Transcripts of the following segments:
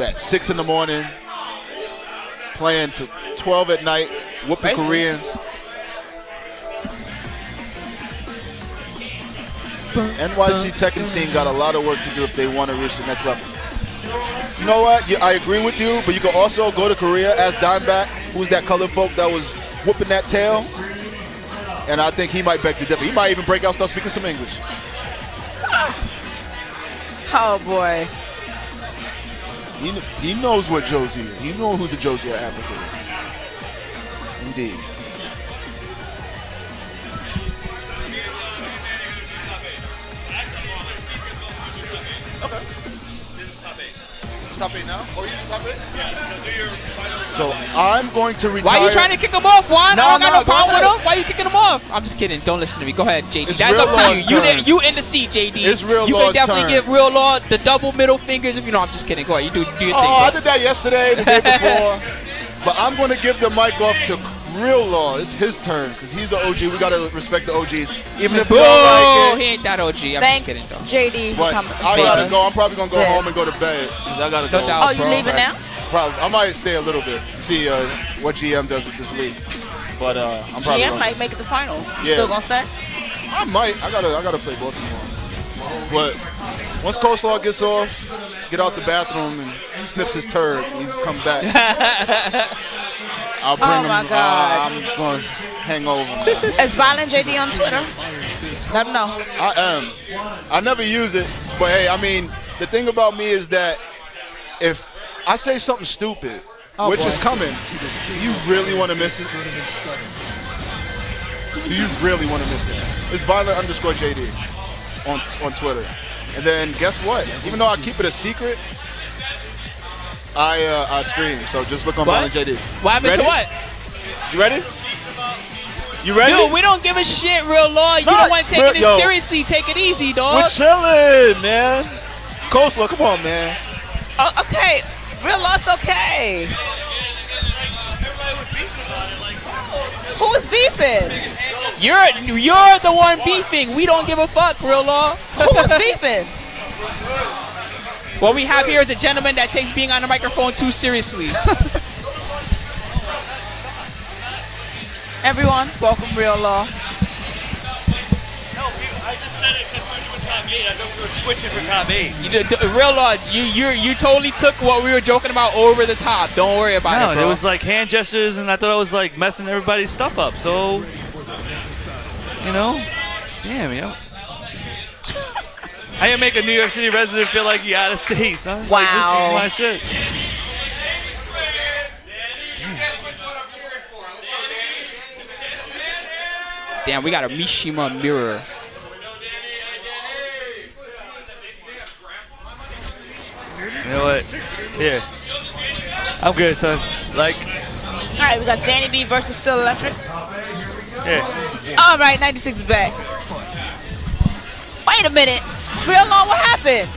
at 6 in the morning, playing to 12 at night, whooping Right. Koreans. NYC Tekken scene got a lot of work to do if they want to reach the next level. You know what? You, I agree with you, but you can also go to Korea as Dimebag, who's that colored folk that was whooping that tail. And I think he might beg to differ. He might even break out, start speaking some English. Oh boy. He, he knows what Josie is. He knows who the Josie of Africa is. Indeed. Stop it now? Oh, he's top it? So I'm going to retire. Why are you trying to kick him off, Juan? No, I don't got no, no go problem with him. Why are you kicking him off? I'm just kidding. Don't listen to me. Go ahead, JD. It's That's up to you. You, turn. in- you in the seat, JD. It's Real You Law's can definitely turn. give Real Law the double middle fingers if you know. I'm just kidding. Go ahead. You do, do your Oh, I did that yesterday, the day before. but I'm going to give the mic off to Real Law. It's his turn because he's the OG. We got to respect the OGs. Even if we don't like it. He ain't that OG. I'm Thank just kidding, though. JD for But coming. I gotta go. I'm probably gonna go Yes. home and go to bed. 'cause I gotta No go. doubt, Oh, you bro. leaving now? Probably. I might stay a little bit. See uh, what GM does with this league. But uh, I'm probably. GM gonna, might make it to finals. You Yeah. still gonna stay? I might. I gotta. I gotta play Baltimore. But once Coleslaw gets off, get out the bathroom and snips his turd, and he come back. I'll bring Oh, my God. Uh, I'm gonna hang over. It's Violent JD on Twitter. Let him know. I am. I never use it, but hey, I mean, the thing about me is that if I say something stupid, Oh, which boy. is coming, do you really want to miss it? Do you really want to miss that? It's violent underscore JD on on Twitter. And then guess what? Even though I keep it a secret, I uh, I stream. So just look on What? Violent JD. What happened to what? You ready? You ready? Dude, we don't give a shit, Real Law. You Nah, don't want to take it yo. seriously. Take it easy, We're dog. chilling, man. Coleslaw, come on, man. Oh, okay. Real loss, okay. Who's beefing? You're you're the one beefing. We don't give a fuck, Real Law. Who's beefing? What we have here is a gentleman that takes being on the microphone too seriously. Everyone, welcome Real Law. No, I just said it because we're doing top eight. I thought we were switching for top eight. You did- d- Real Law, you you you totally took what we were joking about over the top. Don't worry about No, it, bro. it was like hand gestures, and I thought I was like messing everybody's stuff up. So, you know, damn, yo. How you make a New York City resident feel like you out of state, son? Like, Wow. this is my shit. Damn, we got a Mishima mirror. You know what? Here. I'm good, son. Like, All right, we got Danny B versus Still Electric. here. All right, 96 back. Wait a minute. Real Law, what happened?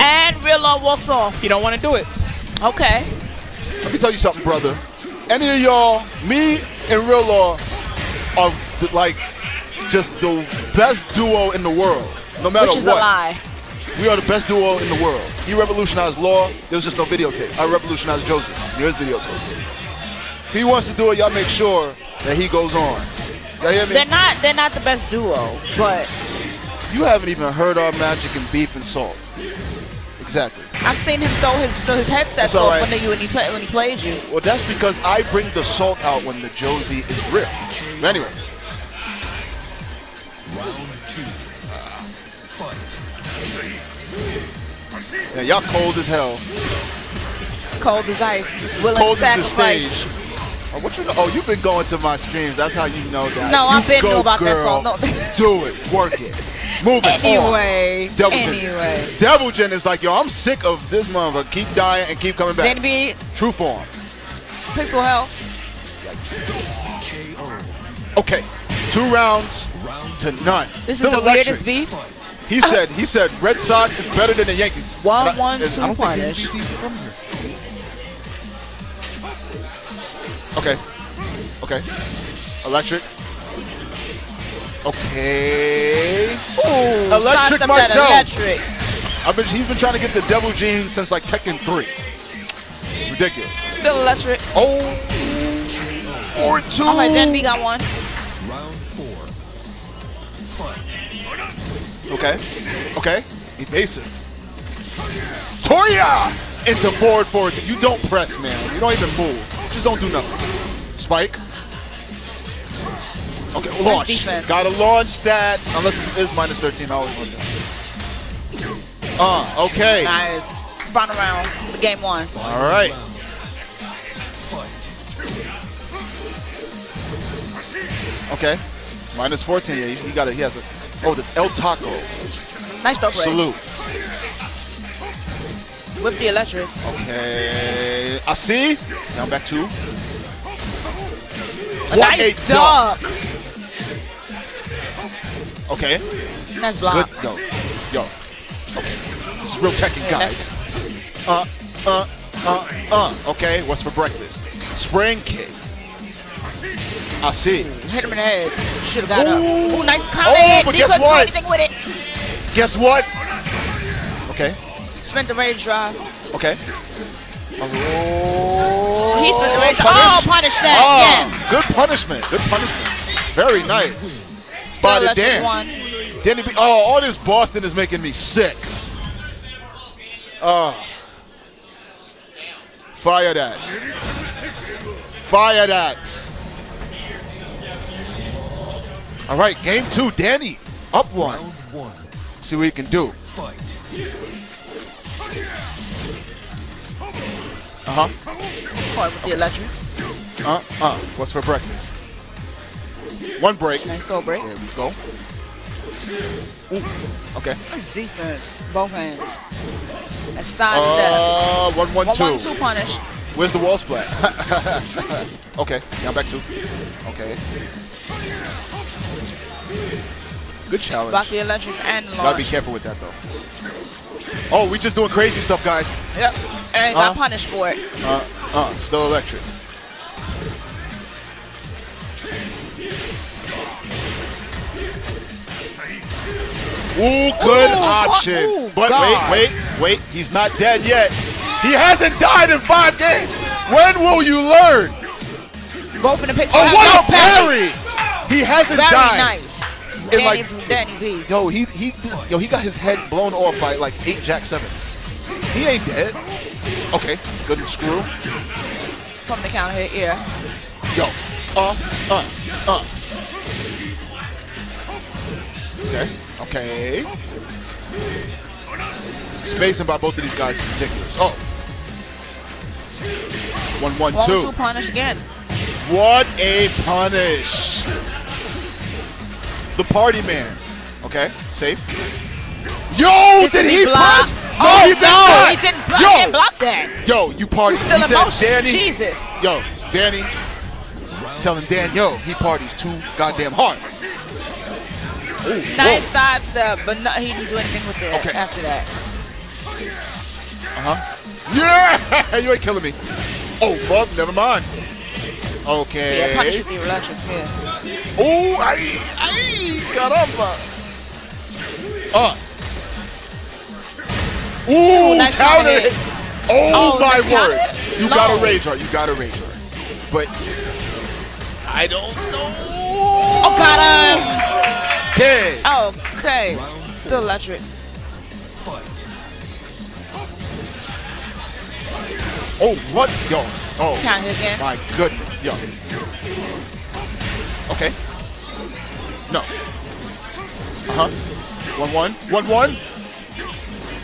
And Real Law walks off. You don't want to do it. Okay. Let me tell you something, brother. Any of y'all, me and Real Law, are the, like just the best duo in the world. No matter what. Which is what. a lie. We are the best duo in the world. He revolutionized law. There was just no videotape. I revolutionized Joseph. There is videotape. If he wants to do it, y'all make sure that he goes on. Y'all hear me? They're not they're not the best duo, but You haven't even heard our magic and beef and salt. Exactly. I've seen him throw his throw his all off right. when, they, when he play, when he played you. Well, that's because I bring the salt out when the Josie is real. Anyway. round two, fight. Yeah, y'all cold as hell. Cold as ice. This is Willing cold as the stage. Oh, what you know? Oh, you've been going to my streams. That's how you know that. No, You I've been know about that girl. song. No. Do it. Work it. On. Anyway, Devil Jin. anyway. Devil Jin is like, yo, I'm sick of this motherfucker. Keep dying and keep coming back. Danny B, True form. Pixel health. Okay, two rounds to none. This Still is the electric. weirdest beef. He said, he said, Red Sox is better than the Yankees. One, I- one, two I don't punish. from here. Okay. Okay. Electric. Okay. Ooh, Electric sidestep myself. Electric. I've been, he's been trying to get the Devil Jin since like Tekken 3. It's ridiculous. Still electric. Oh, four two. All right, then we got one. Round four. Fight. Okay, okay, evasive. Toya into forward forward. You don't press, man. You don't even move. Just don't do nothing. Spike. Okay, launch. defense. Gotta launch that. Unless it's minus 13. I always launch that. Uh, okay. Nice. Final round. Game one. All right. Okay. Minus 14. Yeah, got it. He has a. Oh, the El Taco. Nice break. Salute. With the electrics. Okay. I see. Now back two. A What nice a duck. duck. Okay. Nice block. Good. Yo. Yo. Okay. This is real Tekken, guys. Uh, uh, uh, uh. Okay. What's for breakfast? Spring cake. I see. Hit him in the head. Should have got up. Ooh. Ooh, nice counter Oh, but He guess do what? anything with it. Guess what? Okay. Spent the rage drive. Okay. Oh, He spent the rage drive. punish. Oh, punish that. Ah, yes. Good punishment. Good punishment. Very nice. Electric Dan. one. Danny B. Oh, all this Boston is making me sick. Oh. Fire that. Fire that. All right, game two. Danny up one. One. See what he can do. Fight. Uh huh. Caught with the electric. Uh uh. What's for breakfast? One break. Nice throw break. There we go. Ooh. Okay. Nice defense. Both hands. That's side step. Uh, one one One, two. one, two punish. Where's the wall splat? okay, now back two. Okay. Good challenge. Block the electrics and the Gotta be careful with that though. Oh, we just doing crazy stuff, guys. Yep. And got Uh. punished for it. Uh, uh, still electric. Ooh, good Ooh, option. ooh, but God. wait, wait, wait. He's not dead yet. He hasn't died in five games. When will you learn? Both in the picture. Oh, what a parry! He hasn't Very died. nice. Danny, like, Danny B. yo, he he yo, he got his head blown off by like eight Jack sevens. He ain't dead. Okay, good screw. From the counter hit, yeah. Yo, uh, uh, uh. Okay, okay. Spacing by both of these guys is ridiculous. Oh. One, one, two. punish again. What a punish. The party man. Okay, safe. Yo, This did he blocked. press? No, oh, he did no, not. he didn't, block, Yo, didn't block that. yo, you party. He's still he in said. Danny. Jesus. Yo, Danny, telling Dan, yo, he parties too goddamn hard. Ooh, Nice whoa. side step, but no, he didn't do anything with it Okay. after that. Uh-huh. Yeah, you ain't killing me. Oh, fuck, never mind. Okay. Yeah, punish with the electrics, yeah. Oh, ay, ay, caramba. Uh. Ooh, nice counter counter hit. hit. Oh, Oh, my word. You got a rage heart. You got a rage heart. But I don't know. Oh, got him. Dead. Oh, okay. Still electric. Fight. Oh, what? Yo. Oh, Counter again. my goodness. Yo. Okay. No. Uh-huh. One, one. One, one.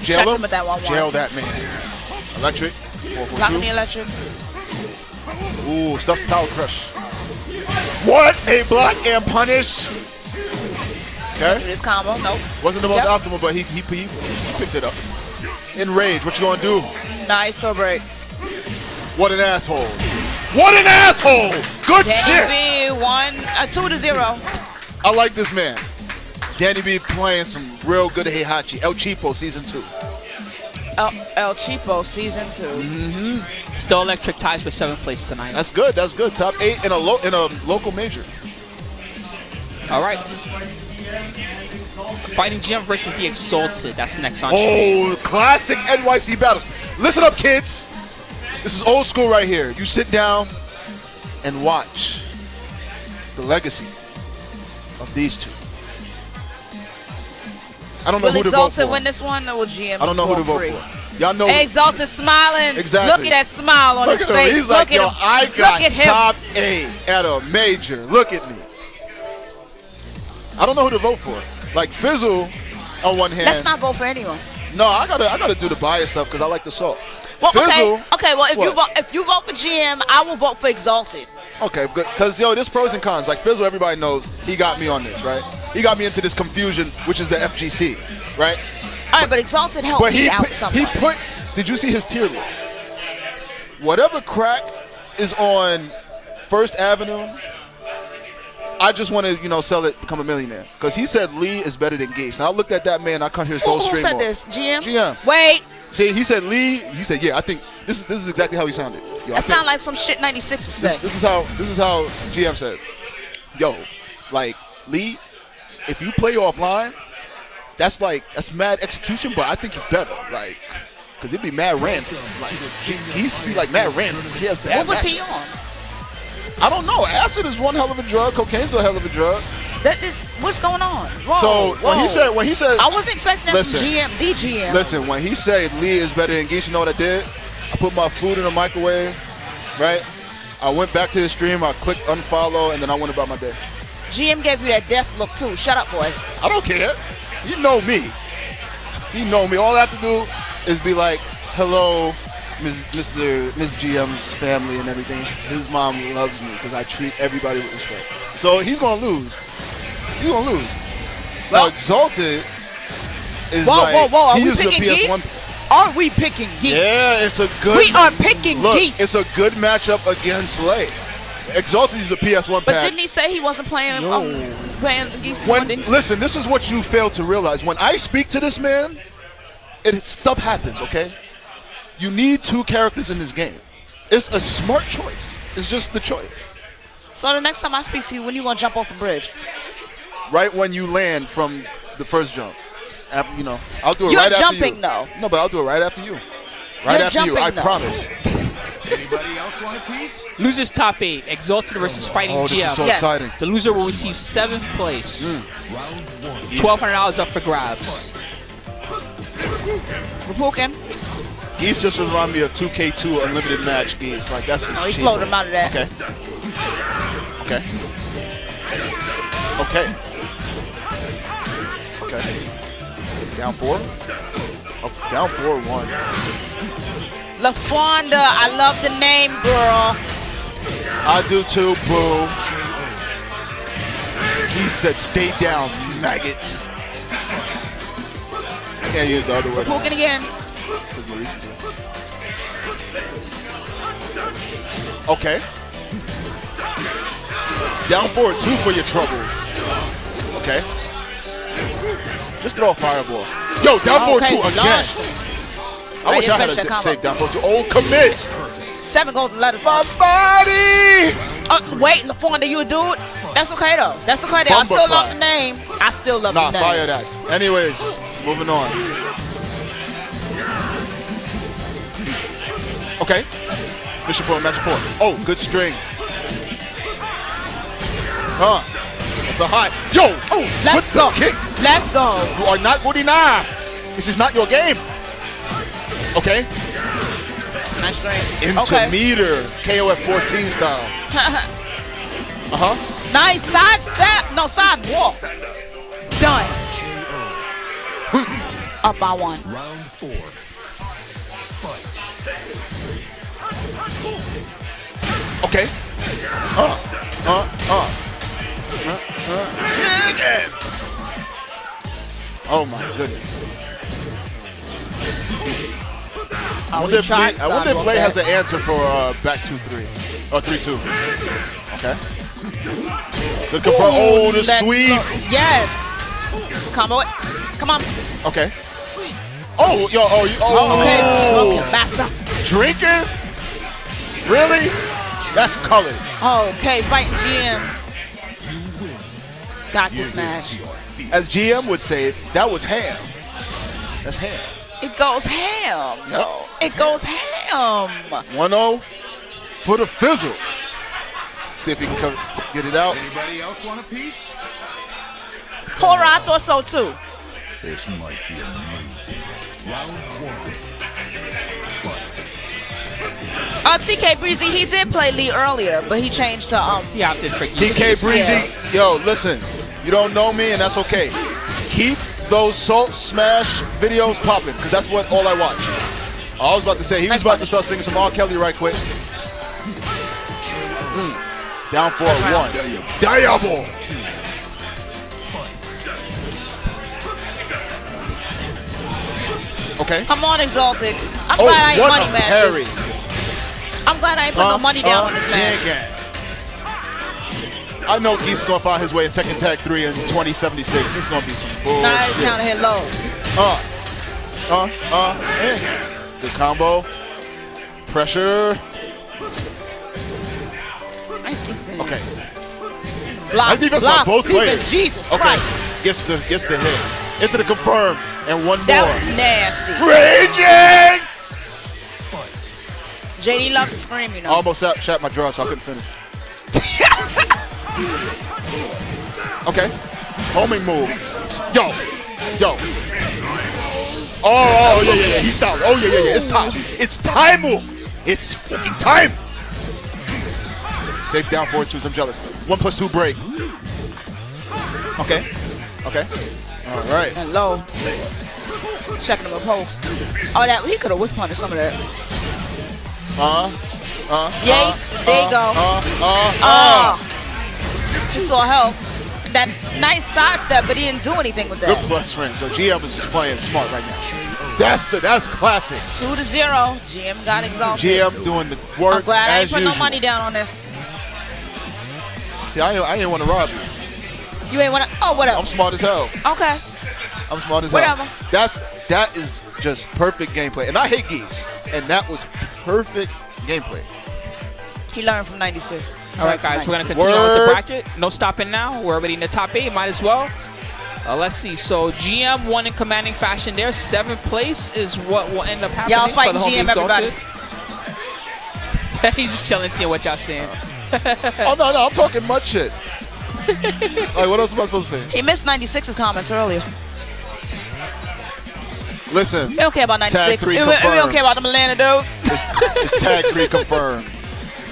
Jail Check him. him with that one, one. Jail that man. Electric. Four, four, Blocking two. the electrics. Ooh, stuff's power crush. What a block and punish. Okay, this combo. Nope. wasn't the most Yep. optimal, but he, he he he picked it up. In rage, what you gonna do? Nice throw break. What an asshole! What an asshole! Good shit! Danny B, one, uh, two to zero. I like this man. Danny B playing some real good Heihachi. El Chipo, season two. El, El Cheapo, season two. Mm-hmm. Still electric ties for seventh place tonight. That's good. That's good. Top eight in a lo- in a local major. All right. Fighting GM versus the Exalted. That's next on stream. Oh, classic NYC battles. Listen up, kids. This is old school right here. You sit down and watch the legacy of these two. I don't know Will who to vote Exalted for. win this one or will GM I don't know who to vote free? for. Y'all know. Exalted smiling. Exactly. Look at that smile on Look his at him. face. He's Look like, at yo, him. I Look got at him. top eight at a major. Look at me. I don't know who to vote for. Like Fizzle, on one hand. Let's not vote for anyone. No, I gotta, I gotta do the bias stuff because I like the salt. Well, Fizzle. okay, okay. Well, if you vote, if you vote for GM, I will vote for Exalted. Okay, good because yo, there's pros and cons. Like Fizzle, everybody knows he got me on this, right? He got me into this confusion, which is the FGC, right? All right, but Exalted helped But me he out put, somewhat. he put. Did you see his tier list? Whatever crack is on First Avenue, I just want to you know sell it, become a millionaire. Because he said Lee is better than Gates. And I looked at that man, I can't hear straight. who said this? GM. GM. Wait, See, he said Lee. He said, yeah, I think this is this is exactly how he sounded. Yo, that sound like some shit 96 would say. this, this is how this is how GM said, "Yo, like Lee, if you play offline, that's like that's mad execution, but I think he's better, like, cause it'd be mad random. Like he, he used to be like mad random. He has bad what was he on? I don't know. Acid is one hell of a drug. Cocaine's a hell of a drug. That is what's going on. Whoa, so when he said when he said I wasn't expecting that Listen. from GM, the GM. Listen, when he said Lee is better than Geese, you know what I did? I put my food in the microwave, right? I went back to his stream, I clicked unfollow, and then I went about my day. GM gave you that death look too. Shut up, boy. I don't care. You know me. You know me. All I have to do is be like, hello, Ms. Mr. Ms. GM's family and everything. His mom loves me because I treat everybody with respect. So he's going to lose. Going to lose. now, Exalted is Whoa, like, whoa, whoa. Are he we the picking PS1. geese? Are we picking geese? Yeah, it's a good. We are picking Look, geese. it's a good matchup against Lay. Exalted is a PS1 But pack. didn't he say he wasn't playing um, playing geese? when listen, this is what you fail to realize. When I speak to this man, it stuff happens. Okay, you need two characters in this game. It's a smart choice. It's just the choice. So the next time I speak to you, when you gonna jump off a bridge? Right when you land from the first jump, Af- you know, I'll do it You're right after jumping, you. though. No, but I'll do it right after you. Right You're after you. I though. promise. Anybody else want a piece? Losers top eight. Exalted versus Fighting Oh, this GM. is so Yes. exciting. The loser will receive seventh place. Mm. Round one. Twelve hundred dollars up for grabs. Reppuken. Geese just remind me of 2K2 Unlimited Match Geese. Like that's just Oh, he cheap. floated him out of that. Okay. Okay. Okay. Okay. Down four. Oh, down four one. LaFonda, I love the name, girl. I do too, boo. He said, "Stay down, maggot." Can't use the other word. Reppuken again. Because Maurice is here. Okay. Down four two for your troubles. Okay. Just throw a fireball. Yo, down four Okay, two again. I wish I had a that di- combo. save down four two. Oh, commit. Seven golden letters. My body. Uh, wait, LaFonda, you a dude? That's okay though. That's okay. Though. I still love the name. I still love Nah, the name. fire that. Anyways, moving on. Okay. Mission point, match four. Oh, good string. Huh. That's a hot. Yo! Oh, let's go. Kick. Let's go. You are not good enough. This is not your game. Okay. Nice string. Into Okay. meter. KOF 14 style. Uh huh. nice side step. No side walk. Done. Up by one. Round four. Fight. Okay. Uh, uh, uh. Uh, uh. Oh my goodness. I Oh, wonder if tried I wonder if that. has an answer for uh, back 2-3. Or 3-2. Okay. Good confirm. Oh, the sweep. Yes. Combo it. Come on. Okay. Oh, yo, oh, you- oh. Okay. Drunken bastard. Drinking? Really? That's colored. Okay, fighting GM. Got this match. as GM would say, that was ham. That's ham. It goes ham. No, It goes ham. 1-0 for the fizzle. See if he can cover, get it out. Anybody else want a piece? Horror, I thought so too. This might be amusing. Round one. Fight. Uh, TK Breezy, he did play Lee earlier, but he changed to um. He opted for Geese. TK Breezy, yo, listen, you don't know me, and that's okay. Keep those Salt Smash videos popping, because that's what all I watch. I was about to say, he was about to start singing some R. Kelly right quick. Down for one. Diable. Okay. I'm on exalted. I'm Oh, glad I ain't what money a matches. Parry. I'm glad I ain't put no money down on this Uh, match. yeah, yeah. I know Geese is gonna find his way in Tekken Tag 3 in 2076. This is gonna be some bullshit. Nah, it's down to hit low. Uh, uh, uh, yeah. Good combo. Pressure. Nice defense. Okay. Block, Nice defense block, by both defense. players. Jesus Okay. Christ. Gets the gets the hit. Into the confirm and one That more. was nasty. Raging. JD loved to scream, you know. Almost shot, shot my draw, so I couldn't finish. okay. Homing move. Yo. Yo. Oh, oh, yeah, yeah, yeah. He stopped. Oh, yeah, yeah, yeah. It's time. It's time move. It's fucking time. Safe down forward twos. I'm jealous. One plus two break. Okay. Okay. All right. and low. Checking him a post. Oh, that he could have whip punished some of that. Uh, uh, Yay. uh, There you go. Uh, uh, uh. Oh. He saw help. That nice sidestep, but he didn't do anything with that. Good plus range. So GM is just playing smart right now. That's the that's classic. Two to zero. GM got exhausted. GM doing the work I'm glad I ain't put usual. no money down on this. See, I ain't, I ain't want to rob you. You ain't wanna. Oh, whatever. I'm smart as hell. Okay. I'm smart as Whatever. hell. That's that is just perfect gameplay, and I hate geese, and that was perfect gameplay. He learned from '96. All right, guys, we're gonna continue on with the bracket. No stopping now. We're already in the top eight. Might as well. Uh, let's see. So GM won in commanding fashion. There, seventh place is what will end up happening. Y'all for fighting the Homie GM, everybody. Exalted. He's just chilling, seeing what y'all saying. oh no, no, I'm talking much shit. like what else am I supposed to say? He missed 96's comments earlier. Listen, We don't care about 96. three we, we don't care about them Atlantados. it's tag three confirmed.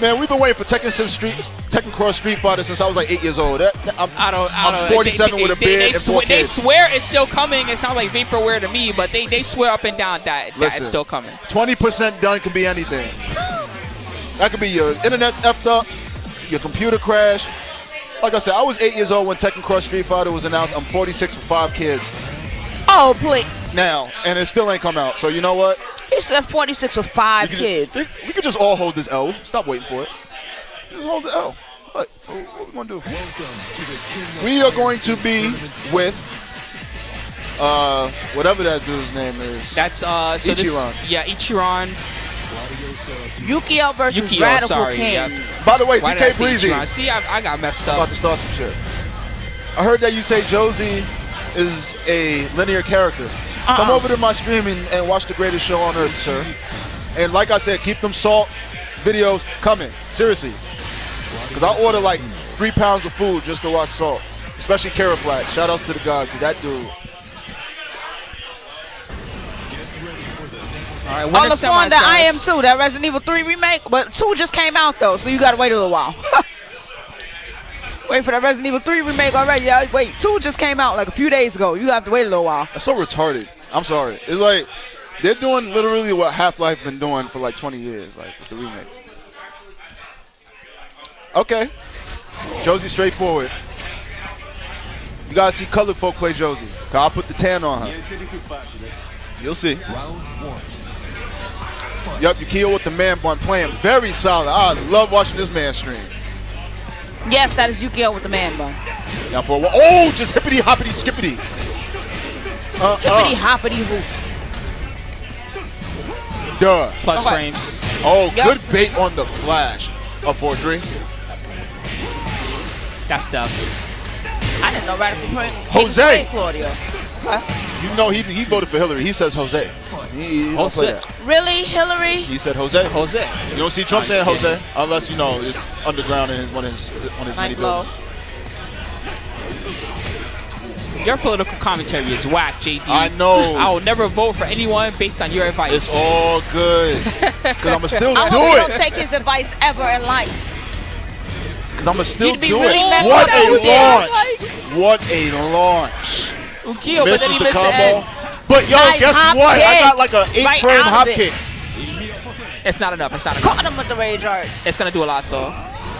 Man, we've been waiting for Tekken Street, Tekken Cross Street Fighter since I was like eight years old. That, that- I'm, I don't. I I'm don't. 47 they, with a beard They, and they, four swear, they swear it's still coming. It sounds like vaporware to me, but they, they swear up and down that, that Listen. it's still coming. 20% done can be anything. That could be your internet's effed up, your computer crash. Like I said, I was eight years old when Tekken Cross Street Fighter was announced. I'm 46 with five kids Oh, please. now, and it still ain't come out. So you know what? He said 46 with five We kids. Just, we could just all hold this L. Stop waiting for it. Just hold the L. What? What we gonna do? We are going to be with uh whatever that dude's name is. That's uh. So Ichiran. this. Yeah, Ichiran. Yukio versus Yukio, Radical sorry, King. yeah. By the way, Why did TK Breezy. See, I, I got messed up. about to start some shit. I heard that you say Josie is a linear character. Come Uh-uh. over to my stream and, and watch the greatest show on earth, sir. And like I said, keep them salt videos coming. Seriously. Because I order like three pounds of food just to watch salt. Especially Carrot Flat. Shout outs to the god, 'cause that dude. All right, On winner the phone that I am too. That Resident Evil 3 remake, but 2 just came out though, so you gotta wait a little while. wait for that Resident Evil 3 remake already. Wait, 2 just came out like a few days ago. You have to wait a little while. That's so retarded. I'm sorry. It's like they're doing literally what Half-Life been doing for like 20 years, like with the remakes. Okay. Josie straightforward. You guys see colored folk play Josie. I'll put the tan on her. You'll see. Yup, Yukio with the man bun playing very solid. I love watching this man stream. Yes, that is Yukio with the man bun. Now for a while. Oh, just hippity hoppity skippity. Uh, Hippity uh, hoppity hoop. duh. plus Okay. frames. Oh, Yup. good bait on the flash. Up 4 3. That's tough. I didn't know Radical Point. Jose. Claudio. Huh? You know he he voted for Hillary. He says Jose. He, he Jose. Really, Hillary? He said Jose. Jose. You don't see Trump Nice saying kid. Jose unless you know it's underground in his, one of his one of his Nice many low. buildings. Your political commentary is whack, JD. I know. I will never vote for anyone based on your advice. It's all good. Cause I'ma still I do hope you don't take his advice ever in life. Cause I'ma still You'd be do really it. What a with that. launch! What a launch! Ukio, but Misses then he the missed the combo. But yo, Nice guess hop what? I got like an eight Right frame out hop it. kick. It's not enough. It's not enough. Caught him with the rage art, It's gonna do a lot though.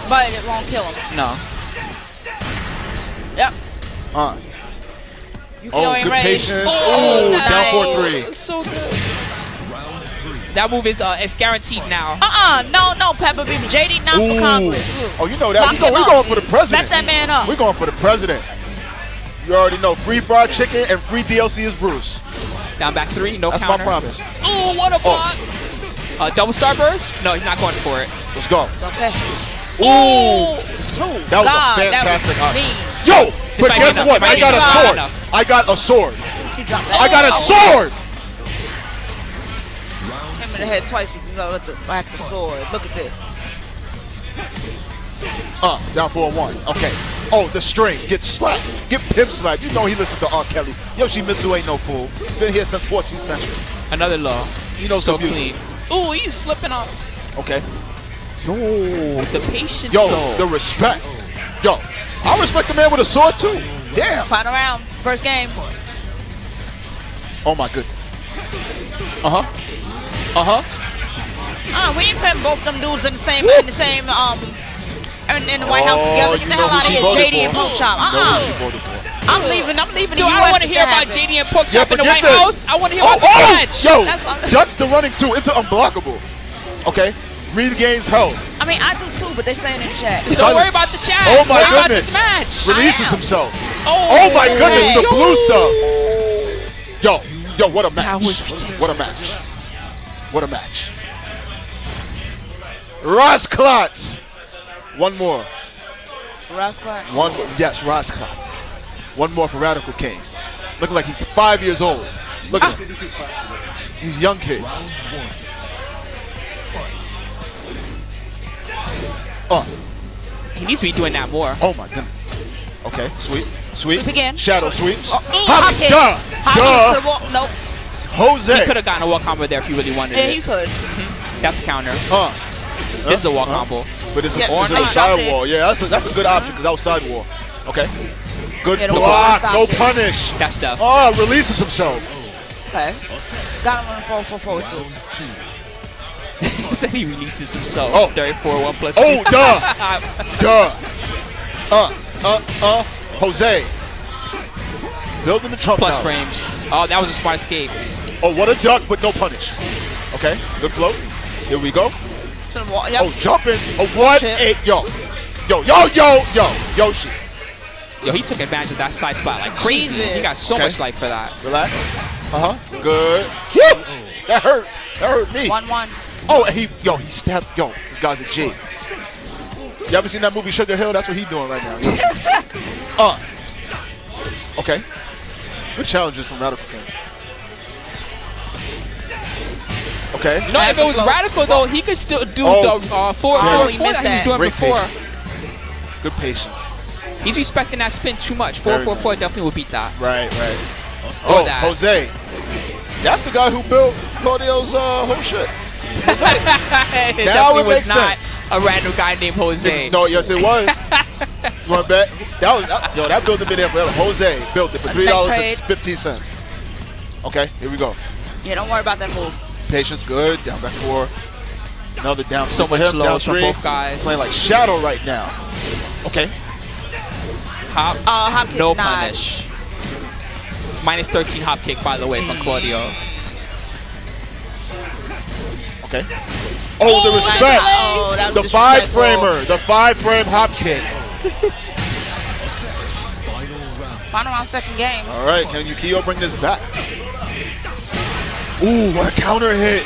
but it won't kill him. No. Yep. Uh, You oh, ain't good rage. patience. Oh, Ooh, nice. down four three. It's so good. That move is uh, it's guaranteed now. Uh-uh. No, no, Pepper Beaver. JD not for Ooh. Oh, you know that. Lock we go, we're going for the president. Back that man up. We're going for the president. You already know free fried chicken and free DLC is Bruce. Down back three, no That's counter. my promise. Oh, what a block. Uh, double starburst? No, he's not going for it. Let's go. Okay. Ooh. Two. That was God, a fantastic That was option. mean. Yo, but guess what? It might I got a sword. I got a sword. He dropped. I got a Oh, sword. Him in the head twice. You know, let the back the sword. Look at this. Uh, down four one. Okay. Oh, the strings get slapped, get pimp slapped. You know he listened to R. Kelly. Yoshimitsu ain't no fool. He's Been here since 14th century. Another low. You know so some clean. Ooh, he's slipping off. Okay. Yo, the patience Yo, though. the respect. Yo, I respect the man with a sword too. Damn. Final round. First game. Oh my goodness. Uh huh. Uh huh. Uh, we ain't putting both them dudes in the same in the same um in, in the White House together. Get the hell out of here, JD and Pork Chop. Oh, You know who she Uh-uh. I'm leaving. I'm leaving Dude, the I want to hear about happens. JD and Pork Yeah, Chop in the White this. House. I want to hear Oh, about the oh, match. yo, That's what- Dutch the running two It's unblockable. Okay, regains health, I mean, I do too, but they're saying in chat. Don't Silence. worry about the chat. Oh my worry about goodness. this match. releases himself. Oh, Oh my goodness, the Yo. blue stuff. Yo, yo, what a match. That was What a match. What a match. Rosklots. One more. Rascal. One yes, Rosklots. One more for Radical Kings. Looking like he's five years old. Look at him. These young kids. Oh, He needs to be doing that more. oh my goodness. Okay, sweep, sweep. Sweep again. Shadow sweeps. Oh, Hop, hop duh, Hop duh. to the wall. Nope. Jose. He could have gotten a wall combo there if he really wanted Yeah, it. you could. That's a counter. Uh, This is a wall Huh? combo. But it's a, Yeah, it's or a not. side wall. Yeah, that's a, that's a good option because that outside wall. Okay. Good Yeah, the block. No punish. That stuff. Oh, releases himself. Okay. Got him on 4 4 4 2. He said he releases himself. Oh. During 4 1 plus 2. Oh, duh. duh. Uh, uh, uh. Jose. Building the Trump plus tower. frames. Oh, that was a smart escape. Oh, what a duck, but no punish. Okay, good float. Here we go. To the wall. Yep. Oh, jumping. Oh, what Shit. a yo. Yo, yo, yo, yo, Yoshi. Yo, he took advantage of that side spot like crazy. Jesus. He got so Okay. much life for that. Relax. Uh huh. Good. Woo! That hurt. That hurt me. 1 1. Oh, and he, yo, he stabbed. Yo, this guy's a G. You ever seen that movie Sugar Hill? That's what he's doing right now. Yo. uh. Okay. Good challenges from Radical Kings. Okay. You know, if it was Radical. radical though, he could still do Oh. the uh, four, Oh, four, he four that he was doing Great before. patience. Good patience. He's respecting that spin too much. Four, Very four, much. four definitely will beat that. Right, right. Oh, that. Jose. That's the guy who built Claudio's uh, whole shit. Jose. it Now definitely it was makes not sense. a random guy named Jose. no, yes, it was. you want to bet? That was that, yo. That building been there forever. Jose built it for three dollars and fifteen. Okay, here we go. Yeah, don't worry about that move. Patience, good. Down back four. Another down So three much him. Down from three. both guys. Playing like Shadow right now. Okay. Hop, Uh, hop kick no denied. punish. Minus 13 hop kick, by the way, from Claudio. Okay. Oh, the respect. Oh, that was The five framer. The five frame hop kick. Final round, second game. All right, can Yukio bring this back? Ooh, what a counter hit.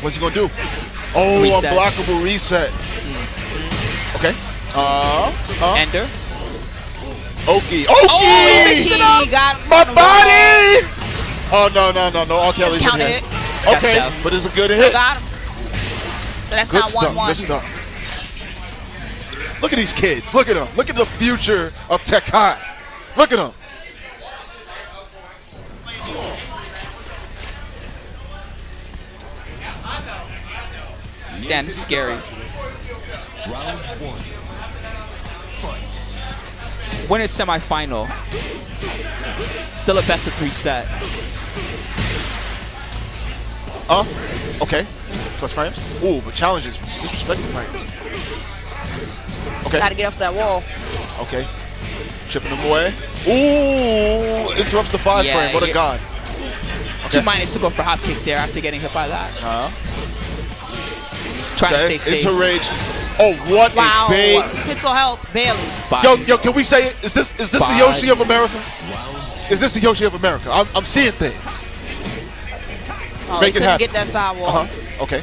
What's he gonna do? Oh, Resets. unblockable reset. Okay. Uh, uh, Ender. Oki. Oki! Oh, He got My on the wall. body! Oh, no, no, no, no. R. Kelly's in Counted here. it. That's Okay, down. but it's a good hit. Got him. So that's Good not stuff, 1 1. good stuff. Look at these kids. Look at them. Look at the future of Tech High. Look at them. Damn, this is scary. Round one. Fight. Winner's semifinal. Still a best of three set. Oh, okay. Plus frames. Ooh, but challenges. Disrespect the frames. Okay. Got to get off that wall. Okay. Chipping them away. Ooh, interrupts the five Yeah, frame. What a yeah. god. Two Okay. minus to go for hop kick there after getting hit by that. Uh, Trying okay. to stay safe. Into rage. Oh, what Wow. a bait. Pixel health, barely. Body. Yo, yo, can we say it? Is this is this the Yoshi of America? Is this the Yoshi of America? I'm, I'm seeing things. Oh, Make it happen. get that side wall. Uh huh. Okay.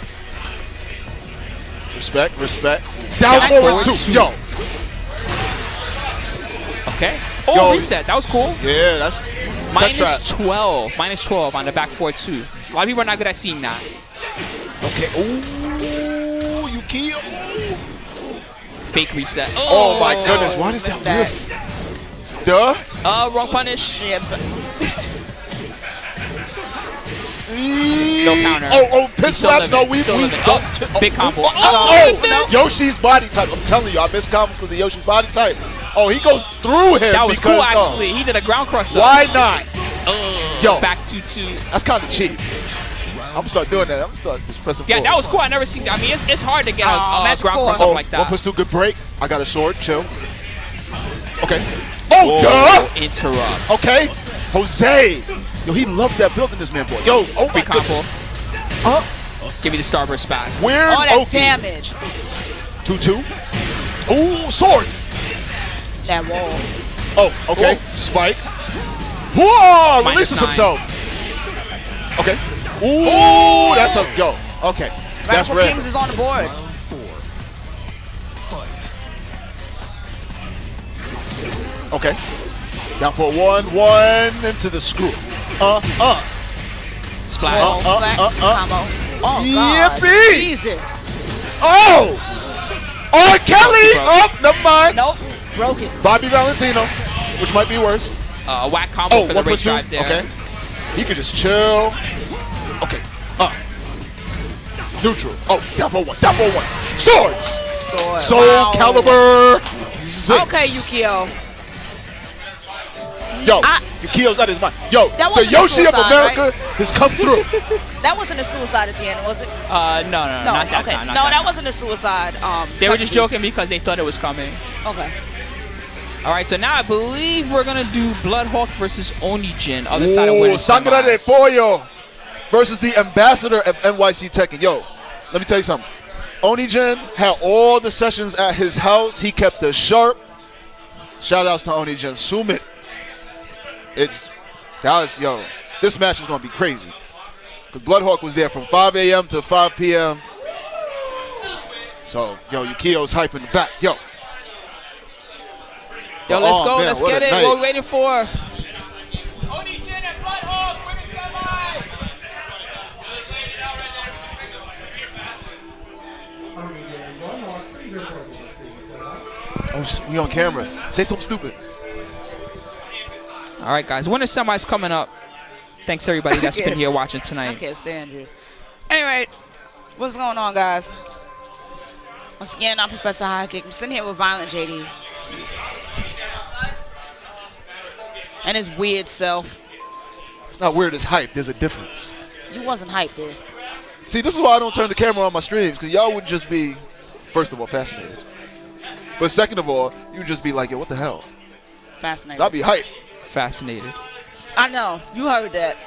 Respect, respect. Down Back forward forward two. two. Yo. Okay. Oh, Yo. reset. That was cool. Yeah, that's Minus trap. 12. Minus 12 on the back four, too. A lot of people are not good at seeing that. Okay. Ooh, Fake reset. Oh, my goodness. Why does that that. whiff? Duh. Uh, wrong punish. Yeah, No counter. Oh, oh, pin slaps. No, we, we living. Oh, big combo. Oh, Oh, oh, missed. Yoshi's body type. I'm telling you, I miss combos because of Yoshi's body type. Oh, he goes through him. That was because, cool, uh, actually. He did a ground crosser. why not? Yo, Back 2-2. that's kind of cheap. I'm gonna start doing that. I'm gonna start just pressing Yeah, forward. that was cool. I never seen That. I mean, it's, it's hard to get a, Aw, a match ground four. crosser Oh, like one that. plus two, good break. I got a sword. Chill. Okay. Oh, Whoa, duh. interrupt. Okay. Jose. Yo, he loves that building, this man, boy. Yo, oh my combo. goodness. Uh, Give me the starburst back. weird. all that Oki. damage. Two two. Ooh, swords. That wall. Oh, okay. Ooh. Spike. Whoa! Minus Releases nine. himself. Okay. Ooh, that's a yo. Okay, that's red. Kings is on the board. Round four. Fight. Okay. Down for one, one into the screw. Uh, uh. Splash. Wall, uh, flat, uh, uh. combo. Oh, God. Yippee! Jesus. Oh! R. Kelly! Oh, never mind. Nope. Broke it. Bobby Valentino, which might be worse. Uh, whack combo Oh, for the one race plus two. drive there. Okay. He could just chill. Okay. Uh. Neutral. Oh, down for one. Down for one. Swords. Sword. Soul Wow. Calibur. Six. Okay, Yukio. Yo, I- Yukio's out of his mind. Yo, That the wasn't a Yoshi of suicide, America has come through. That wasn't a suicide at the end, was it? Uh, no, no, no, No, not that okay. time. Not no, that, that time. wasn't a suicide. Um, They were just joking because they thought it was coming. Okay. All right, so now I believe we're gonna do Bloodhawk versus Onijin, other side of Ooh, winning Sangre de. Pollo versus the ambassador of NYC Tech. And Yo, let me tell you something. Onijin had all the sessions at his house. He kept us sharp. Shout outs to Onijin Sumit. It's that was yo. This match is gonna be crazy. Cause Bloodhawk was there from 5 a.m. to 5 p.m. So yo, Yukio's hyping the back. Yo, Yo, let's Oh, go. man, let's get it. night. What we waiting for? Oh, we on camera. Say something stupid. All right, guys. Winter semis coming up. Thanks everybody that's been here watching I tonight. can't stand you. Anyway, what's going on, guys? Once again, I'm Professor High Kick. I'm sitting here with Violent JD. And his weird self. It's not weird. It's hype. There's a difference. You wasn't hyped, dude. See, this is why I don't turn the camera on my streams because y'all would just be, first of all, fascinated. But second of all, you would just be like, yo, what the hell? Fascinating. I'd be hype. Fascinated. I know. You heard that.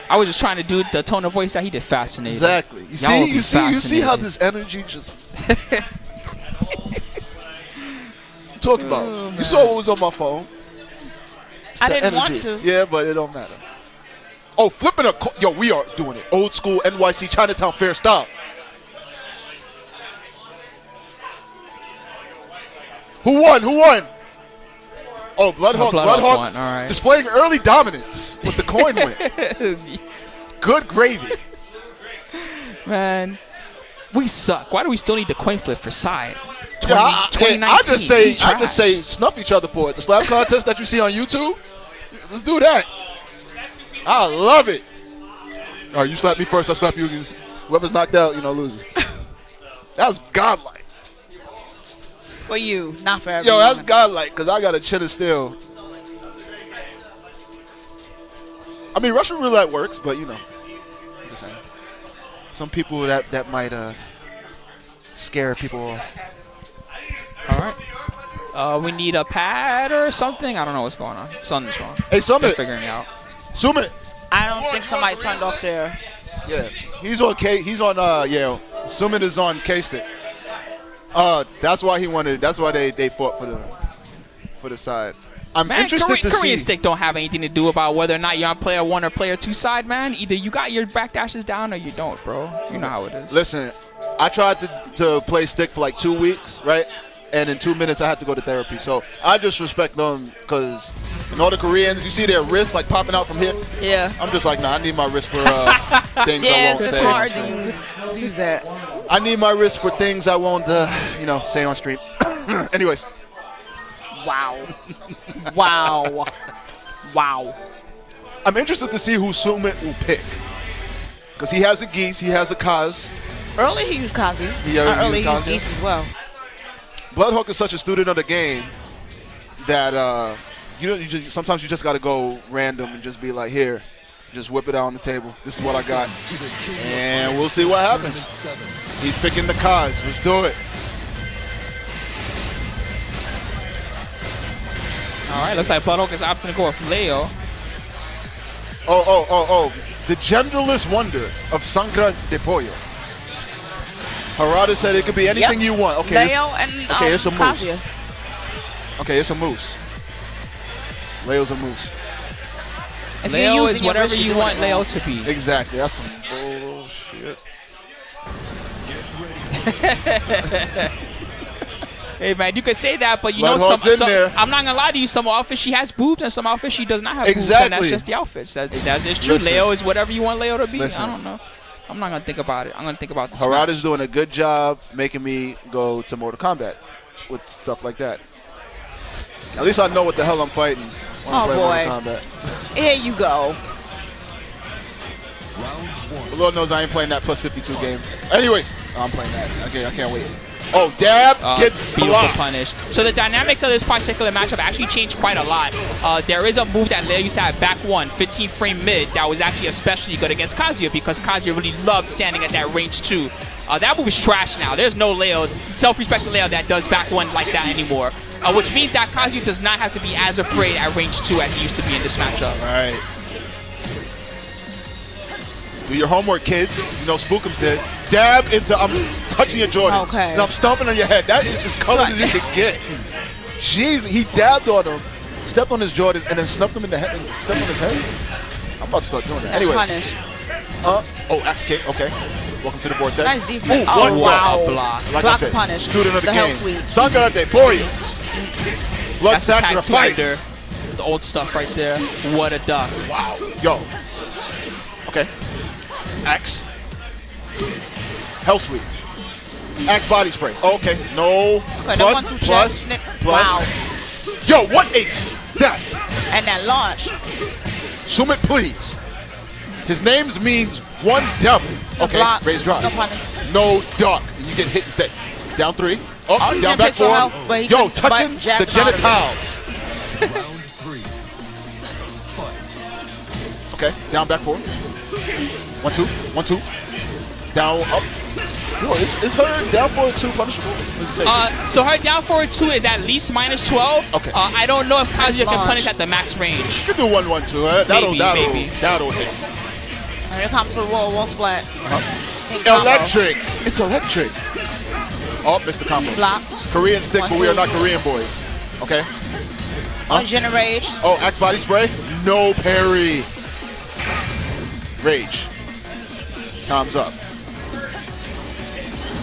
I was just trying to do the tone of voice that he did. Fascinated. Exactly. You Y'all see, be you see, you see how this energy just. I'm talking about. Oh, you saw what was on my phone. It's I didn't want to. Yeah, but it don't matter. Oh, flipping a co- yo, we are doing it. Old school NYC Chinatown Fair style. Who won? Who won? Oh, Bloodhawk, Oh, Bloodhawk Bloodhawk, won, all right. displaying early dominance with the coin win. Good gravy. Man, we suck. Why do we still need the coin flip for side? 20, Yeah, I, I- hey, I just say, I just say, snuff each other for it. The slap contest that you see on YouTube, let's do that. I love it. All right, you slap me first. I slap you. Whoever's knocked out, you know, loses. That's godlike. For you, not for everyone. Yo, that's godlike because I got a chin of steel. I mean, Russian roulette works, but you know, I'm just saying. Some people that that might uh scare people off. All right. Uh, we need a pad or something. I don't know what's going on. Something's wrong. Hey, We're figuring it out. Summit. I don't think somebody turned off their. Yeah, he's on K. He's on uh yeah. Summit is on K stick. Uh, that's why he wanted. That's why they they fought for the for the side. I'm Man, interested Korean, to Korean see. stick don't have anything to do about whether or not you're on player one or player two side, man. Either you got your back dashes down or you don't, bro. You know how it is. Listen, I tried to to play stick for like two weeks, right? And in two minutes, I had to go to therapy. So I just respect them because in all the Koreans, you see their wrists like popping out from here. Yeah. I'm just like, nah, I need my wrist for uh, things I won't it's say. hard to use, use that. I need my wrist for things I won't, uh, you know, say on stream. Anyways, Wow. wow. Wow. I'm interested to see who Sumit will pick. Because he has a Geese, he has a Kaz. Early he used Kazi. He Uh, early used he used Geese as well. Bloodhawk is such a student of the game that uh, you know, you just sometimes you just got to go random and just be like, here, just whip it out on the table. This is what I got, and we'll see what happens. He's picking the cards. Let's do it. All right, looks like Bloodhawk is opting to go with Leo. Oh, oh, oh, oh! The genderless wonder of Sangra de Pollo. Harada said it could be anything Yep. you want. Okay, it's, Leo and um, okay, it's a moose. Kazuya. okay, it's a moose. Leo's a moose. If Leo you're is whatever you want Leo wrong. to be. Exactly. That's some bullshit. Hey man, you could say that, but you know some, Bloodhawk's some. I'm not gonna lie to you. Some outfits she has boobs, and some outfits she does not have boobs, and Exactly. that's just the outfits. That, that's it's true. Listen. Leo is whatever you want Leo to be. Listen. I don't know. I'm not gonna think about it. I'm gonna think about the Harada's smash. doing a good job making me go to Mortal Kombat with stuff like that. At least I know what the hell I'm fighting when I Oh, boy. Here you go. Round one. The Lord knows I ain't playing that plus 52 games. Anyways, I'm playing that. Okay, I can't wait. Oh, dab Uh, gets beautiful blocked. punish. So the dynamics of this particular matchup actually changed quite a lot. Uh, there is a move that Leo used to have back one, 15 frame mid, that was actually especially good against Kazuya because Kazuya really loved standing at that range too. Uh, that move is trash now. There's no Leo, self-respecting Leo that does back one like that anymore. Uh, which means that Kazuya does not have to be as afraid at range two as he used to be in this matchup. All right. Do your homework, kids. You know Spookums did. Dab into, I'm touching your Jordans. Okay. And I'm stomping on your head. That is as colored as you can get. Jeez, he dabbed on him, stepped on his Jordans, and then snuffed him in the head and stepped on his head. I'm about to start doing that. Anyways. Punish. Uh, oh, axe kick. Okay. Welcome to the vortex. Nice defense. Ooh, Oh, one wow. block. block. Like I said, punish. student of the, The game. sweep. Sangarate for you. Blood That's the tag two right sacrifice. there. The old stuff right there. What a duck. Wow. Yo. Okay. Axe. Hell sweep. Axe body spray. Okay. No. Okay, that plus, one, plus, check. plus. Wow. Yo, what a step. And that launch. Sumit, please. His name means one devil. No Okay, block. raise drive. No. No duck. You get hit instead. Down three. Oh, Oh, down back pick some four. help, Yo, can touching the him out of it. genitals. Round three. Fight. Okay, down back four. One, two, one, two. Down, up. Yo, is, is her down four two punishable? What does it say? Uh, so her down forward two is at least minus 12. Okay. Uh, I don't know if Kazuya can punish at the max range. you can do one, one, two. Uh, that'll, Maybe, that'll, maybe. that'll hit. And it comes to the wall, wall splat. Uh-huh. Electric. It's electric. Oh, missed the combo. Block. Korean stick, One, but we are not Korean boys. Okay. On generate. Oh, axe body spray. No parry. Rage. Time's up.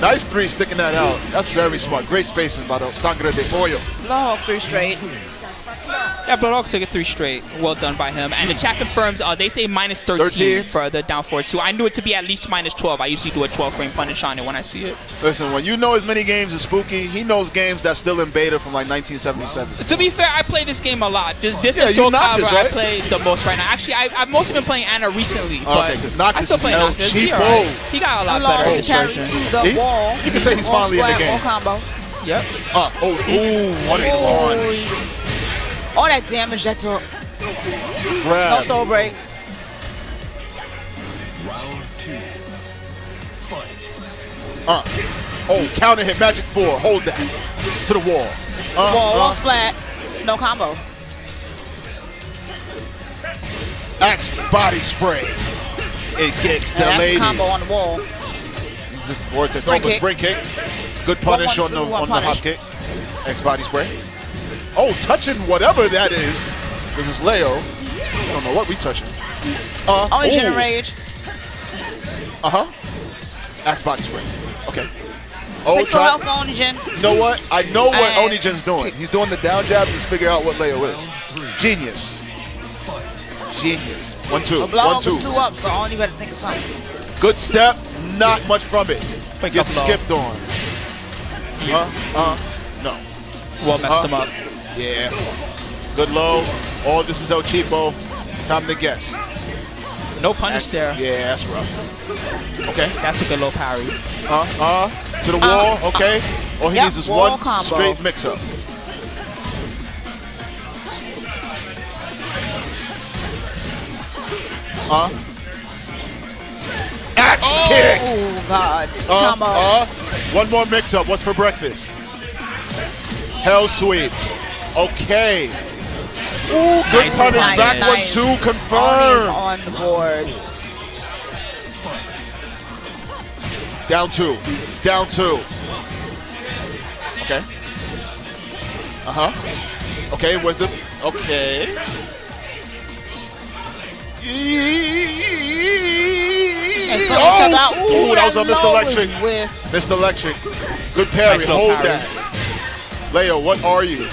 Nice three sticking that out. That's very smart. Great spacing by the Sangre de Pollo. Low three straight. Yeah, Bloodhawk took it three straight. Well done by him. And the chat confirms uh, they say minus 13, 13? for the down four two. I knew it to be at least minus 12. I usually do a 12 frame punish on it when I see it. Listen, when you know as many games as Spooky, he knows games that's still in beta from like 1977. To be fair, I play this game a lot. This, this Yeah, is you Soul Noctis, Calibur I right? play the most right now. Actually, I, I've mostly been playing Anna recently, but 'cause Noctis I still play El Noctis. He, Cheapo. alright. he got a lot Long better in this version. to the He- wall. you can say he's Wall finally in the game. combo. Yep. Uh, oh, ooh, what a launch. Boy. All that damage that took. No throw break. Round two. Fight. Uh, oh, counter hit, magic four. Hold that. To the wall. Uh, Wall, wall uh, splat. No combo. Axe body spray. It kicks the And that's a combo on the wall. Use this vortex. Spring oh, kick. spring kick. Good punish one, on the two, one on the hop kick. X body spray. Oh, touching whatever that is. This is Leo. I don't know what we touching. Uh, Only ooh. Rage. Uh huh. Axe body spray. Okay. Oh, Pixel try. health Onijin. You know what? I know what And- Onijin's doing. He's doing the down jab to figure out what Leo is. Genius. Genius. One, two. A blow One, up two. was two up, so only better think of something. Good step. Not much from it. Quick Gets skipped on. Uh, uh, no. Well messed Huh? him up. Yeah. Good low. All this is El Cheapo. Time to guess. No punish there. Yeah, that's rough. Okay. That's a good low parry. Uh, uh, to the wall. Okay. All he Yep, needs is one combo. straight mix-up. Uh. Axe kick. Oh, God. Uh, combo. uh, one more mix-up. What's for breakfast? Hell sweep. Okay. Ooh, good Nice punish. one. Back one, Nice. two, Oni is confirmed. on the board. Down two. Down two. Okay. Uh huh. Okay, where's the. Okay. And so Oh! check out. Ooh, that was a Mr. Electric. Mr. Electric. Good parry. Nice Hold parry. that. Leo, what are you?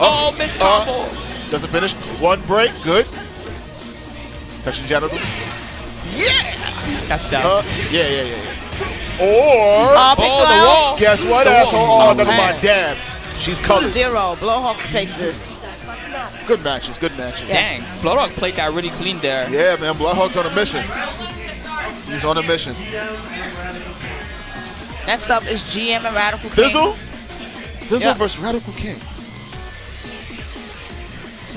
Oh, miss uh, combo. Doesn't finish. One break. Good. Touching genitals. Yeah. That's down. Uh, yeah, yeah, yeah, yeah. Or. uh, pixel the wall. Guess what, The asshole? wall. Oh, Oh, never man. mind. Dab. She's Two to zero. Bloodhawk takes this. Good matches. Good matches. Yeah. Dang. Bloodhawk played that really clean there. Yeah, man. Bloodhawk's on a mission. He's on a mission. Next up is GM and Radical Fizzle? Kings. Fizzle Yeah. versus Radical Kings.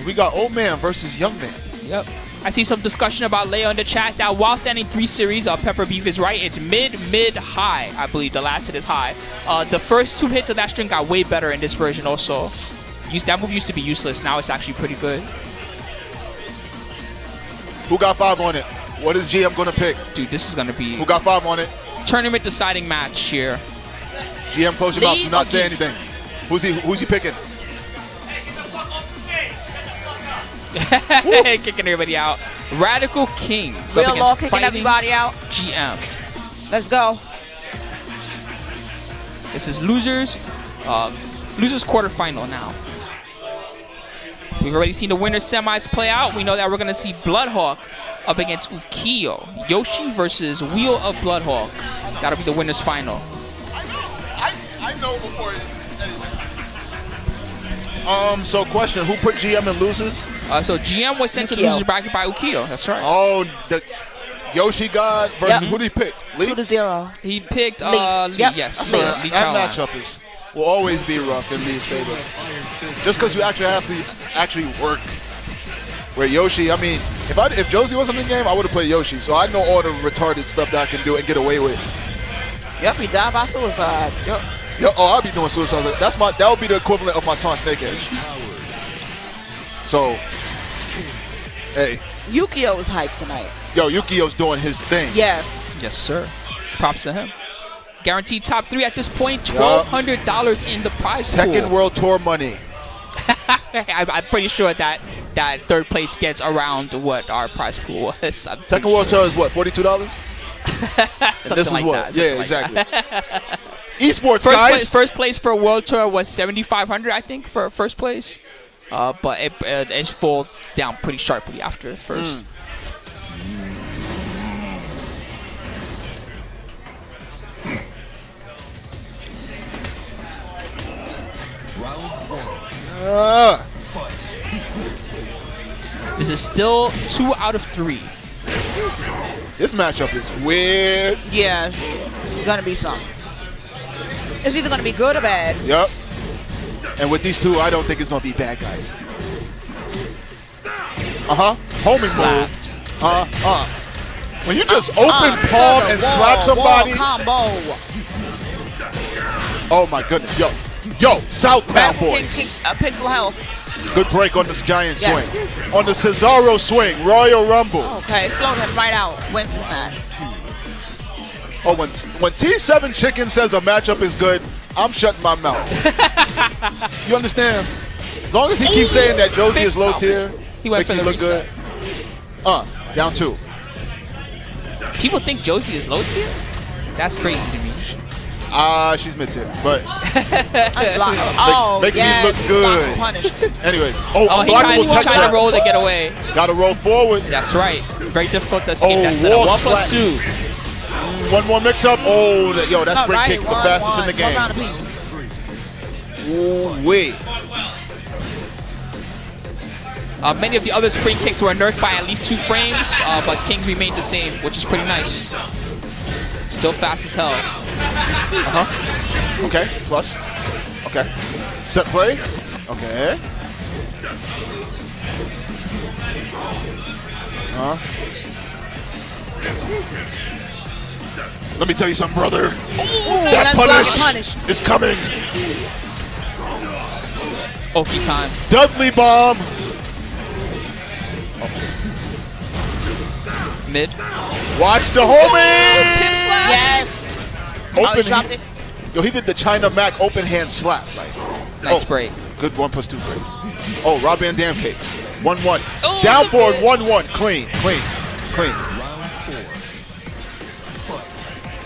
We got old man versus young man. Yep. I see some discussion about Leo in the chat that while standing three series, uh, Pepper Beef is right. It's mid, mid, high. I believe the last hit is high. Uh, the first two hits of that string got way better in this version also. Used, that move used to be useless. Now it's actually pretty good. Who got five on it? What is GM gonna pick? Dude, this is going to be Who got five on it? tournament deciding match here. GM, close your mouth. Do not say anything. Who's he? Who's he picking? Kicking everybody out. Radical King. up Real against law kicking everybody out. GM. Let's go. This is losers. Uh, losers quarterfinal now. We've already seen the winner semis play out. We know that we're going to see Bloodhawk up against Ukiyo. Yoshi versus Wheel of Bloodhawk. That'll be the winner's final. I, I know before anything. Um. So, question: Who put GM in losers? Uh, so GM was sent to the Ukiyo. losers bracket by Ukiyo. That's right. Oh, the Yoshi God versus Yep. who did he pick? Lee. Two to zero. He picked Lee. uh, Lee. Yep. Yes, So uh, Lee that Caroline. matchup is will always be rough in Lee's favor. Just because you actually have to actually work. Where Yoshi, I mean, if I if Josie wasn't in the game, I would have played Yoshi. So I know all the retarded stuff that I can do and get away with. Yep, he died by suicide. Yep. Yo, oh, I'll be doing suicide. That's my that would be the equivalent of my taunt snake edge. So, hey, Ukiyo was hyped tonight. yo, Ukiyo's doing his thing. Yes. Yes, sir. Props to him. Guaranteed top three at this point. Twelve hundred dollars in the prize Tekken pool. World Tour money. I, I'm pretty sure that that third place gets around what our prize pool was. I'm pretty World Tour is what, forty-two dollars? sure. Something This is like what? that, yeah, something like exactly. that. Esports, First guys. place, first place for a World Tour was 7,500, I think, for first place. Uh, but it, it, it falls down pretty sharply after the first. Round one. Ah. This is still two out of three. This matchup is weird. Yeah, it's gonna be something. It's either gonna be good or bad. Yep. And with these two, I don't think it's gonna be bad guys. Uh huh. Homing move. Slapped. Uh uh. When you just open Uh, palm and wall, slap somebody. combo. Oh my goodness. Yo. Yo, Southtown King, boys. King, uh, pixel health. Good break on this giant Yeah. swing. On the Cesaro swing, Royal Rumble. Okay, float him right out. Wins this match. Oh, when when T7 Chicken says a matchup is good, I'm shutting my mouth. you understand? As long as he keeps saying that Josie is low tier, He went makes for me the look good. reset. Uh, down two. People think Josie is low tier? That's crazy to me. Ah, she's mid tier, but Unblock. Oh, makes me yes. look good. block anyways. Oh, Oh, he tried, unblockable he tech trap. to roll to get away. Got to roll forward. That's right. Very difficult to escape Oh, that setup. wall One plus splat. two. One more mix up. Oh, that- yo, that All spring right, kick, the fastest one, in the game. Ooh, wait. Uh, many of the other spring kicks were nerfed by at least two frames, uh, but Kings remained the same, which is pretty nice. Still fast as hell. Uh huh. Okay, plus. Okay. Set play. Okay. Huh? Let me tell you something, brother. that that's block and punish, punish. is coming. Oki time. Dudley bomb. Mid. Watch the homie. Pimp slaps! Yes. Open. Oh, he dropped it. Yo, he did the China Mac open hand slap. Like, Nice Oh. break. good one plus two break. Oh, Rob Van Dam cakes. One one. Oh, Down the forward. One one. Clean. Clean. Clean.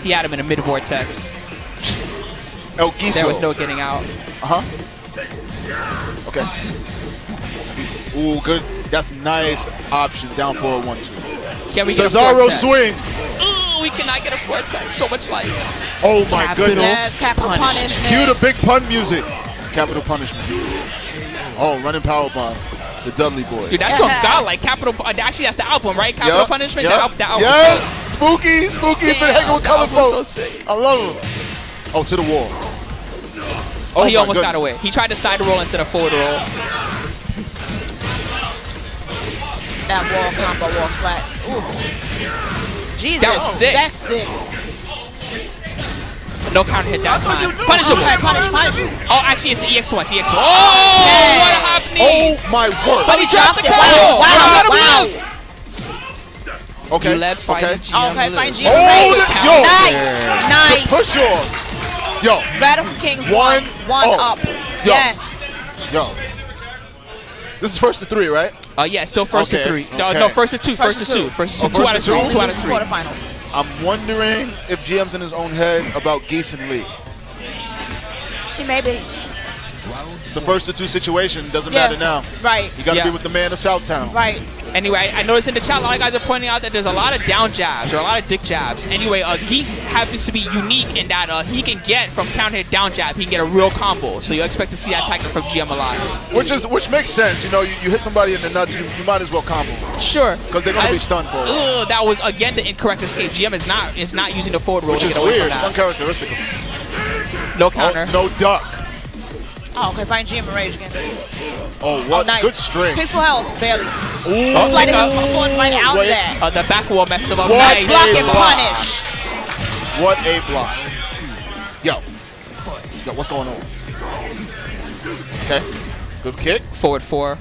Round four. Fight. He had him in a mid vortex. El Giso. There was no getting out. Uh huh. Okay. Ooh, good. That's nice option. Down forward one two. Can we get a Cesaro vortex? swing. Ooh, we cannot get a vortex. So much life. Oh my Capital. goodness. Yes, capital Punishment. punishment. Cue the big pun music. Capital punishment. Oh, running power bomb. The Dudley boys. Dude, that song's got like capital. Uh, actually, that's the album, right? Capital Yup, Punishment. yup, The, al- the album. Yes. Spooky. Spooky. Been hanging with the color album's so folks. sick. I love him. Oh, to the wall. Oh, he my almost got away. He tried to side roll instead of forward roll. That wall combo, wall splat. Ooh. Jesus. That was sick. That's sick. No counter hit that time. you know. Punishable. Okay, punish, punish. Oh, actually, it's the EX1. EX1. Oh, Okay. what happening? Oh my word. But he dropped the it. combo. Wow, Yo, let him wow, live. Okay. You led fight okay. and GM Okay, live. fine, GM. Oh, Nice. yo. Nice. Nice. Push off. Yo. Radical Kings One. one, one Oh. up. Yo. Yes. Yo. This is first to three, right? Uh, yeah, still first Okay, to three. No, okay. no, first to two. First, First to to two. two. First to Oh, two. Two first out of to three. two? Two out of three. Quarterfinals. I'm wondering if GM's in his own head about Geese and Lee. He may be. It's a first to two situation. Doesn't Yeah. matter now. Right. You got to Yeah. be with the man of Southtown. Right. Anyway, I noticed in the chat a lot of guys are pointing out that there's a lot of down jabs or a lot of dick jabs. Anyway, uh, Geese happens to be unique in that uh, he can get from counter hit down jab, he can get a real combo. So you expect to see that technique from GM a lot. Which is which makes sense. You know, you, you hit somebody in the nuts, you, you might as well combo. Sure. Because they're gonna be stunned for a while. Ugh, that was again the incorrect escape. GM is not is not using the forward roll Which to is get away weird. It's from that. uncharacteristic. No Oh, counter. no duck. Oh, okay. Fine. GM and Rage again. Oh, what? Oh, nice. Good string. Pixel health. Barely. Ooh. Oh, Like uh, going right out wait. there. Uh, the back wall messed him up. What? Nice. Block and block. punish. What a block. Yo. Yo, what's going on? Okay. Good kick. Forward four.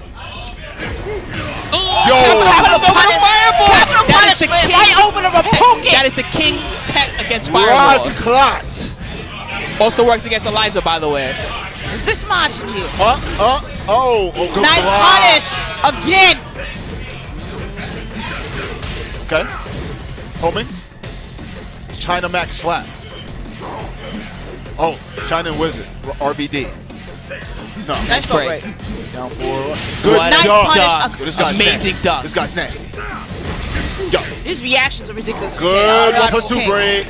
Yo. Capital punish- fireball. capital That is the punishment king right over the tech. That is the king tech against Raz fireballs. Klotz. Also works against Eliza, by the way. Is this match in here? Uh, uh, oh. oh good Nice block. punish. Again. Okay. Homing. China Max slap. Oh, China Wizard. R- RBD. No. Nice go break. break. Down four. Good What Nice duck. punish. duck. Yo, this guy's Amazing nasty. duck. This guy's nasty. Yo, His reactions are ridiculous. good. Yeah, One plus Radical two King. break.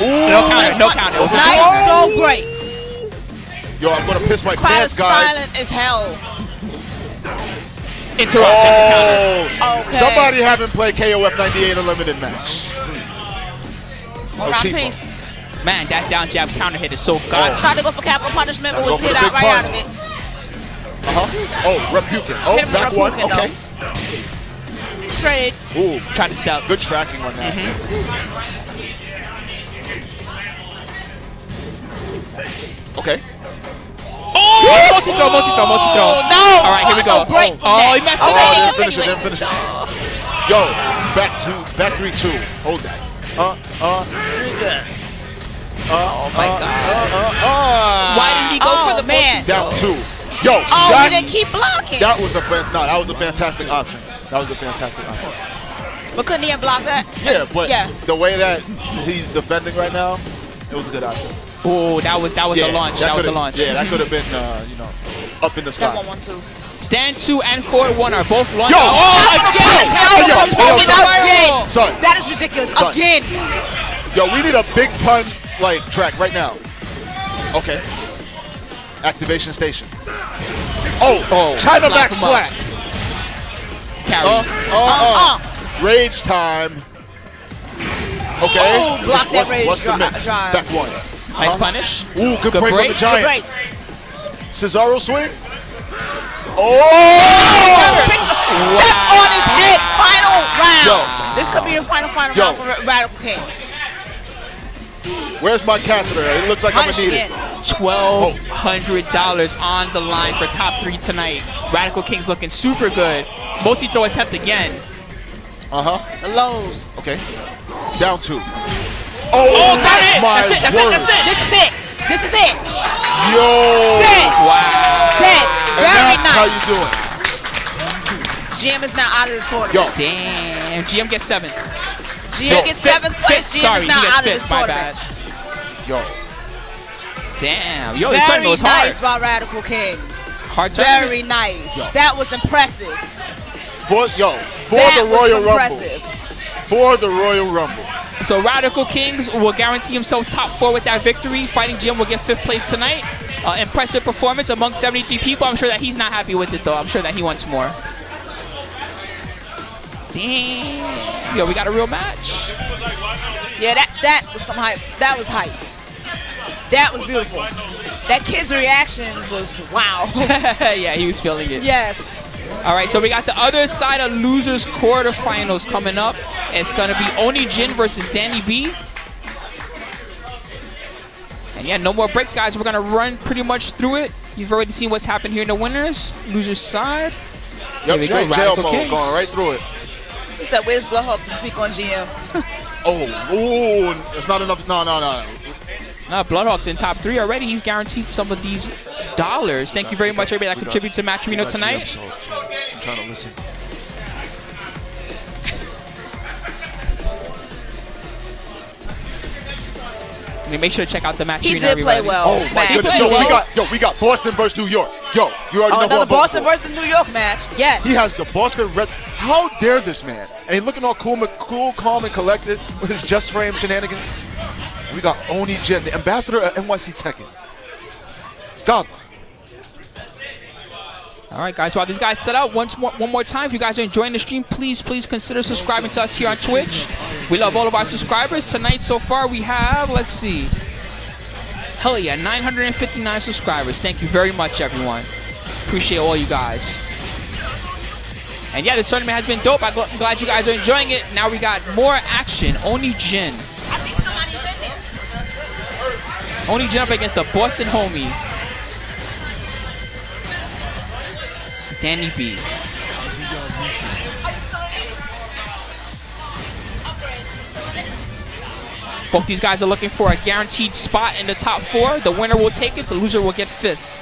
No counter, no counter. It was a Nice go break. Yo, I'm gonna piss my Crowd pants, is guys. silent as hell. interrupt. That's a counter. Oh, Okay. somebody haven't played KOF 98 Unlimited match. Around Chico. Man, that down jab counter hit is so god. Oh. Tried to go for capital punishment, but was hit out big right out of it. Uh-huh. Oh, Reppuken. Oh, Hit back one. Reppuken, Okay. Trade. Ooh, Try to stop. good tracking on that. Okay. Oh, multi throw, multi throw, multi throw. Oh, no. All right, here we go. Oh, great. Oh, he messed Oh, it up. didn't finish it, didn't finish it. Yo, back two, back three, two. Hold that. Uh, uh, Oh my god. uh, uh, uh. Why didn't he go Oh, for the man. multi Down two. Yo, Oh, that, he didn't keep blocking. that was a fan, no, that was a fantastic option. That was a fantastic option. But couldn't he have blocked that? Yeah, but Yeah. the way that he's defending right now, it was a good option. Oh, that was that was yeah, a launch. That, was a launch. Yeah, that could have been, uh, you know, up in the sky. one, one, two. Stand two and forward one are both launched. Yo! oh, again! Hey, yo, hey, yo, son. Again. Son, That is ridiculous. Son. Again. yo, we need a big pun like track right now. Okay. Activation station. Oh, Oh, China slap back him slap. Carry. Uh, uh, uh. Rage time. Okay. Oh, block what's, that rage what's the dri- mix? drive. Back one. Nice punish. Ooh, good, Good break, break. on the giant. Right. Cesaro swing. Oh! Step on his head. Final round. Yo. This could be the final, final Yo. round for Ra- Radical King. Where's my catheter? It looks like I'm gonna need it. Twelve hundred dollars on the line for top three tonight. Radical King's looking super good. Multi throw attempt again. Uh huh. The lows. Okay. Down two. Oh, Oh, got it! That's it, that's it, that's it. This is it. This is it. Yo. That's it. Wow. That's it. And Very that's how you doing? GM is now out of the tournament. Yo. Damn. GM gets seventh. GM Yo. gets seventh place. GM Sorry, is he now gets out of the fifth. Tournament. Yo. Damn. Yo, this Very tournament was hard. nice by Radical Kings. Hard tournament. Very nice. Yo. That was impressive. For yo, for that the Royal Rumble. For the Royal Rumble. So Radical Kings will guarantee himself top four with that victory. Fighting Jim will get fifth place tonight. Uh, impressive performance among 73 people. I'm sure that he's not happy with it though. I'm sure that he wants more. Damn. Yo, we got a real match. Yeah, that that was some hype. That was hype. That was beautiful. That kid's reactions was wow. yeah, he was feeling it. yes. All right, so we got the other side of losers quarterfinals coming up. It's gonna be Oni Jin versus Danny B. And yeah, no more breaks, guys. We're gonna run pretty much through it. You've already seen what's happened here in the winners, losers side. Here Yep, we go, straight jail mode, Kings. going right through it. He said, "Where's Bloodhawk to speak on GM?" Oh, ooh, it's not enough. No, no, no. Uh, Bloodhawk's in top three already. He's guaranteed some of these dollars. Thank you very much, everybody that We contributed to Match Reno Back to the tonight. episode, so I'm trying to listen. And make sure to check out the Match He Reno, did play well. Oh my Man, goodness, yo, played we got yo, we got Boston versus New York. Yo, you already Oh, know who another I'm Boston for. versus New York match. Yes. He has the Boston Red. How dare this man? And he's looking all cool, cool, calm, and collected with his just frame shenanigans. We got Oni Jin, the ambassador of NYC Tekken. It's godlike. All right, guys. While these guys set up, once more, one more time, if you guys are enjoying the stream, please, please consider subscribing to us here on Twitch. We love all of our subscribers. Tonight, so far, we have, let's see, hell yeah, 959 subscribers. Thank you very much, everyone. Appreciate all you guys. And yeah, this tournament has been dope. I'm glad you guys are enjoying it. Now we got more action. Oni Jin. I think somebody's in there. Oni Jin up against the Boston homie. Danny B. Both these guys are looking for a guaranteed spot in the top four. The winner will take it. The loser will get fifth.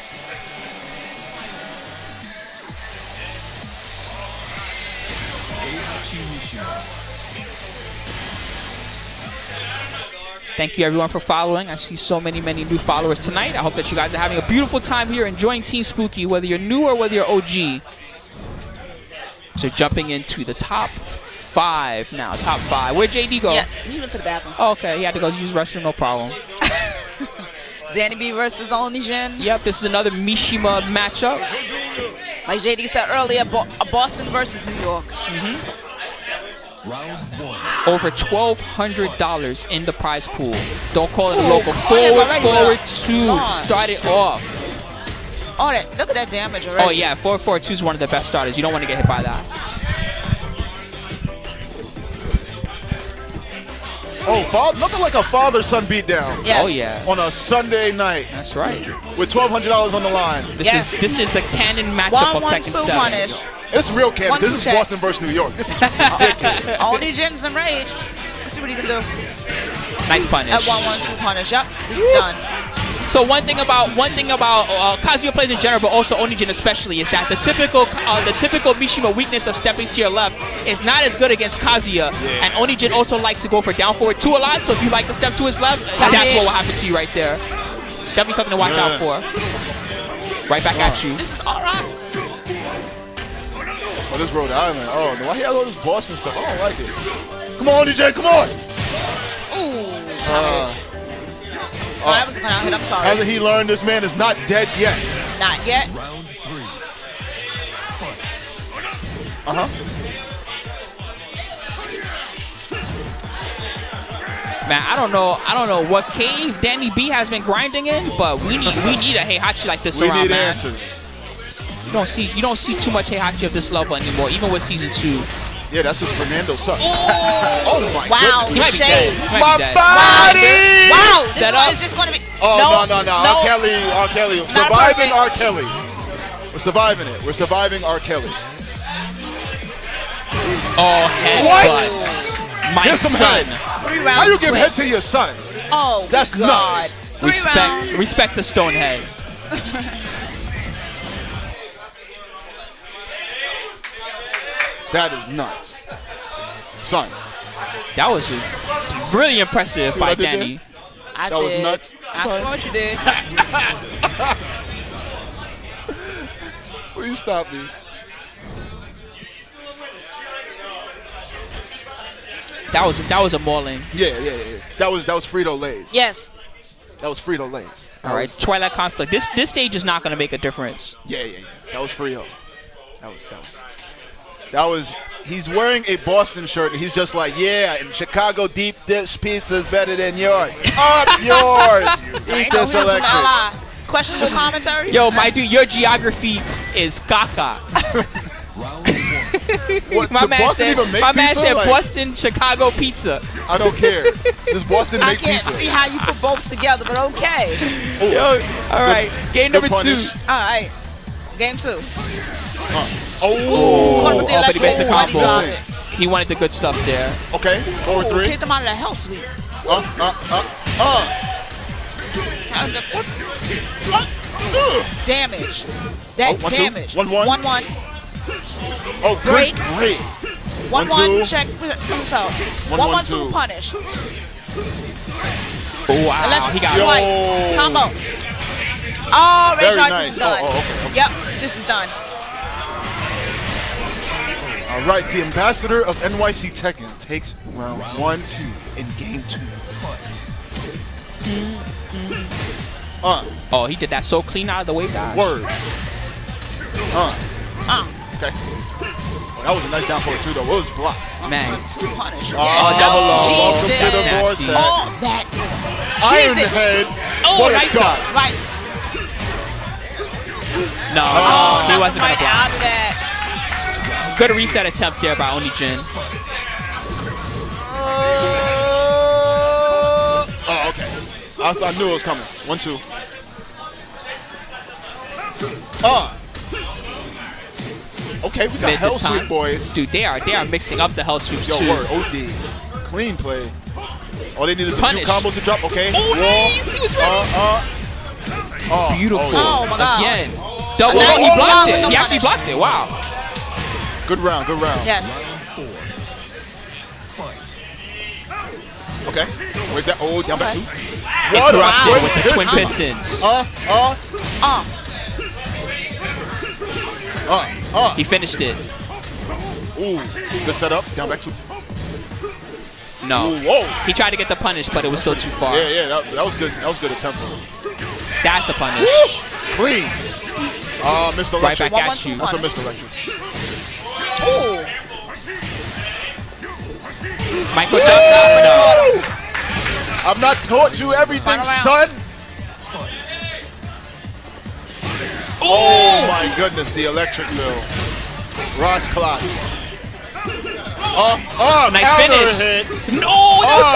Thank you everyone for following. I see so many, many new followers tonight. I hope that you guys are having a beautiful time here, enjoying Team Spooky, whether you're new or whether you're OG. So jumping into the top five now. Top five. Where'd JD go? Yeah, he went to the bathroom. Oh, okay, he had to go use restroom, no problem. Danny B versus Onijin. Yep, this is another Mishima matchup. Like JD said earlier, Bo- Boston versus New York. Mm-hmm. Round one. Over $1,200 in the prize pool. Don't call it a local. Forward, forward two. Start it off. Oh, that, look at that damage already. Oh, yeah, forward, forward two is one of the best starters. You don't want to get hit by that. Oh, fa- nothing like a father-son beatdown Yes. Oh, yeah. on a Sunday night That's right. with $1,200 on the line. This Yes. is this is the canon matchup One, of one, Tekken two 7. punish. It's real canon. One, This is check. Boston versus New York. This is ridiculous. Onijin's in rage. Let's see what he can do. Nice punish. At one, one, two punish. Yep, this is done. So one thing about one thing about uh, Kazuya plays in general, but also Onijin especially, is that the typical uh, the typical Mishima weakness of stepping to your left is not as good against Kazuya. And Onijin also likes to go for down forward two a lot. So if you like to step to his left, that's what will happen to you right there. Definitely something to watch out for. Right back at you. This is all right. Oh, this Rhode Island. Oh, why he has all this Boston stuff? I don't like it. Come on, DJ. Come on. Ooh. Uh, Oh, that was a good hit. I'm sorry. hasn't he learned this man is not dead yet? Not yet. Round three. Fight. Uh huh. Man, I don't know. I don't know what cave Danny B has been grinding in, but we need we need a Heihachi like this We around, need man. answers. You don't see you don't see too much Heihachi of this level anymore, even with season two. Yeah, that's because Fernando sucks. Oh, oh my Wow. goodness. He might be Shade. dead. He might My be dead. body. Wow. This Set one, up. Is this going to be? Oh no no no! R. no. Kelly, R. Kelly, surviving perfect. R. Kelly. We're surviving it. We're surviving R. Kelly. Oh, headbutts. My Get some son. head. How you give quick. head to your son? Oh, That's God. nuts. Three Respect, rounds. respect the Stonehead. That is nuts, son. That was really impressive See by what I did Danny. I That was did. nuts, I son. saw what you did. Please stop me. That was that was a mauling. Yeah, yeah, yeah. That was that was Frito Lay's. yes. That was Frito Lay's. That All right, was- Twilight Conflict. This this stage is not going to make a difference. Yeah, yeah, yeah. That was Frio. That was that was that was. He's wearing a Boston shirt, and he's just like, yeah. And Chicago deep dish pizza is better than yours. Up yours. I Eat ain't this he was from electric. LI. Questionable commentary. Yo, my dude, your geography is caca. What, My man Boston said, even make my man said Like, Boston, Chicago pizza. I don't care. Does Boston make pizza? I can't pizza? see how you put both together, but okay. Yo, all right, game number two. All right. Game two. Oh, Caught him Oh, but he missed the combo. body. He wanted the good stuff there. okay. Forward Ooh, three. Kicked him out of the hell sweep. Uh, uh, uh, uh. Ugh. Damage. That Oh, one, two. damage. One, one. One, one. Oh, good Break. break. One, One, one. two. Check himself. One, One, one, one, two. two. Punish. Wow, Electric he got Yo. swipe. Combo. Oh, Ray Very nice. this is done. Oh, oh, okay, okay. Yep, this is done. All right, the ambassador of NYC Tekken takes round one, two, in game two. Uh, Oh, he did that so clean out of the way, guys. word. Uh, Uh, okay. Oh, that was a nice down forward two, though. It was blocked. Man, one, two, punish. Oh, double low. Welcome to the Nasty. vortex. Oh, that. Iron Jesus. Head. Oh, what nice a dot. Right. no, Oh, he wasn't gonna block. out of that. Good reset attempt there by Onijin. Uh, oh, okay. I knew it was coming. One, two. Uh. Okay, we got Mid Hell this time. Sweep boys. Dude, they are they are mixing up the hell sweeps Yo, too. word. OD. Clean play. All they need is a few combos to drop. Okay. Oh, nice! He was ready. Uh, uh. Oh, Beautiful. Oh, Oh, my God. Again. Double. Oh, he blocked Oh, it. no He actually blocked it. Wow. Yeah. Good round. Good round. Yes. Round four. Fight. Okay. Wait that. Oh, down back Okay. two. What a Interrupted great with the twin pistons. Uh, uh, Uh, uh, uh. He finished it. Ooh, good setup. Down back two. No. Ooh, whoa. He tried to get the punish, but it was still too far. Yeah, yeah, that, that was good. That was good attempt. That's a punish. Clean. Uh, Mr. Right back One, at one, you. two, That's a Punish. Mr. Electric. Ooh. Michael Duck. No. I've not taught you everything, Final round. son. Oh my goodness, the electric bill. Ross Klotz. Oh, uh, Nice finish. hit. No, that was Uh,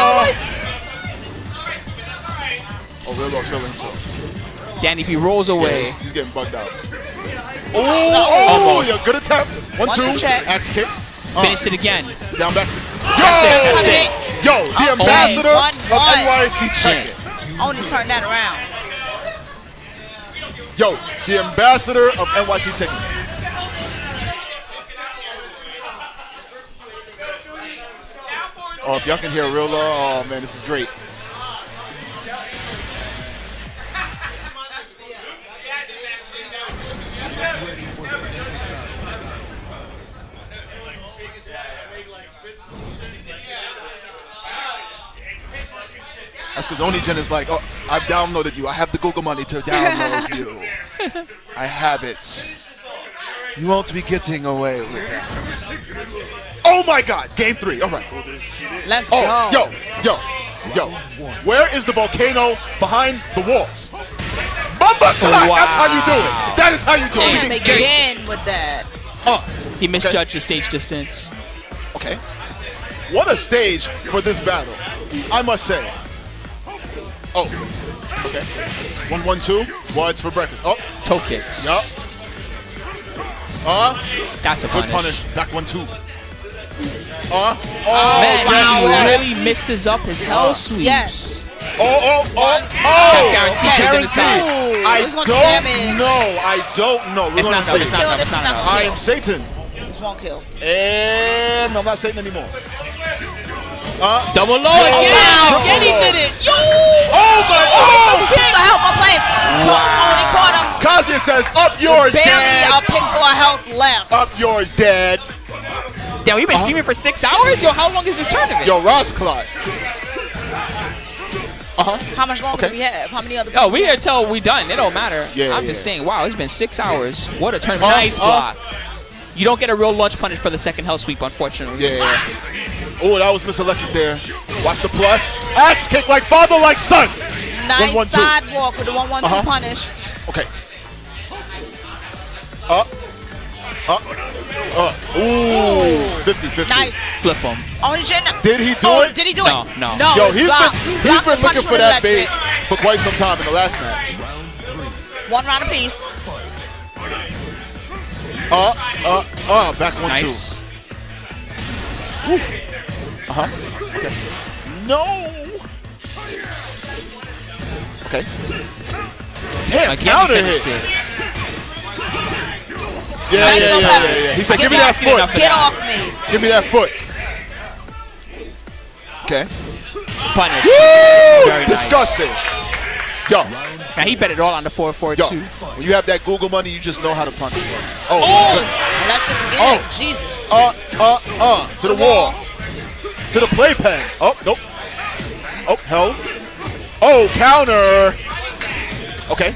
not oh, real feeling so. Danny B rolls away. He's getting bugged out. Oh, oh, yeah, good attempt. One, One, two, two, check. axe kick. Uh, Finished it again. Down back. That's it, that's it. yo, the Oh, ambassador one, of one. NYC check it. Only turn that around. Yo, the ambassador of NYC Tekken. Oh, if y'all can hear real low, oh man, this is great. Because Onijin is like, oh, I've downloaded you. I have the Google money to download you. I have it. You won't be getting away with it. Oh my God! Game three. All right. Let's Oh, go. yo, yo, yo. Where is the volcano behind the walls? Bumba clock. That's how you do it. That is how you do it. Can't We get gangsta. begin with that. Uh, He misjudged the stage distance. okay. What a stage for this battle. I must say. Oh. Okay. One, one, two. What's for breakfast? Oh. Toe kicks. Yup. Uh. That's a Good punish. punish. Back one, two. Uh. Oh. Man, wow. he really mixes up his hell sweeps. Yes. Oh, oh, oh, oh! That's oh! guaranteed. Okay. He's in the side. Ooh, I don't damage. know. I don't know. We're It's not say. It's not Kill It's not is not enough. I am Satan, This won't kill. and I'm not Satan anymore. Uh, Double low Oh, again. wow. Again, he did it. Yo. oh my! God. Oh! Pixel help my players. Only caught him. Kazuya says, "Up yours, Barely a pixel of health left. Up yours, dad." Damn, we've been streaming for six hours. Yo, how long is this tournament? Yo, Ross Clot. Uh huh. How much longer Okay. do we have? How many other Yo, we here till we done. It don't matter. Yeah, I'm yeah. just saying. Wow, it's been six hours. What a tournament. Uh, nice uh. block. You don't get a real lunch punish for the second hell sweep, unfortunately. Yeah. Oh, that was Miss Electric there. Watch the plus. Axe kick like father, like son. Nice One, one, two. sidewalk with the 1 1 Uh-huh. punish. Okay. Up. Up. Uh. Ooh. 50 50. Nice. Flip him. Only Did he do oh, it? Did he do No, it? no. No. Yo, it's he's blocked. been he's Blocked been looking for that bait for quite some time in the last match. One round apiece. Uh, uh, uh, back one Nice. two. Uh huh. Okay. No. Okay. Damn, Again, counter he hit. finished it. Yeah, Nice yeah, little yeah, yeah, yeah. He said, "Give me that foot. Get that. off me. Give me that foot." Okay. Punish. Woo! Very nice. Disgusting. Yo, Now he bet it all on the 4 4 yo. When you have that Google money, you just know how to punch. Oh. Electric skin. Oh. Jesus. Uh, uh, uh. To the wall. To the playpen. Oh, nope. Oh, hell. Oh, counter. Okay.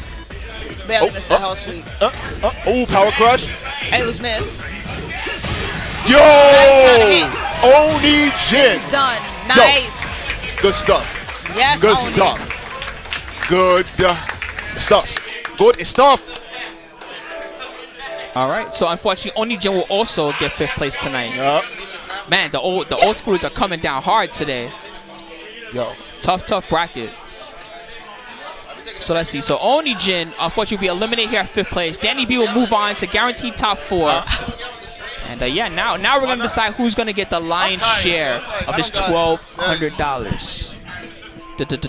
Barely Oh, missed the oh. hell sweep. Uh, uh, oh, power crush. It was missed. Yo! hit. Oni Jin. It's done. Nice. Good stuff. Yes. Good Oni. stuff. Good uh, stuff. Good stuff. All right. So unfortunately, Oni Jin will also get fifth place tonight. Yup. Man, the old the old schoolers are coming down hard today. Yo. Tough, tough bracket. So let's see. So Oni Jin, unfortunately, will be eliminated here at fifth place. Danny B will move on to guaranteed top four. And uh, yeah, now now we're gonna decide who's gonna get the lion's tired, share so like, of I this don't got- twelve hundred dollars.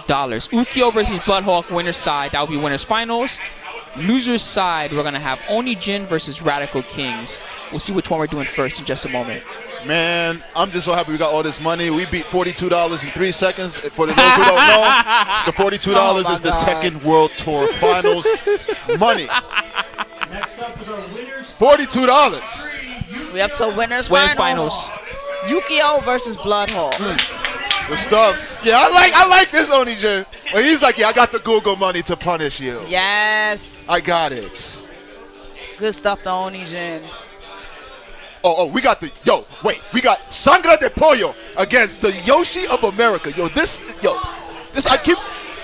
Dollars. Ukiyo versus Bloodhawk, winner's side. That will be winners finals. Loser's side, we're gonna have Onijin versus Radical Kings. We'll see which one we're doing first in just a moment. Man, I'm just so happy we got all this money. We beat $42 in three seconds. For the those who don't know, the $42 Oh my is the God. Tekken World Tour Finals money. Next up is our winners. $42. We have to winners, Winners finals. finals. Ukiyo versus Bloodhawk. Hmm. The stuff. Yeah, I like I like this Onijin. When he's like, yeah, I got the Google money to punish you. Yes. I got it. Good stuff, the Onijin. Oh, oh, we got the yo. Wait, we got Sangra de Pollo against the Yoshi of America. Yo, this, yo, this. I keep,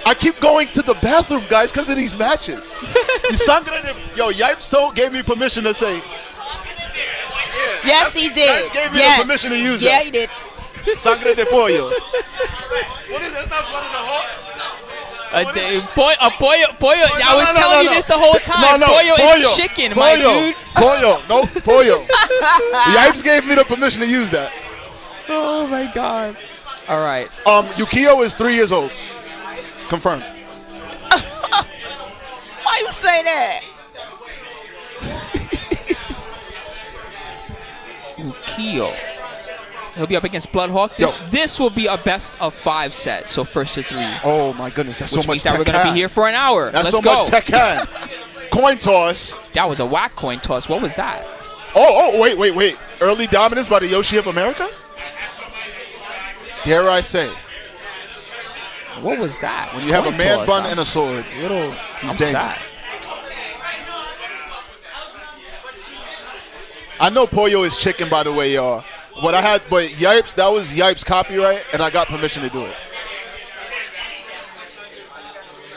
I keep going to the bathroom, guys, because of these matches. the Sangra de, yo, Yipes told gave me permission to say. Yeah, Yes, he did. Yipes gave me yes. the permission to use Yeah, that. he did. Sangre de pollo. what is that? It's not blood in the heart. A, day, boy, a pollo, pollo. No, I was no, no, telling you this the whole time. No, no, pollo, pollo, is chicken, pollo, my dude. Pollo, no, pollo. Yipes gave me the permission to use that. Oh my god. All right. Um, Yukio is three years old. Confirmed. Why you say that? Ukiyo. He'll be up against Bloodhawk. This Yo. this will be a best of five set. So first to three, Oh my goodness, that's which so much that we're gonna be here for an hour. That's Let's so go. much Tekken. Coin toss. that was a whack coin toss. What was that? Oh, oh, wait, wait, wait. Early dominance by the Yoshi of America? Dare I say, What was that? when you have a man bun I'm and a sword, little. he's I'm dangerous. sad. I know Pollo is chicken, by the way, y'all. But I had, but Yipes, that was Yipes copyright, and I got permission to do it.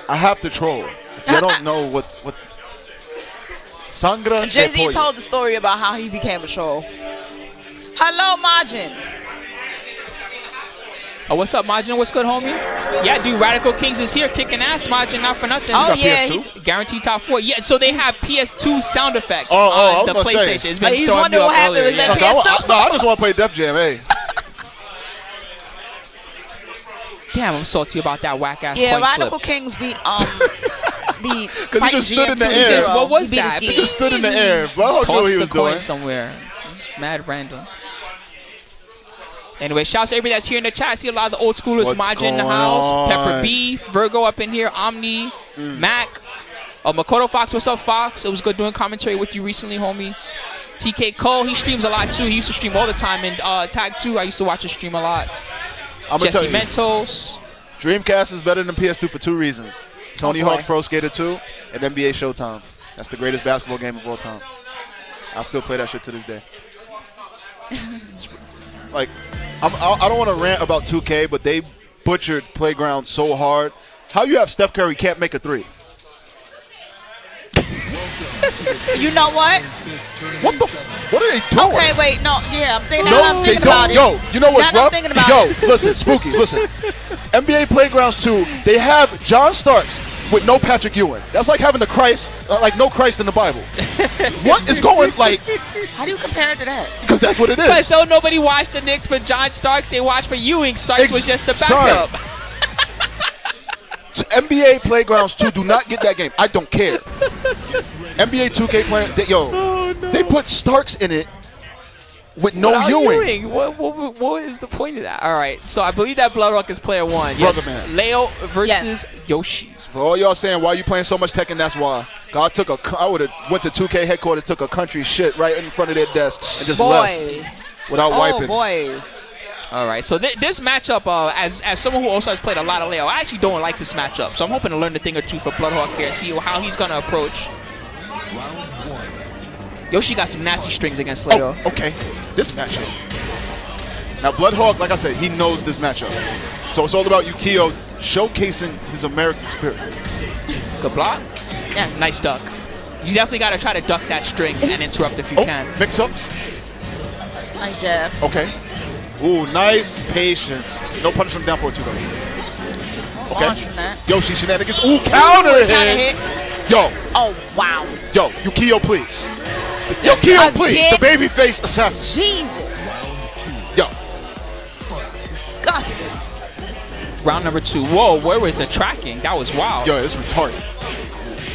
I have to troll. If you don't know what what Sangra Jay Z told the story about how he became a troll. Hello, Majin. Oh, what's up, Majin? What's good, homie? Yeah, dude, Radical Kings is here kicking ass, Majin, not for nothing. Oh yeah, PS2? he, Guaranteed top four. Yeah, so they have PS2 sound effects Oh, oh, on the gonna say. PlayStation. It's been Oh, you just throwing me wonder off what happened earlier, with yeah. that Look, I, wa- I, no, I just want to play Def Jam. Hey, Damn, I'm salty about that whack ass yeah. coin Radical flip. Kings beat um beat he Fight just stood GM in the 2-0. air. Yes, what was He that? He just stood in the air. Bloodhawk knew what Toss he the was coin doing. somewhere. It's mad random. Anyway, shouts to everybody that's here in the chat. I see a lot of the old schoolers. What's Majin in the house. Pepper on? B, Virgo up in here, Omni, Mm. Mac, uh, Makoto Fox. What's up, Fox? It was good doing commentary with you recently, homie. TK Cole, he streams a lot too. He used to stream all the time And uh, Tag 2. I used to watch him stream a lot. I'm Jesse you, Mentos. Dreamcast is better than PS2 for two reasons: Tony Oh. Hawk's Pro Skater 2 and NBA Showtime. That's the greatest basketball game of all time. I still play that shit to this day. like, I'm, I I don't want to rant about 2K, but they butchered Playground so hard. How you have Steph Curry can't make a three? You know what? What the? What are they doing? Okay, wait, no, yeah, I'm thinking. No, I'm they thinking about don't. it. Yo, you know what's Now that I'm rough? thinking about Yo, listen, Spooky, listen. NBA Playgrounds 2, they have John Starks with no Patrick Ewing. That's like having the Christ, uh, like no Christ in the Bible. what is going, like, How do you compare it to that? because that's what it is. Because is. though nobody watched the Knicks for John Starks, they watched for Ewing. Starks Ex- was just the backup. NBA Playgrounds 2, do not get that game. I don't care. NBA 2K player, they, yo, they put Starks in it with no Without Ewing. What, what, what is the point of that? All right, so I believe that Bloodhawk is player one. Brother yes, man. Leo versus Yoshi. For all y'all saying why you playing so much Tekken, that's why. God took a, I would have went to 2K headquarters, took a country shit right in front of their desk and just left Boy, without oh wiping. boy. All right, so th- this matchup, uh, as as someone who also has played a lot of Leo, I actually don't like this matchup. So I'm hoping to learn a thing or two for Bloodhawk here, see how he's gonna approach. Round one. Yoshi got some nasty strings against Leo. Oh, okay. This matchup. Now, Bloodhawk, like I said, he knows this matchup. So it's all about Yukio showcasing his American spirit. Good block. Yes. Nice duck. You definitely got to try to duck that string and interrupt if you Oh, can. mix-ups. Nice jab. Okay. Ooh, nice patience. No punishment down for it, too, though. Okay. Launch from that. Yoshi shenanigans. Ooh, counter Counter hit. hit. Yo, Oh wow. yo, Yukio, please. Yo, Yukio, please. Again? The babyface assassin. Jesus. Yo, Disgusting. Round number two. Whoa, where was the tracking? That was wild. yo, it's retarded.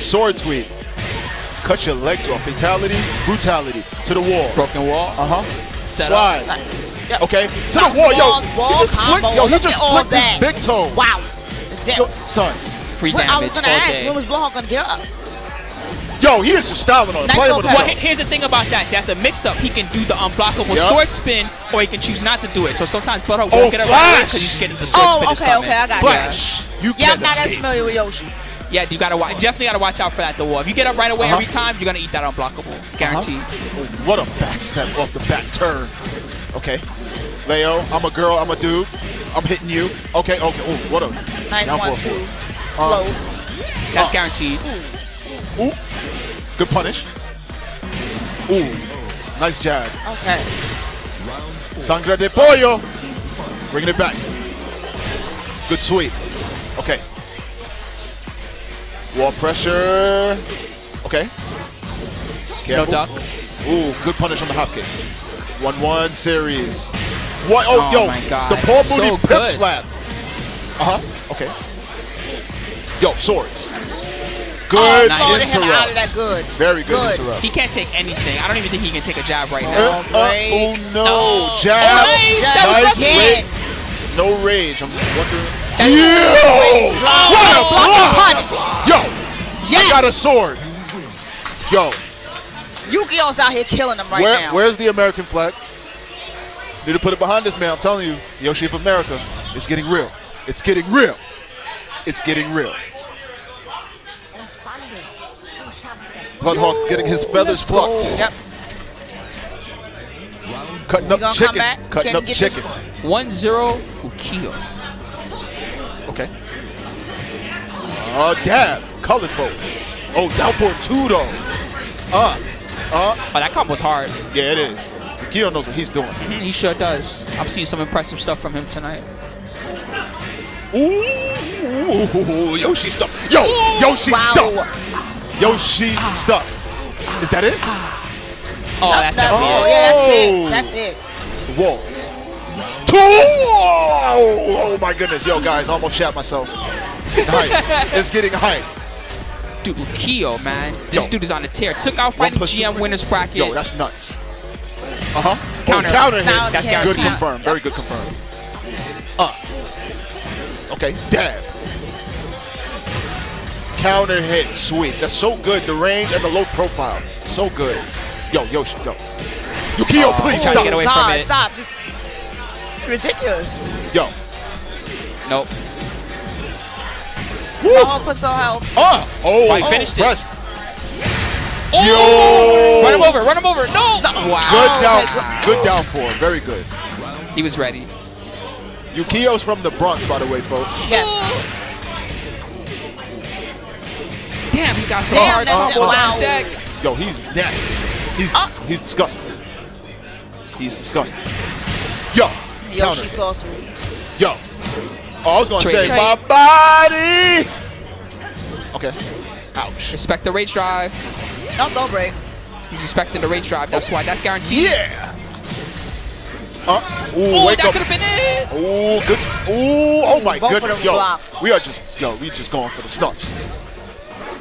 Sword sweep. cut your legs off. Fatality, brutality. To the wall. Broken wall. Uh huh. Slide. Yep. Okay. To the wall, yo. Wall, wall he just flicked. Yo, he just at all flicked his that. big toe. Wow. Damn. Yo, son. Free Well, I was gonna ask, day. when was Bloodhawk gonna get up? Yo, he is just styling on it, Nice playing little with Well, pass. himself. he- here's the thing about that. That's a mix-up. He can do the unblockable Yup. sword spin, or he can choose not to do it. So sometimes Bloodhawk Oh, won't get it right Flash! because he's scared of the sword Oh, spin is okay, okay, I got Flash. You Yeah, I'm can't not as familiar with Yoshi. Yeah, you gotta watch. Definitely gotta watch out for that. The wall. If you get up right away Uh-huh. every time, you're gonna eat that unblockable, guaranteed. Oh, what a backstep off the back turn. Okay. Leo, I'm a girl, I'm a dude. I'm hitting you. Okay, okay. Oh, what a Nice one, for a two. Uh, Flow. That's guaranteed. Ooh. Good punish. Ooh. Nice jab. Okay. Sangre de pollo. Bringing it back. Good sweep. Okay. Wall pressure. Okay. No duck. Ooh, good punish on the hop kick. 1-1 series. What? Oh, Oh yo, the Paul So Mooney pip good. slap. Uh-huh. Okay. Yo, swords. Oh, nice. Floated him out of that good. Very good, Good. interrupt. He can't take anything. I don't even think he can take a jab right Uh, now. uh, break. oh no, No. jab. Oh, nice. That was nice lucky. break. No rage. I'm wondering. That's Yo! What a block! Punch. Yo! Yes. I got a sword. Yo, Yu-Gi-Oh's out here killing him right where, now. where's the American flag? Need to put it behind this man. I'm telling you, Yoshi of America, it's getting real. It's getting real. It's getting real. Bloodhawk getting his feathers plucked. Yep. Cutting up gonna chicken. Cutting up chicken. this? 1-0 Ukiyo. Okay. Oh, dab. Colorful. Oh, down for two, though. Uh, uh, Oh, that combo's hard. yeah, it is. Kyo knows what he's doing. Mhm, He sure does. I'm seeing some impressive stuff from him tonight. Ooh, Yoshi stuff. Yo, Yoshi Wow. stuff. Yoshi stuff. Is that it? Oh, that's That- definitely oh, it. yeah, Oh. that's it. That's it. The walls. Two. Oh, my goodness. Yo, guys, I almost shot myself. It's getting hype. it's getting hype. Dude, Ukiyo, man. This Yo. dude is on the tear. Took out One fighting GM two. winners bracket. Yo, that's nuts. Uh huh. Counter. Oh, counter hit. Now That's yeah, Good guaranteed. count. confirm. Very good confirm. Uh. Okay, dab. Counter hit, sweet. That's so good. The range and the low profile. So good. Yo, Yoshi, yo. Yukio, please trying stop. get away from God, it. stop. This ridiculous. Yo. Nope. The whole puts on health. Uh. Oh, Oh, he finished it. Oh! Yo. Run him over, run him over. No! Wow. Good down. okay, Good down for him. Very good. He was ready. Yukio's from the Bronx, by the way, folks. Yes. Damn, he got some Damn, hard combos wow. on deck. Yo, he's nasty. He's Uh. he's disgusting. He's disgusting. Yo. Yoshi Counter. sorcery. Yo. Oh, I was gonna Trade. say my body. Okay. Ouch. Respect the rage drive. No, don't break. He's respecting the rage drive. That's why. That's guaranteed. Yeah. Uh, ooh, Oh, wake that could have been it. Ooh, good. Ooh, oh my Both goodness, yo. blocked. We are just, yo, we just going for the stuffs.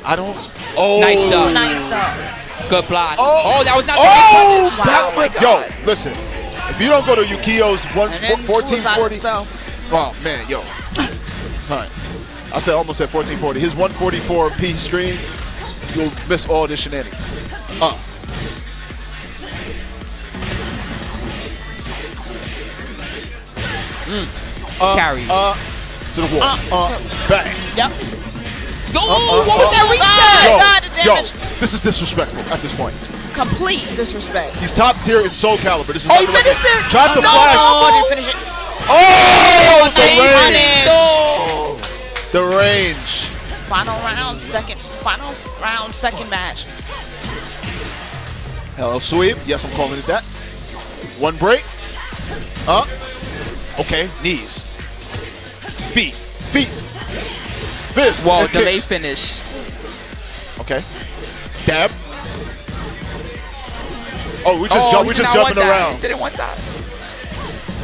I don't. Oh. Nice stuff. Nice stuff. Good block. Oh. Oh, that was not the Oh, good punish. Wow. backflip. Yo, listen. If you don't go to Yukio's one And then fourteen suicide forty. himself. Oh man, yo. Sorry. I said almost said 1440. His 144p stream, you'll miss all the shenanigans. Uh. Uh, Carry. Uh, to the wall. Uh, Uh, so- bang. Yep. Yo, uh, what was uh, that uh, reset? Yo, yo, this is disrespectful at this point. Complete disrespect. He's top tier in Soul Calibur. This is Oh, he finished it. Drop the no, flash. no, didn't finish it. Oh, the range. The range. Final round, second. Final round, second match. Hello, sweep. Yes, I'm calling it that. One break. Uh. Okay, knees. Feet. Feet. Fist. Whoa, and delay kicks. finish. Okay. Dab. Oh, we just oh, jump, we just not want jumping that. around. Didn't want that.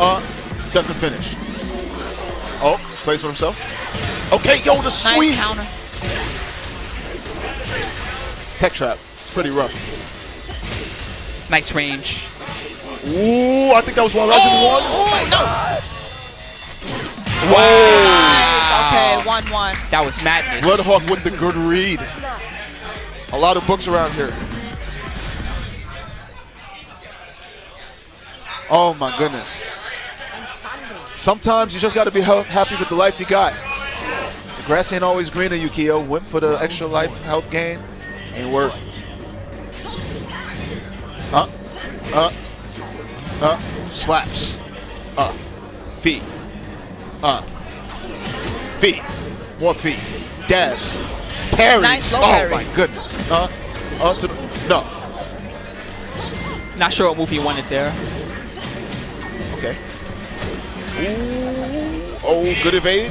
Uh, doesn't finish. Oh, plays for himself. Okay, yo, the Nice sweep. counter. Tech trap. It's pretty rough. Nice range. Ooh, I think that was one rising one. Nice. Okay, one one. That was madness. Bloodhawk with the good read. A lot of books around here. Oh my goodness. Sometimes you just got to be happy with the life you got. The grass ain't always greener, Yukio. Went for the extra life health gain. Ain't work. Uh, uh, uh, slaps. Uh, feet. Uh, feet. More feet. Dabs. Parries. Nice oh parry. my goodness. Uh, uh, to the, no. Not sure what move he wanted there. Okay. Ooh. Oh, good evade.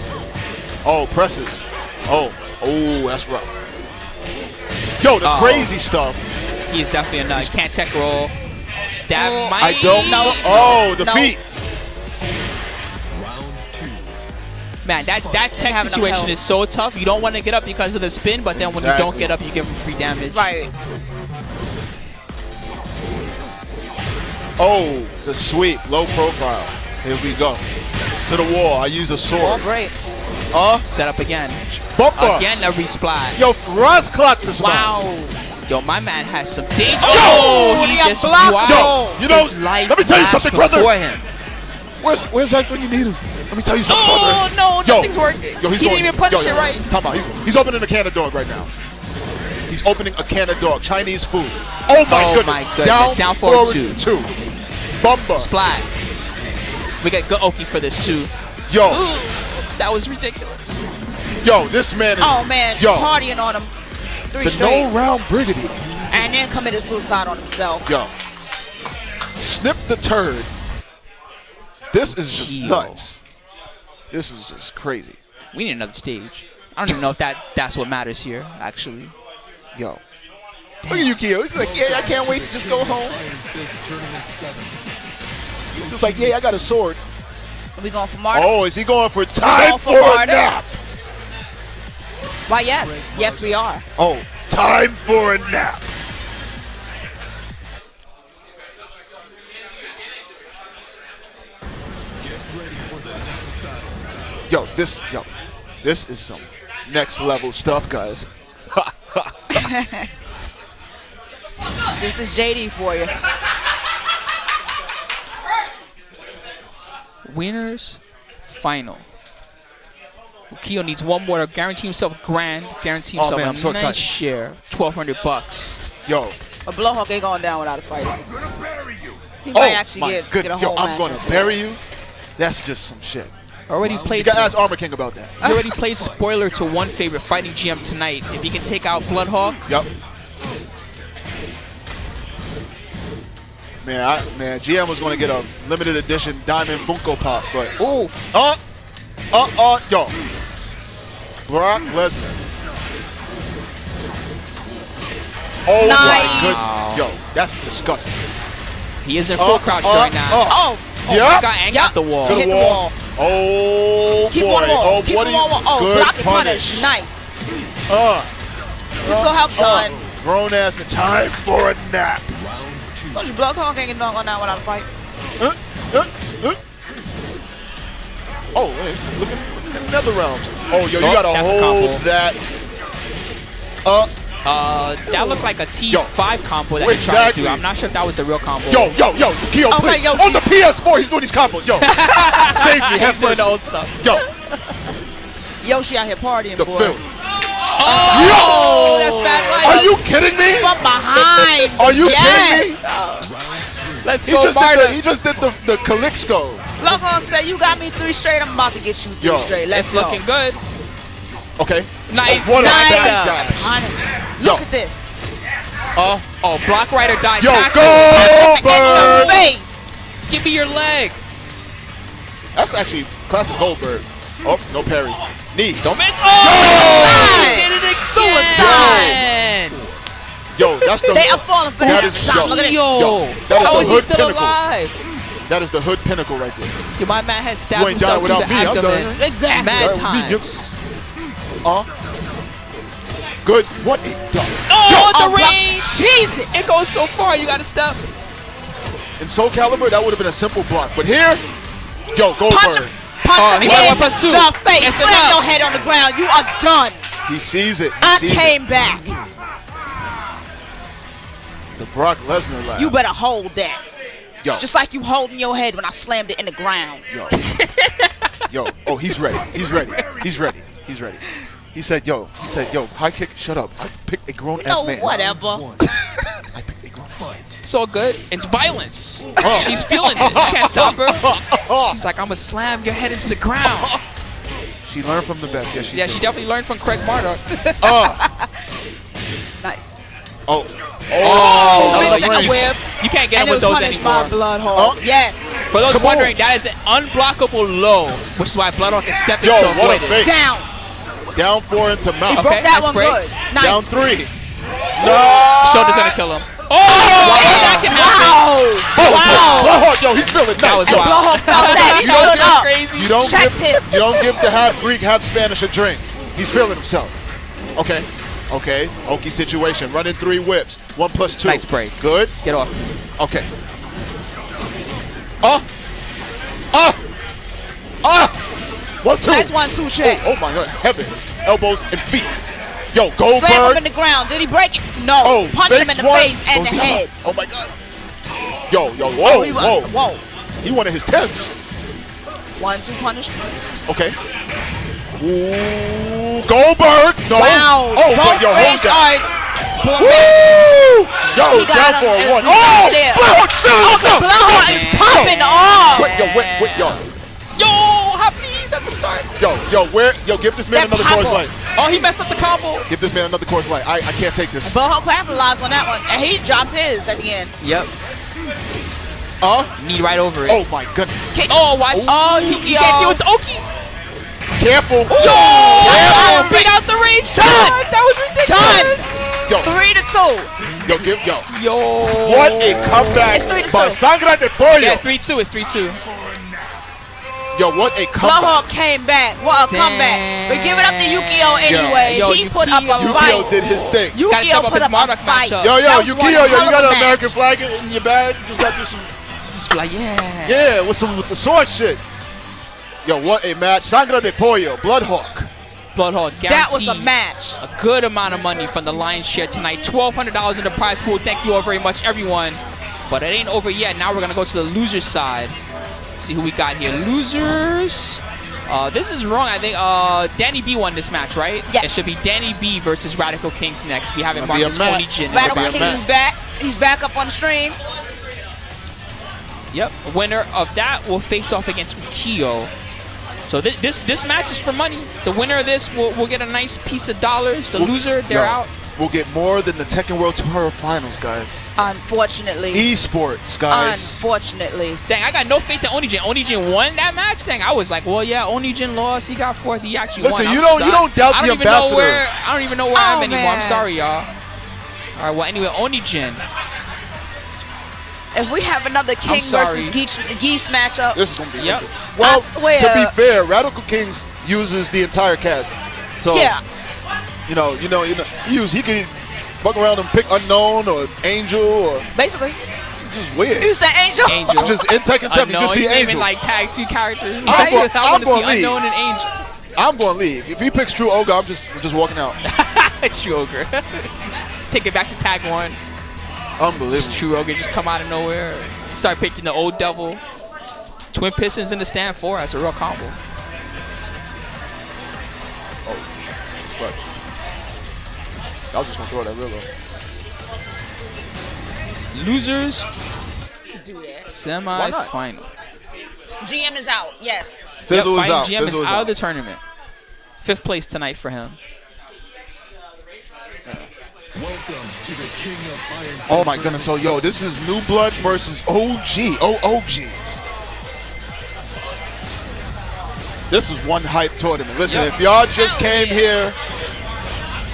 Oh, presses. Oh, oh, that's rough. Yo, the Oh. crazy stuff. He is definitely a nut. Can't tech roll. That Oh, might. I don't know. Oh, the No. feet. Man, that, that tech situation is so tough. You don't want to get up because of the spin, but then when you don't get up, you give him free damage. Right. Oh, the sweep. Low profile. Here we go. To the wall. I use a Oh, sword. great. Uh, Set up again. bumper. Again, a resplat. Yo, Ross clocked this man. Wow. Yo, my man has some danger. Oh, he the just block. watched Yo, you know, let me tell you something, brother. him. Where's Where's Ike when you need him? Let me tell you something, Oh brother. no, Yo, nothing's working. Yo, he's he going, didn't even punish yo, it right. Talk about, He's, he's opening a can of dog right now. He's opening a can of dog. Chinese food. Oh my Oh goodness. my goodness. Down forward two. two. Bumba. Splat. We got good Oki for this too. Yo, Ooh, that was ridiculous. yo, this man is Oh man, Yo. partying on him. Three the straight. no round brigady. and then committed suicide on himself. Yo, snip the turd. This is just Yo. nuts. This is just crazy. We need another stage. I don't even know if that that's what matters here, actually. Yo. Look at Yukio. He's like, yeah, I can't wait to just go home. This tournament seven. He's just like, yeah, I got a sword. Are we going for Mark? Oh, is he going for time going for, for a nap? Why, yes. Yes, we are. Oh, time for a nap. Yo, this, yo, this is some next level stuff, guys. This is JD for you. Winners final. Ukiyo needs one more to guarantee himself grand, guarantee Oh, himself man, a I'm so nice excited. share, twelve hundred bucks. Yo, A Bloodhawk ain't going down without a fight. He oh might actually my get, get a goodness, yo, I'm gonna bury you. That's just some shit. Already played. You played. gotta ask Armor King about that. He already played spoiler to one favorite fighting GM tonight. If he can take out Bloodhawk, Yep. Man, I, man, GM was gonna get a limited edition Diamond Funko Pop, but oof. Uh, uh, uh, yo. Brock Lesnar. Oh Nice. my goodness. Yo, that's disgusting. He is in full Uh, crouch uh, right now. uh. Oh, He yeah. got angled Yeah. at the wall. To the wall. Wall. Oh Keep boy. on wall. Oh, Keep what him do you? Oh, Good block punish. punish. Nice. Uh, Get your help done. grown ass man. Time for a nap. Told you Bloodhawk ain't going down without a fight. Uh, uh, uh. Oh, wait, look at, look at another round. Oh, yo, you Oh, gotta hold combo. that. Uh, Uh, that looked like a T5 combo that he tried to do. I'm not sure if that was the real combo. Yo, yo, yo, Keo, Okay, please. yo, On the PS4, he's doing these combos. Yo, save me, he's have doing mercy. the old stuff. Yo, Yoshi out here partying, the boy. film. Oh, that's bad Are you kidding me? From behind. Are you yes. kidding me? Let's He go, just, did the, he just did the, the Calixco. Bloodhawk said, you got me three straight, I'm about to get you three Yo, straight. Let's It's looking good. Okay. Nice, What a nice. bad guy. Honey, Yo, Look at this. uh, Oh, block right or die yo, tackle. In the Goldberg. face. Give me your leg. That's actually classic Goldberg. Oh, no parry. Knee. Don't. Oh, Nice. he did it Suicide. again. Yo, that's the. They are falling for That him. is- Stop, yo. Look at. Yo, Yo, that is how the is he hood still pinnacle. alive? That is the hood pinnacle right there. Yo, my man has stabbed You ain't himself done the without me, I'm done. Exactly. mad That times. Uh, Good. What a duck. Oh, Oh, the bro- range! Jesus. It goes so far, you gotta step. In Soul Calibur, that would have been a simple block. But here, yo, Punch Goldberg. him. Punch Oh, him in one plus two. the face. Instant Slam your head on the ground. You are done. He sees it. He I sees came back. The Brock Lesnar laugh. You better hold that. yo, Just like you holding your head when I slammed it in the ground. yo, yo. Oh, he's ready. He's ready. He's ready. He's ready. He said, yo. He said, yo. High kick. Shut up. I picked a grown ass No, man. whatever. I picked a grown man. It's all good. It's violence. Oh. She's feeling it. You can't stop her. She's like, I'm gonna slam your head into the ground. She learned from the best. Yes, she Yeah, did. she definitely learned from Craig Marduk. Uh, Nice. oh. Oh, Oh, no, another you- a whip. You can't get And him it with those anymore. by Bloodhawk. Oh. Yes. For those Come wondering, on. that is an unblockable low, which is why Bloodhawk is stepping Yo, to what avoid it. Down. Down four into mouth. Okay, Broke that one break. good. Nice. Down three. No. Shoulder's gonna kill him. Oh, that can happen. Wow. Oh, Wow. Bloodhawk, yo, he's feeling That nice. was wild. Bloodhawk felt that. You don't felt get up. crazy. You don't Checked give him. you don't give the half Greek, half Spanish a drink. He's feeling himself. Okay. Okay. Oki situation. Running three whips. One plus two. Nice break. Good. Get off. Okay. Oh. Oh. Oh. One, two. Nice one, two. Oh, oh my god. Heavens. Elbows and feet. Yo, Slam him Goldberg. in the ground. Did he break it? No. Oh, Punch him in the one. face and Goes the head. Oh my god. Yo, yo, Oh, whoa, he wa- whoa. Whoa. He wanted his tens. One, two punish. Okay. Ooh, Goldberg. No. Wow. Oh, but yo, hold that. Woo! Yo, He down for a one. Oh! Bloodhawk feeling oh, himself. Bloodhawk is popping off. Wait, yo, wait, wait. Yo, Hafiz at the start. Yo, yo, where? Yo, give this man That another pop course light. Oh, he messed up the combo. Give this man another course light. I, I can't take this. Bloodhawk capitalized on that one. And he dropped his at the end. Yep. Huh? Knee right over it. Oh my goodness. Kick. Oh, watch. Oh, oh you, Yu-Gi-Oh. you can't deal with the Oki. Careful. Yo, Careful. beat out the range. Done. God, that was ridiculous. Yo, Three to two. yo, give, yo. Yo. What a comeback It's three to by two. Sangra de Pollo. Yeah, it's 3-2. It's 3-2. Yo, what a comeback. Bloodhawk came back. What a comeback. But give it up to Yu-Gi-Oh anyway. Yo, he put up a Yu-Gi-Oh fight. Yu-Gi-Oh did his thing. Gotta step Yu-Gi-Oh up his up a Marduk fight. matchup. Yo, yo, That was Yu-Gi-Oh, one yo, you got an match. American flag in in your bag? You just got this some, Just be like, yeah. yeah, with some with the sword shit. Yo, what a match. Sangra de Pollo, Bloodhawk. Bloodhawk guaranteed. That was a match. a good amount of money from the Lions share tonight. $1,200 in the prize pool. Thank you all very much, everyone. But it ain't over yet. Now we're going to go to the loser's side. See who we got here. Losers. Uh, this is wrong. I think uh, Danny B won this match, right? Yes. It should be Danny B versus Radical Kings next. We have it Gonna marked be a as match. Oni Jin. Radical Be back. King is back. He's back up on the stream. Yep. Winner of that will face off against Ukiyo. So thi- this this match is for money. The winner of this will, will get a nice piece of dollars. The loser, they're Yo, out. We'll get more than the Tekken World Tour Finals, guys. Unfortunately. Esports, guys. Unfortunately. Dang, I got no faith in Onijin. Onijin won that match. Dang, I was like, well, yeah, Onijin lost. He got fourth. He actually Listen, won. you don't- just- you don't doubt I don't even ambassador. know where. I don't even know where I'm Oh, anymore. I'm sorry, y'all. All right. Well, anyway, Onijin. If we have another King versus Geese, Geese matchup, This is gonna be Yep. Well, I swear. to be fair, Radical Kings uses the entire cast. So yeah. You know, you know, you know, he use he can fuck around and pick unknown or angel or Basically. just weird. You said Angel? Angel. just in Tekken 7, you Unknown. just see He's naming angel. like tag two characters. I'm go- I I'm want to see leave. Unknown and Angel. I'm going to leave. If he picks True Ogre, I'm just I'm just walking out. True Ogre. Take it back to tag one. Unbelievable. True Ogre just come out of nowhere. Start picking the old devil. Twin Pistons in the stand four. That's a real combo. Oh, it's clutch. I was just gonna throw that real low. Losers Do that. semi-final. GM is out. Yes. Fizzle yep, is out. GM Fizzle is out of the tournament. Fifth place tonight for him. Welcome to the King of Iron. Oh my goodness. So yo, this is New Blood versus OG. Oh OGs. This is one hype tournament. Listen, Yep. if y'all just came here,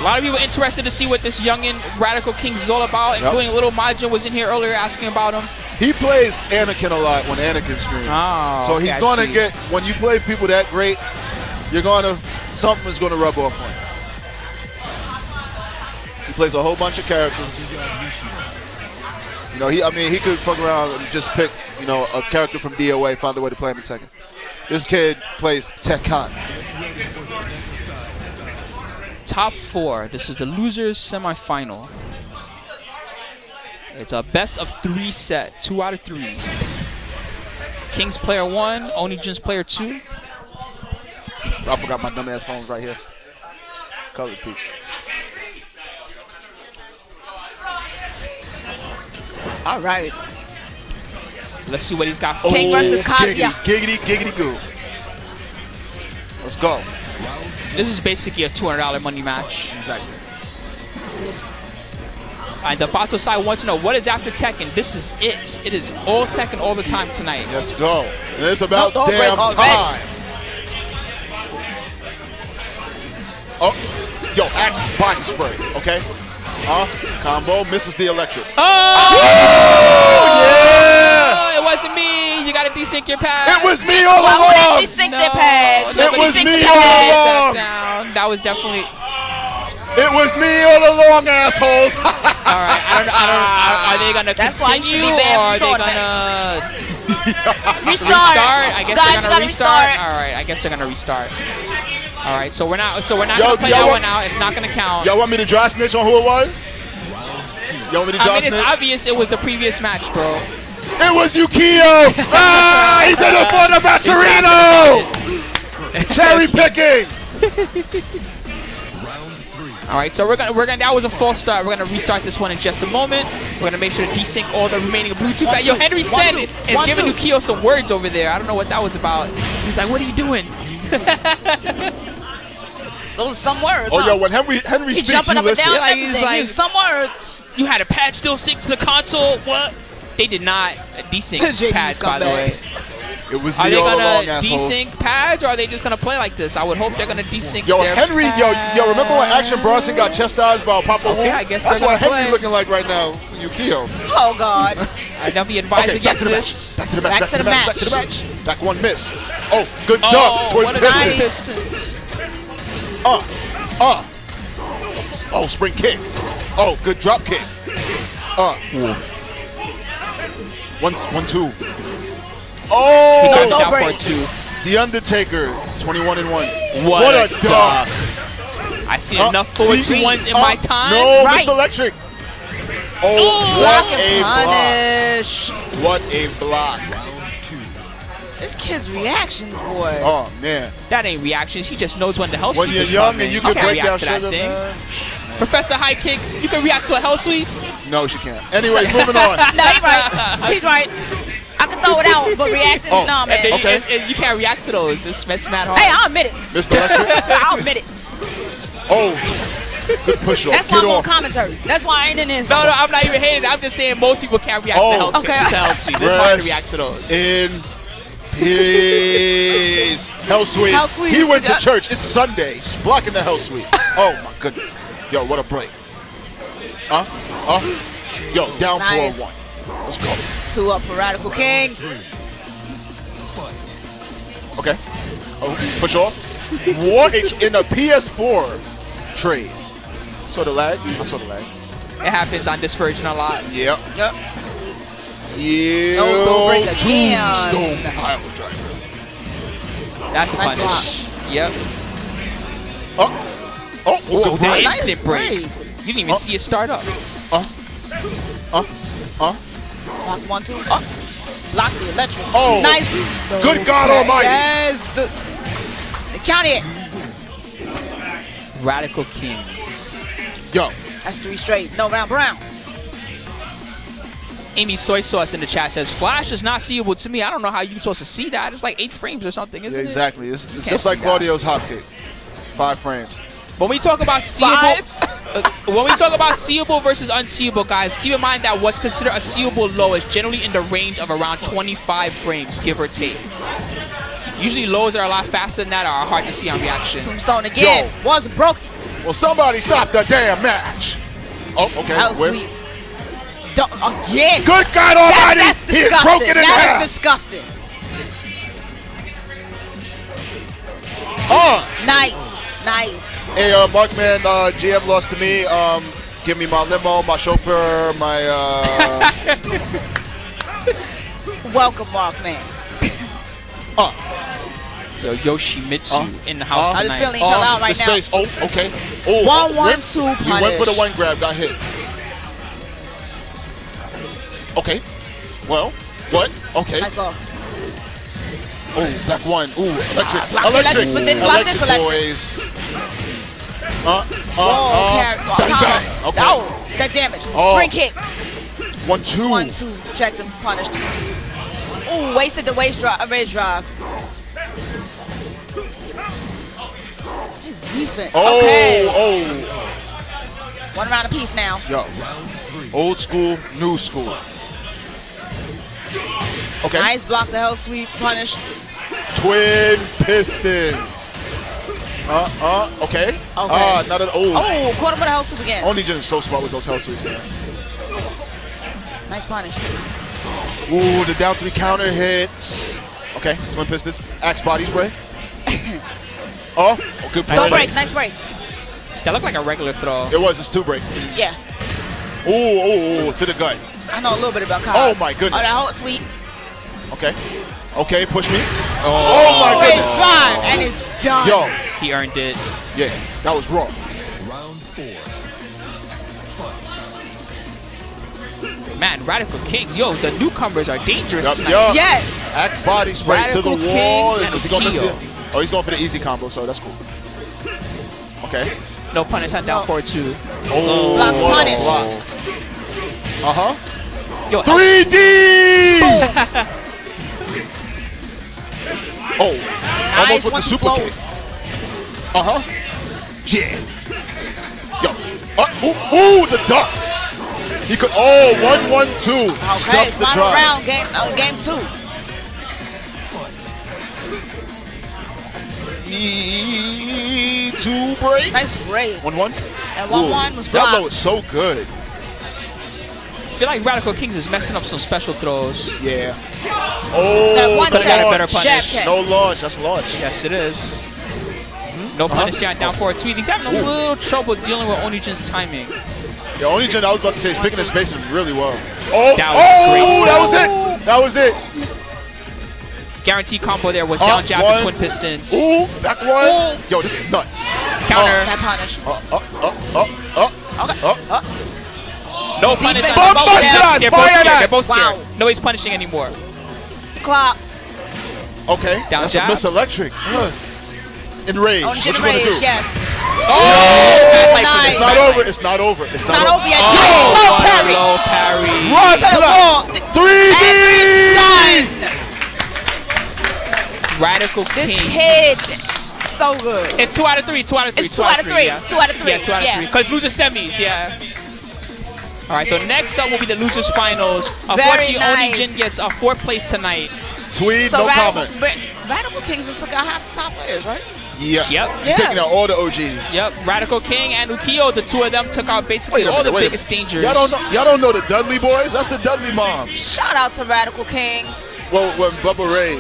A lot of people interested to see what this youngin Radical Kings is all about, Yep. including Little Majin was in here earlier asking about him. he plays Anakin a lot when Anakin streams. Oh, so okay, he's I gonna get when you play people that great, you're gonna something is gonna rub off on you. He plays a whole bunch of characters. You know, he I mean, he could fuck around and just pick, you know, a character from DOA, find a way to play him in Tekken. This kid plays Tekken. Top four. This is the losers semifinal. It's a best of three set, two out of three. Kings player one, Onijin's player two. I forgot my dumbass phones right here. Color peak. All right. Let's see what he's got for King me. versus Kazuya. Giggity, giggity, giggity goo. Let's go. This is basically a $200 money match. Exactly. And the Bato side wants to know what is after Tekken. This is it. It is all Tekken all the time tonight. Let's go. And it's about don't damn time. Oh, yo, Axe body spray, okay? Huh? combo misses the electric. Oh! Yeah! It wasn't me. You got to desync your pad. It was me all Why would along! they desync their pads? It was me all along. down. That was definitely. It was me all along, assholes! All right. I don't. I don't. Are, are they gonna That's why you be or are they gonna Restart. restart? I guess Guys, they're gonna restart. restart. All right. I guess they're gonna restart. All right. So we're not. So we're not Yo, gonna play that want- one out. It's not gonna count. Y'all want me to dry snitch on who it was? Y'all want me to I dry mean, it's obvious it was the previous match, bro. It was Yukio! ah, he did it for the Macherino! Cherry picking! All right, so we're gonna we're gonna that was a false start. We're gonna restart this one in just a moment. We're gonna make sure to desync all the remaining Bluetooth. One, Yo, two. Henry One, said two. it is One, giving two. Yukio some words over there. I don't know what that was about. He's like, "What are you doing?" Those are some words. Oh, huh? yo, when Henry Henry He's speaks, jumping you up and listen. down. Yeah, like, he's everything. like- some words. You had a patch still sync to the console. What? They did not desync JD pads, by the way. It was Are me they all gonna along, desync pads, or are they just gonna play like this? I would hope they're gonna desync. Yo, their Henry, yo, yo, remember when Action Bronson got chastised by Papa Wu? Okay, I guess That's what gonna Henry's play. looking like right now, Yukio. Oh God. I'd never be advised Okay, back against to the this. match. Back to the match. Back to the match. Back to the match. Back one miss. Oh, good duck. Oh, Twin what a Pistons. Pistons. Uh, uh. Oh, spring kick. Oh, good drop kick. Uh. One, one, two. He got Oh, down for two. The Undertaker, 21 and one. What a, a duck. I see Uh, enough forward the- two ones in uh, my time. No, Right. Mr. Electric. Oh, Block what a and block. What a block. This kid's reactions, boy. Oh, man. That ain't reactions. He just knows when the hell When you're young coming. and you can break react down to that thing. man. Professor High Kick, you can react to a hell sweep. No, she can't. Anyways, moving on. No, he's right. He's right. I can throw it out, but reacting, Oh, nah, man. And then Okay. you, it's- it- you can't react to those. It's, it's mad hard. Hey, I'll admit it. Mr. Electric. I'll admit it. Oh, good push off. That's why Get I'm on commentary. That's why I ain't in this. no, no, I'm not even hating. I'm just saying most people can't react Oh. to hell, Okay. to hell sweep. It's hard to react to those. In peace. Hell sweep. Hell sweep. He went to church. It's Sunday. He's blocking the hell sweep. Oh my goodness. Yo, what a break. Huh? Huh? Yo, down Nice. 4 1. Let's go. Two up for Radical King. Okay. Oh, push off. What a, in a PS4 trade. Saw the lag? I saw the lag. It happens on this version a lot. Yep. Yep. Yeah. Oh, don't break again. Tombstone pile driver. That's a Nice punish. Yep. Oh, oh, oh Whoa, good that break. instant break. break. You didn't even Oh. see it start up. Uh, uh, uh. Lock one, two. Oh. Lock the electric. Oh. Nice. Good God Almighty. Yes. The, count it. Radical Kings. Yo, That's three straight. No round brown. Amy Soy Sauce in the chat says, Flash is not seeable to me. I don't know how you're supposed to see that. It's like eight frames or something, isn't it? exactly. It's, it's just like see that. Claudio's hotcake. Five frames. When we talk about seeable, uh, when we talk about seeable versus unseeable, guys, keep in mind that what's considered a seeable low is generally in the range of around 25 frames, give or take. Usually lows that are a lot faster than that are hard to see on reaction. Tombstone again. Wasn't broken. Well, somebody stop the damn match. Oh, okay. House Where- sweep. Don't, again. Good God That's, Almighty! that's he is disgusting. broken in That half. is disgusting. Uh, Nice. Nice. Hey, uh, Markman, uh, GM lost to me. Um, Give me my limo, my chauffeur, my. Uh, Welcome, Markman. Yo, Yoshimitsu Uh, in the house uh, tonight. feeling each other out the right now. space. Oh, okay. Oh, One, oh, one, rip. two, We went for the one grab, got hit. Okay. Well, what? Okay. Nice low. Oh, black one. Ooh, electric. Block the electric. electrics, but then block this electric. boys. Uh, uh, Oh, uh, carry. bang, bang. Okay. Oh, that damage. Oh. Spring kick. One, two. One, two. Checked him. Punished. Ooh, wasted the waist drive. Rage drive. His defense. Oh, okay. oh. One round apiece now. Yo. Old school, new school. Okay. Nice block the hell sweep. punish. Twin Pistons. Uh, uh, okay. Ah, not at all. Oh, caught him with a hell sweep again. Only Jin is so smart with those hell sweeps, man. Nice punish. Ooh, the down three counter hits. Okay, Twin Pistons. Axe body spray. oh, oh, good No break. Nice break. That looked like a regular throw. It was, it's two break. Yeah. Ooh, ooh, ooh, to the gut. I know a little bit about Kaz. Oh, my goodness. Oh, that whole sweep. Okay. Okay, push me. Oh, Oh, my Raise goodness. drive. And it's done. Yo, he earned it. yeah, that was wrong. Round four. Man, Radical Kings. Yo, the newcomers are dangerous Yup, tonight. yup. Yes. Axe body spray to the Radical wall. And Is he gonna miss the? Oh, he's going for the easy combo, so that's cool. Okay. No punish on down four two. Oh, Block what a punish. block. Uh huh. Yo, 3D. oh, almost with the super kick. Uh huh. Yeah. Yo. Uh, ooh, ooh, the duck. He could. Oh, one, one, two. Okay, Stuffs the final drive. round, game, uh, game two. E two break. Nice break. One, one. And one Ooh, one was That low is so good. I feel like Radical Kings is messing up some special throws. Yeah. Oh, That one got a better punish. No launch. That's launch. Yes, it is. Mm-hmm. No uh-huh. punish down, down four two. He's having a Ooh. little trouble dealing with Onijin's timing. The Onijin I was about to say is picking his spacing really well. Oh, That was oh, that was it. That was it. Guaranteed combo there with Up down jab one. and twin pistons. Ooh, back one. Yo, this is nuts. Counter. Uh, that punish. Up, up, up, up, up, Okay. up. No punish. On- They're both Bomba scared. both fire scared. that. They're both scared. Wow. Nobody's punishing anymore. Clock. Okay, Down that's jabs. a miss electric. Ugh. Enraged. On What you gonna do? yes. Oh, nice. It's not over. It's not over. It's not, Not over yet. Oh, Low what parry. low parry. Run, clap. 3D. Done. Radical This kid, so good. It's two out of three. Two out of three. It's two out of three. yeah. Two out of three. Yeah, two out of Yeah. three. Because loser semis, yeah. All right, so next up will be the losers finals. Uh, Very Unfortunately, nice. Onijin gets a fourth place tonight. Tweed, So no Radical, comment. Radical Kings and took out half the top players, right? Yeah. Yep. He's Yeah. taking out all the OGs. Yep, Radical King and Ukiyo, the two of them took out basically Wait a all the minute, wait a biggest dangers. Y'all don't know. Y'all don't know the Dudley boys. That's the Dudley moms. Shout out to Radical Kings. Well, when Bubba Ray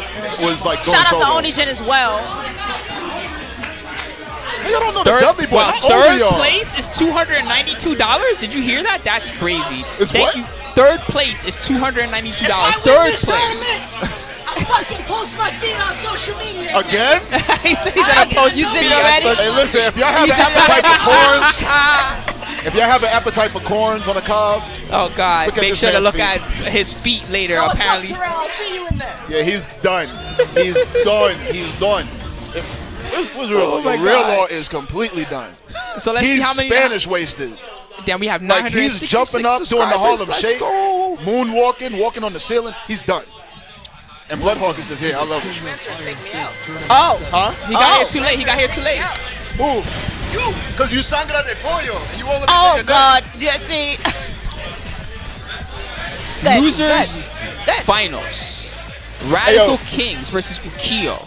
was like going Shout out solo. to Onijin as well. Y'all don't know the Third, Dudley boys. well, How old are third place is $292. Did you hear that? That's crazy. It's Thank what? you. Third place is $292. Third place. I fucking post my feed on social media. Again? he said he's gonna post You did it video on already? Hey, listen, if y'all have an appetite for corns, if y'all have an appetite for corns on a cob, Oh God! Make sure to look feet. at his feet later. Yo, what's up, apparently, Terrell? I'll see you in there. yeah, he's done. He's done. He's done. If, what's, what's real Oh law? my real God. law is completely done. so let's see how many. Uh, Spanish wasted. Then we have Like he's jumping up, doing the Harlem subscribers. Shake, Let's go. moonwalking, walking on the ceiling. He's done. And Bloodhawk is just here. I love it. Oh, Huh? He got Oh. here too late. He got here too late. Ooh. You, because you sangra de pollo, and you won't let me say oh your name. God. Yeah, see. Good, Losers good. finals. Radical yo. Kings versus Ukiyo.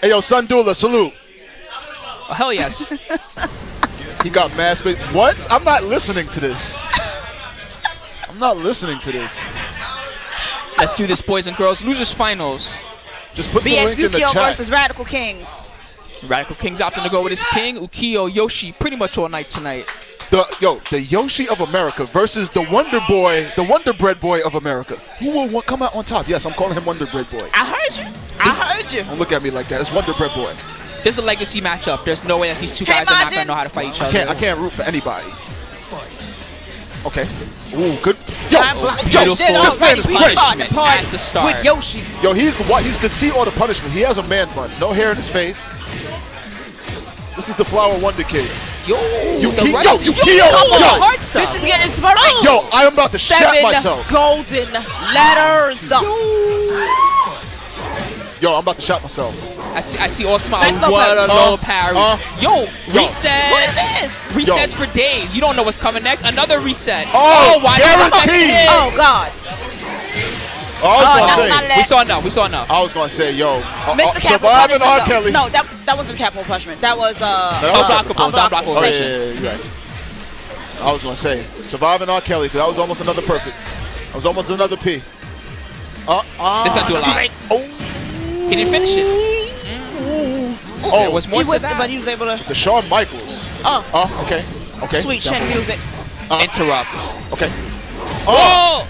Hey, yo, Sundula, salute. Oh, hell yes. He got mad space. What? I'm not listening to this. I'm not listening to this. Let's do this, boys and girls. Losers finals. Just put the BX link in the Yukio chat. versus Radical Kings. Radical Kings opting to go with his king. Ukiyo, Yoshi, pretty much all night tonight. The yo, the Yoshi of America versus the Wonder Boy, the Wonder Bread Boy of America. Who will wa- come out on top? Yes, I'm calling him Wonder Bread Boy. I heard you. I heard you. Don't look at me like that. It's Wonder Bread Boy. This is a legacy matchup. There's no way that these two Hey, guys are not gonna know how to fight each I other. can't, I can't root for anybody. Okay. Ooh, good. Yo, I'm yo, this man is already. Great. started the party At the start. With Yoshi. Yo, he's the one. He can see all the punishment. He has a man bun, no hair in his face. This is the Flower Wonder Kid. Yo, You the keep- right- yo, you keep- come yo, yo. hard stuff. This is getting smart. Yo, I am about to Seven shat myself. golden letters. Yo, I'm about to shot myself. I see, I see all smiles. Nice low what parry. a Uh, low parry. uh, Yo, resets. What is this? Resets for days. You don't know what's coming next. Another reset. Oh, why not guaranteed. Oh God. I was Oh, gonna that's say, We saw enough. We saw enough. I was gonna say, yo, uh, uh, Mr. Capital surviving Punishment, R. Kelly. No, that that wasn't capital punishment. That was uh. That was uh, unblockable, unblockable. unblockable. Oh yeah, yeah, yeah, right. I was gonna say, surviving R. Kelly, because that was almost another perfect. That was almost another P. Uh, This gonna do a lot. oh, He didn't finish it. Oh, There was more He to whipped that. but he was able to. the Shawn Michaels. Oh, Uh, okay, okay. sweet Shen chin for- music. Interrupt. Okay. Oh,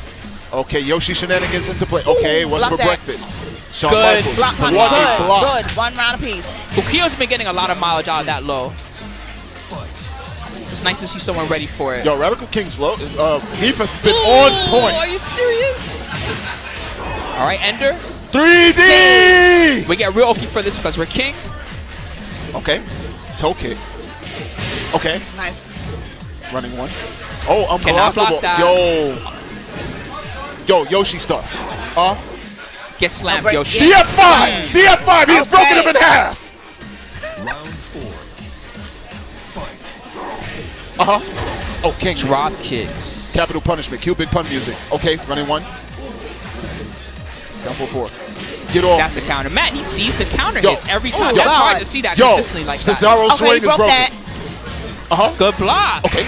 Okay, Yoshi shenanigans into play. Okay, what's for that. breakfast? Shawn Good. Michaels. Block punch. What a Good. block. Good. One round apiece. Ukiyo's been getting a lot of mileage out of that low. It's nice to see someone ready for it. Yo, Radical King's low uh, defense has been on Oh, point. Are you serious? All right, Ender. 3D. We get real okay for this because we're king. Okay, toe kick. Okay, Nice. running one. Oh, Cannot block unblockable. that. Yo. Yo, Yoshi stuff. Uh, Get slammed, break- Yoshi. yeah. DF5! DF5! He has Okay. broken him in half! Round four. Fight. Uh huh. Oh, King. Drop kicks. Capital punishment. Cue big pun music. Okay, running one. Down for four. Get off. That's a counter. Matt, he sees the counter Yo. hits every time. Oh, That's God. hard to see that Yo, consistently like that. Cesaro Okay, swing he is broke broken. that. Uh huh. Good block. Okay.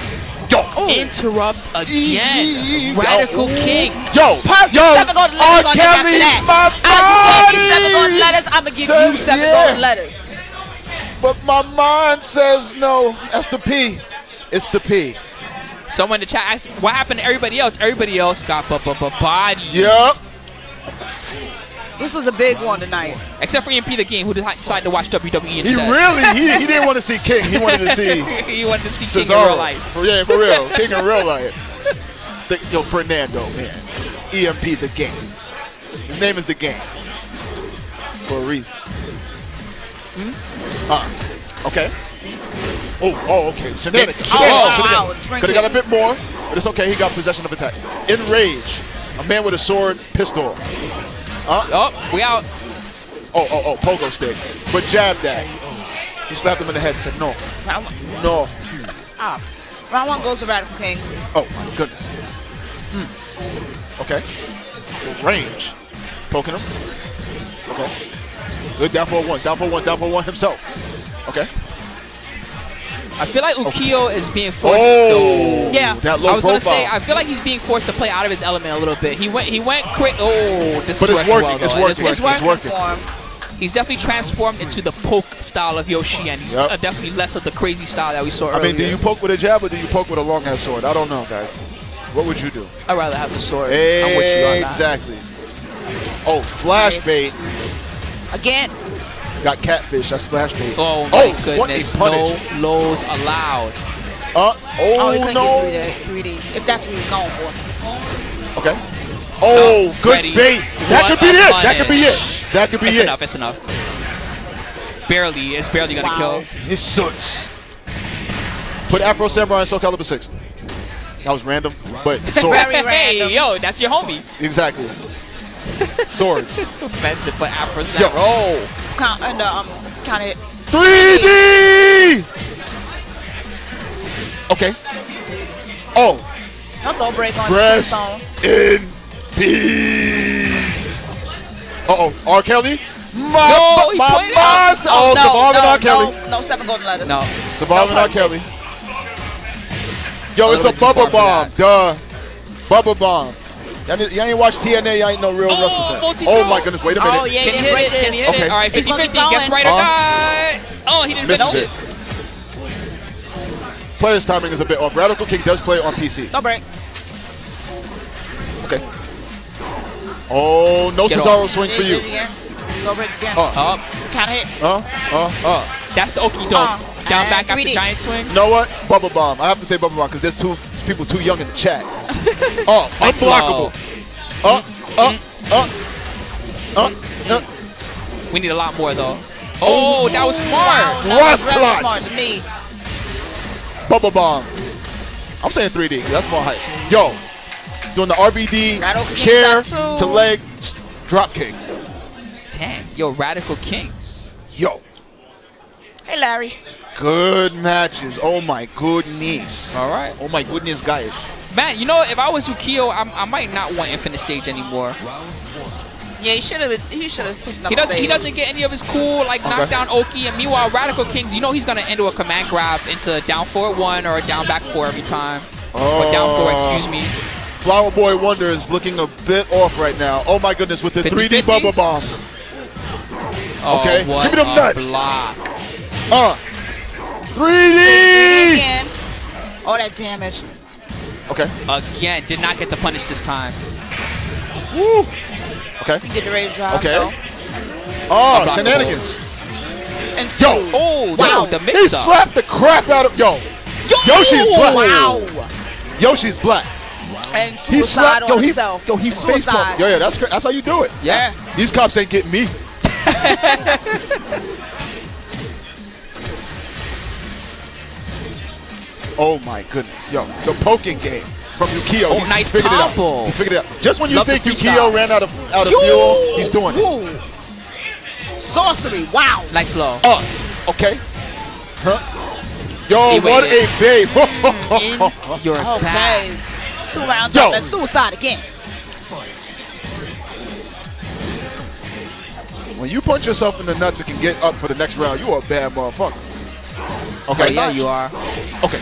Yo. Interrupt again. Radical Yo. King. Yo. Perfect. Yo. Seven golden R. letters on him after Kelly's that. my I gave you seven body. golden letters. I'm gonna give Said you seven yeah. golden letters. But my mind says no. That's the P. It's the P. Someone in the chat asked what happened to everybody else. Everybody else got bu- bu- bu- body. Yep. This was a big one tonight. Except for EMP the game, who decided to watch WWE instead. He instead. really, he, he didn't want to see King. He wanted to see he wanted to see King in Cesaro. real life. For, yeah, for real. King in real life. The, yo, Fernando, man. EMP the game. His name is the game. For a reason. Hmm? Uh, okay. Oh, oh, okay. Shenanigans. Next- Shenanigans. oh, Shenanigans. wow, Could have got a bit more, but it's okay. He got possession of attack. Enrage. A man with a sword, pistol. Oh, we out. Oh, oh, oh, pogo stick. But jab that. He slapped him in the head and said, no, Round one. no. Stop. Round one goes to Radical King. Oh my goodness. Hmm. Okay. Range. Poking him. Okay. Good down for one. Down for one. Down for one himself. Okay. I feel like Ukiyo is being forced. Oh. Yeah. That low I was profile. gonna say, I feel like he's being forced to play out of his element a little bit. He went, he went quick. Oh, this But is it's working. working, Well, it's working. It It's is working, working. for him. He's definitely transformed into the poke style of Yoshi, and he's Yep. uh, definitely less of the crazy style that we saw I earlier. mean, do you poke with a jab or do you poke with a long ass sword? I don't know, guys. What would you do? I'd rather have the sword. I'm with you on that. Exactly. Oh, flash bait. Again. Got catfish. That's flash bait. Oh my Oh, goodness! punish. No lows allowed. Uh, Oh, oh, no. get 3D, 3D. If that's what he was going for. Okay. Oh, Oh, good ready. bait. That What could be it. That could be punish. it. That could be It's it. enough. It's enough. Barely. It's barely gonna Wow. kill. His suits. Put Afro Samurai in Soul Calibur 6. That was random, but swords. Very Hey, random. yo, that's your homie. exactly. Swords. Offensive, but Afro Yo. Samurai. Oh, Count, and, uh, um, count it. 3D! Okay. Oh, No throw break on rest the phone. in peace. Uh-oh, R. Kelly? My, No, he my, pointed my, out. Oh, no, surviving no, R. Kelly. No, no, seven golden letters. no. Surviving No R. Kelly. Yo, it's a little bubble bomb. Duh. Bubble bomb. Y'all, need- ain't watch TNA. Y'all ain't no real Oh, wrestling fan. multi-throw. Oh my goodness! Wait a minute. Oh, yeah, Can he hit it? Can he hit Okay. it? All right, He's 50 gonna 50. keep Guess right or Huh? not. Oh, he didn't Misses it. it. player's timing is a bit off. Radical King does play on PC. No break. Okay. Oh, no Get Cesaro off. swing for you. No break again. Oh. Up. Count hit. Uh, uh, uh. That's the okey doke. Uh, Down back after 3D. giant swing. You know what? Bubble bomb. I have to say bubble bomb because there's two people too young in the chat. oh, unblockable. Uh, uh, uh, uh, uh. We need a lot more though. Oh, that was Wow, smart. that was Ross very Klotz. smart to me. Bubble bomb. I'm saying 3D. That's more hype. Yo, doing the RVD Radical chair to leg drop kick. Dang. Yo, Radical Kings. Yo, Hey, Larry. Good matches. Oh my goodness. All right. Oh my goodness, guys. Man, you know, if I was Ukiyo, I'm, I might not want Infinite Stage anymore. Yeah, he should have. He should have picked up. He doesn't. He doesn't get any of his cool like Okay. knockdown Oki. And meanwhile, Radical Kings, you know, he's gonna end with a command grab into a down four one or a down back four every time. Or down four, excuse me. Flower Boy Wonder is looking a bit off right now. Oh my goodness, with the 3D 50-50? bubble bomb. Oh, Okay, give me them nuts. block. Uh, 3D. Again. Oh, that damage. Okay. Again, did not get the punish this time. Woo. Okay. He did the rage drive. Okay. though. Oh, shenanigans. And Yo. Oh, Wow. the mix up. slapped the crap out of yo. Yo! Yoshi's black. Wow. Yoshi's black. And He slapped. on Yo, he. himself. Yo, he And face Yo, yeah, that's that's how you do it. Yeah. These cops ain't getting me. oh my goodness, yo, the poking game from Yukio. Oh, he's, nice he's figured it combo. out. He's figured it out. Just when you Love think freestyle. Yukio ran out of out of Yo. fuel, he's doing it. Sorcery. Wow. Nice low. Uh, okay. Huh? Yo, He what waited. a babe. In your Okay. back. Two rounds Yo. up and suicide again. when you punch yourself in the nuts and can get up for the next round, you are a bad motherfucker. Okay. Oh, yeah, you are. Okay.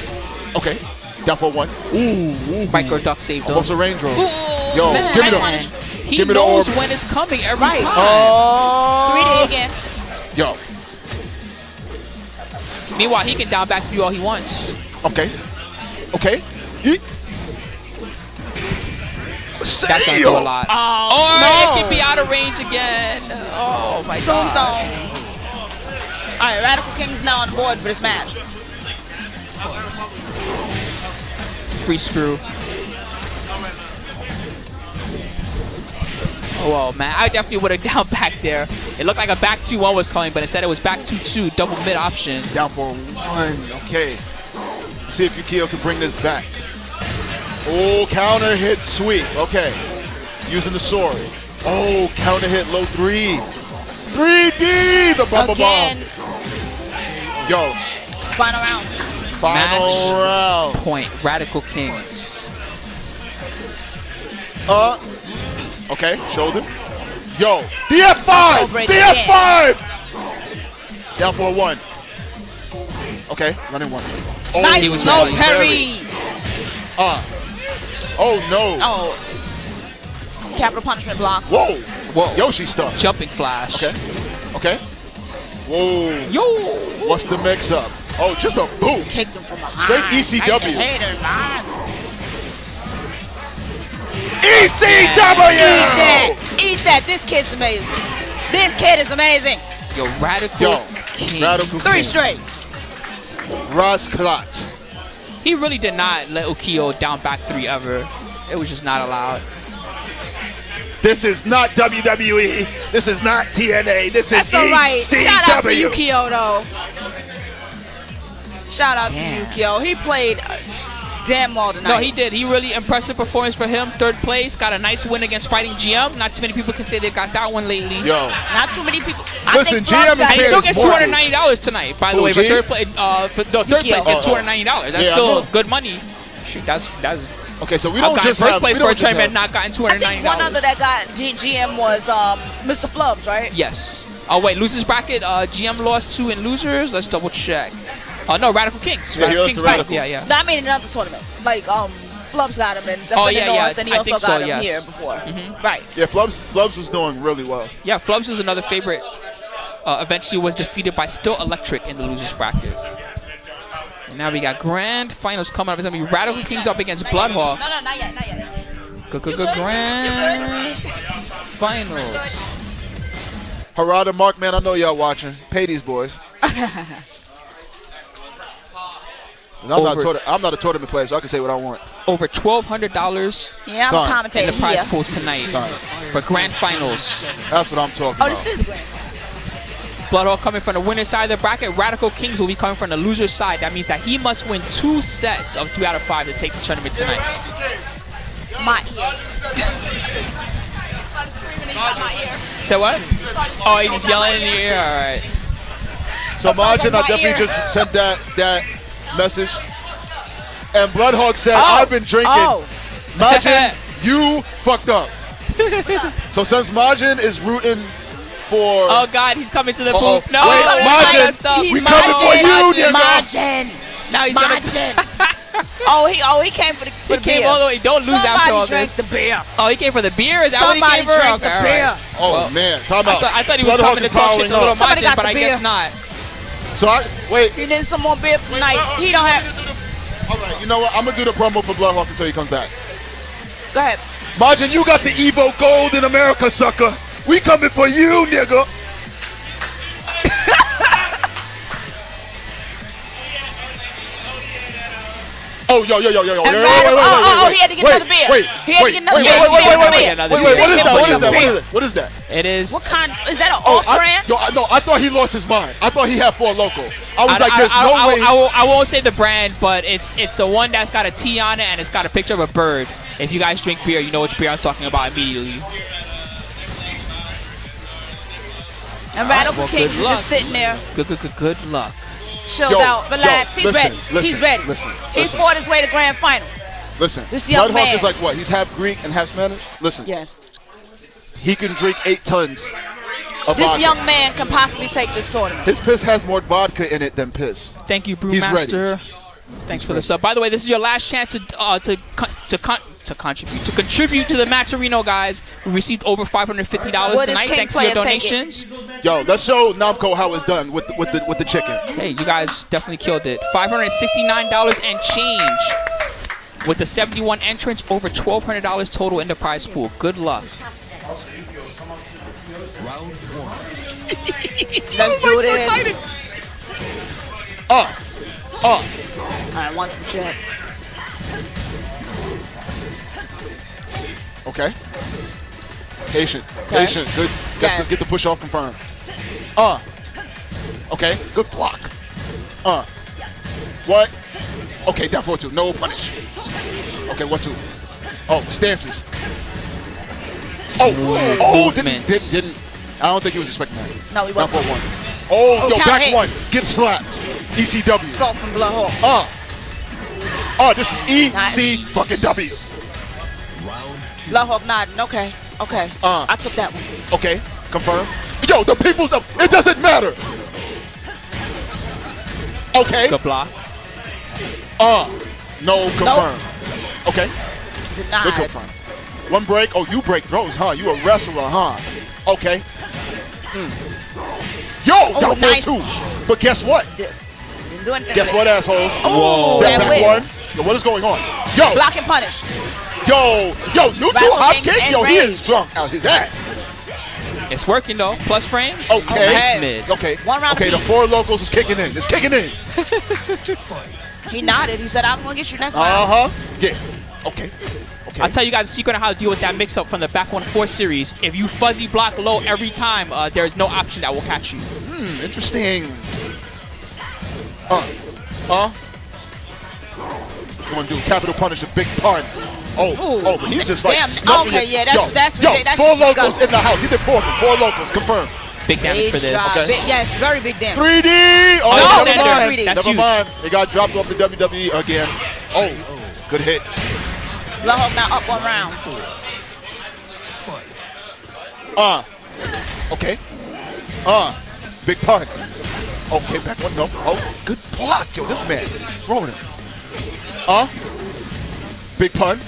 Okay. Down for one. Ooh. ooh. Micro duck saved him. Almost a Range Rover. Ooh, Yo, man. give me the- He give me the knows orb. when it's coming every Right. time. Oh. 3D again. Yo. Meanwhile, he can down back through all he wants. Okay. Okay. Yeet. That's gonna do a lot. Oh, or no. it could be out of range again. Oh my Zone god. zone. All right, Radical King's now on board for this match. Free screw. Oh well, man, I definitely would have down back there. It looked like a back 2-1 was coming, but instead it was back 2-2, double mid option. Down for one. Okay. See if Yukio can bring this back. Oh, counter hit sweep. Okay. Using the sword. Oh, counter hit low three. 3D! The bubble Again, bomb. Yo, final round. Final round. Point, Radical Kings. Uh, okay, showed him. Yo, the F5! Over it The again. F5! Down for a one. Okay, running one. Oh, Nice he was low ready. parry. Uh, oh no. Oh. Capital punishment block. Whoa. Whoa. Yoshi stuff. Jumping flash. Okay. Okay. Whoa. Yo! What's the mix up? Oh, just a boot. Kicked him from behind. Straight ECW. Like the hater, man. ECW! Eat that. Eat that. This kid's amazing. This kid is amazing. Yo, Radical Yo, Kings. Radical Three King. straight. Ross Klotz. He really did not let Ukiyo down back three ever. It was just not allowed. This is not WWE. This is not TNA. This That's is all right. ECW. Shout out to Yukio, though. Shout out Damn. to Yukio. He played uh, damn well tonight. No, he did. He really impressive performance for him. Third place, got a nice win against Fighting GM. Not too many people can say they got that one lately. Yo, Not too many people. I Listen, think Flubs GM is got And he fair still gets two mortgage. hundred ninety dollars tonight. By the Who, way, but third place, uh, for, no, third place gets Oh, two hundred ninety dollars. That's Yeah, still good money. Shoot, that's that's. Okay, so we don't gotten just first have place we for a don't just tournament, have- not gotten two I hundred think ninety one other that got G- GM was um, Mr. Flubs, right? Yes. Oh wait, losers bracket. Uh, GM lost two in losers. Let's double check. Oh no, Radical Kings. Yeah, Radical Kings. Radical. Yeah, yeah. No, I mean in other tournaments. Like um, Flubs got him in Oh, Definitely yeah, North, yeah. and he I also think got so, him yes. here before. Mm-hmm. Right. Yeah, Flubs Flubs was doing really well. Yeah, Flubs was another favorite. Uh, eventually was defeated by Still Electric in the losers bracket. And now we got grand finals coming up. It's gonna be Radical Kings up against Bloodhawk. No, no, not yet, not yet. Good, good, good. Grand finals. Harada, Mark, man, I know y'all watching. Pay these boys. I'm not, a Over. tournament, I'm not a tournament player, so I can say what I want. Over twelve hundred dollars Yeah, I'm Son, a in the prize here. pool tonight Son, for grand finals. that's what I'm talking Oh, about. this is great. Bloodhawk coming from the winner's side of the bracket. Radical Kings will be coming from the loser's side. That means that he must win two sets of three out of five to take the tournament tonight. My ear. Say what? Oh, he's just yelling in the ear. All right. So Majin, I definitely ear. just sent that that message. And Bloodhawk said, Oh. I've been drinking. Oh, Majin, you fucked up. so since Majin is rooting for Oh God, he's coming to the Uh-oh. booth. No, Wait, I Majin, messed up. we coming for you, nigga. Majin. Now he's gonna. Majin. oh, he oh he came for the, for He the came beer. all the way. Don't lose Somebody after all drank this. the beer. Oh, he came for the beer. Is that Somebody what he came for? drank Okay, the beer. right. Oh Well, man, time I out. thought, I thought he was Bloodhawk coming to talk shit powering to Little up. Somebody Majin, got but the I guess beer. not. So I wait. He needs some more beer tonight. He don't have. All right, you know what? I'm gonna do the promo for Bloodhawk until he comes back. Go ahead. Majin, you got the Evo Gold in America, sucker. We coming for you, nigga. Oh, yo, yo, yo, yo, yo. And Wait, wait, wait, wait, oh, oh, wait, oh, he had to get wait, another beer. Wait, He had to wait, get another wait, beer. wait, wait, wait, wait, wait, Another wait, beer. wait, What is that? What is that? Another What is beer. it? What is that? It is. What kind? Is that an Oh, off I, brand? yo, I, no, I thought he lost his mind. I thought he had four local. I was I, like, I- there's I- no I- way. I, won't- I won't say the brand, but it's it's the one that's got a T on it and it's got a picture of a bird. If you guys drink beer, you know which beer I'm talking about immediately. And Radical well, Kings is just sitting there, Good, good, good, good luck. chilled Yo, out, relaxed. yo, He's listen, ready. listen, He's ready. listen, He listen. fought his way to grand finals. Listen, This young Bloodhawk man. is like what? He's half Greek and half Spanish. Listen, Yes. he can drink eight tons of This vodka. young man can possibly take this tournament. His piss has more vodka in it than piss. Thank you, He's Brewmaster. Thanks for the sub. By the way, this is your last chance to uh, to con- to con- to contribute to contribute to the match arena, guys. We received over five hundred fifty dollars What is tonight. Thanks to your donations. Yo, let's show Namco how it's done with the, with the with the chicken. Hey, you guys definitely killed it. Five hundred sixty-nine dollars and change. With the 71 entrants, over $1,200 total in the prize pool. Good luck. Round one. Let's do this. Uh, uh. I want some check. Okay. Patient, Okay. patient. Good. Get, Yes. the, get the push off confirmed. Uh. Okay. Good block. Uh. What? Okay, down four two. No punish. Okay, one two. Oh, stances. Oh, oh, didn't, didn't, didn't. I don't think he was expecting that. No, he Down wasn't. Down four one. Oh, Oh, yo, back hit. one. Get slapped. ECW. Salt from Bloodhawk. Uh. Oh, this is E Nice. C fucking W. Round two. Bloodhawk nodding. Okay. Okay. Uh. I took that one. Okay, confirm. Yo, the people's up. It doesn't matter. Okay. Good block. Uh, no confirm. Okay, good Denied. confirm. One break. Oh, you break throws, huh? You a wrestler, huh? Okay. Hmm. Yo, down four nice. two. But guess what? Didn't do anything Guess what, assholes? Oh, That that back one. Yo, what is going on? Yo, Block and punish. yo, yo, neutral Radical hop King kick. and Yo, he is drunk out his ass. It's working though. Plus frames. Okay. Nice mid. Okay. One round Okay, the four locals is kicking in. It's kicking in. He nodded. He said, I'm going to get you next Uh round. huh. Yeah. Okay. Okay. I'll tell you guys a secret on how to deal with that mix-up from the back one four series. If you fuzzy block low every time, uh, there's no option that will catch you. Hmm, interesting. Uh. Huh? You want to do capital punish a big pun? Oh, Ooh. oh, but he's just like Damn. snuffing Okay, it. yeah, that's- yo, that's yo, ridiculous. That's four locals in the house. He did four, four locals confirmed. Big damage for this. Okay. Big- yes, very big damage. 3D. Oh, No, never mind. 3D. That's never huge. mind. They got dropped off the WWE again. Oh, good hit. Bloodhawk now up one round. Fight. Uh. Okay. Uh. Big pun. Okay, back one. No. Oh, good block. Yo, this man. What's wrong with him? Uh. Big pun.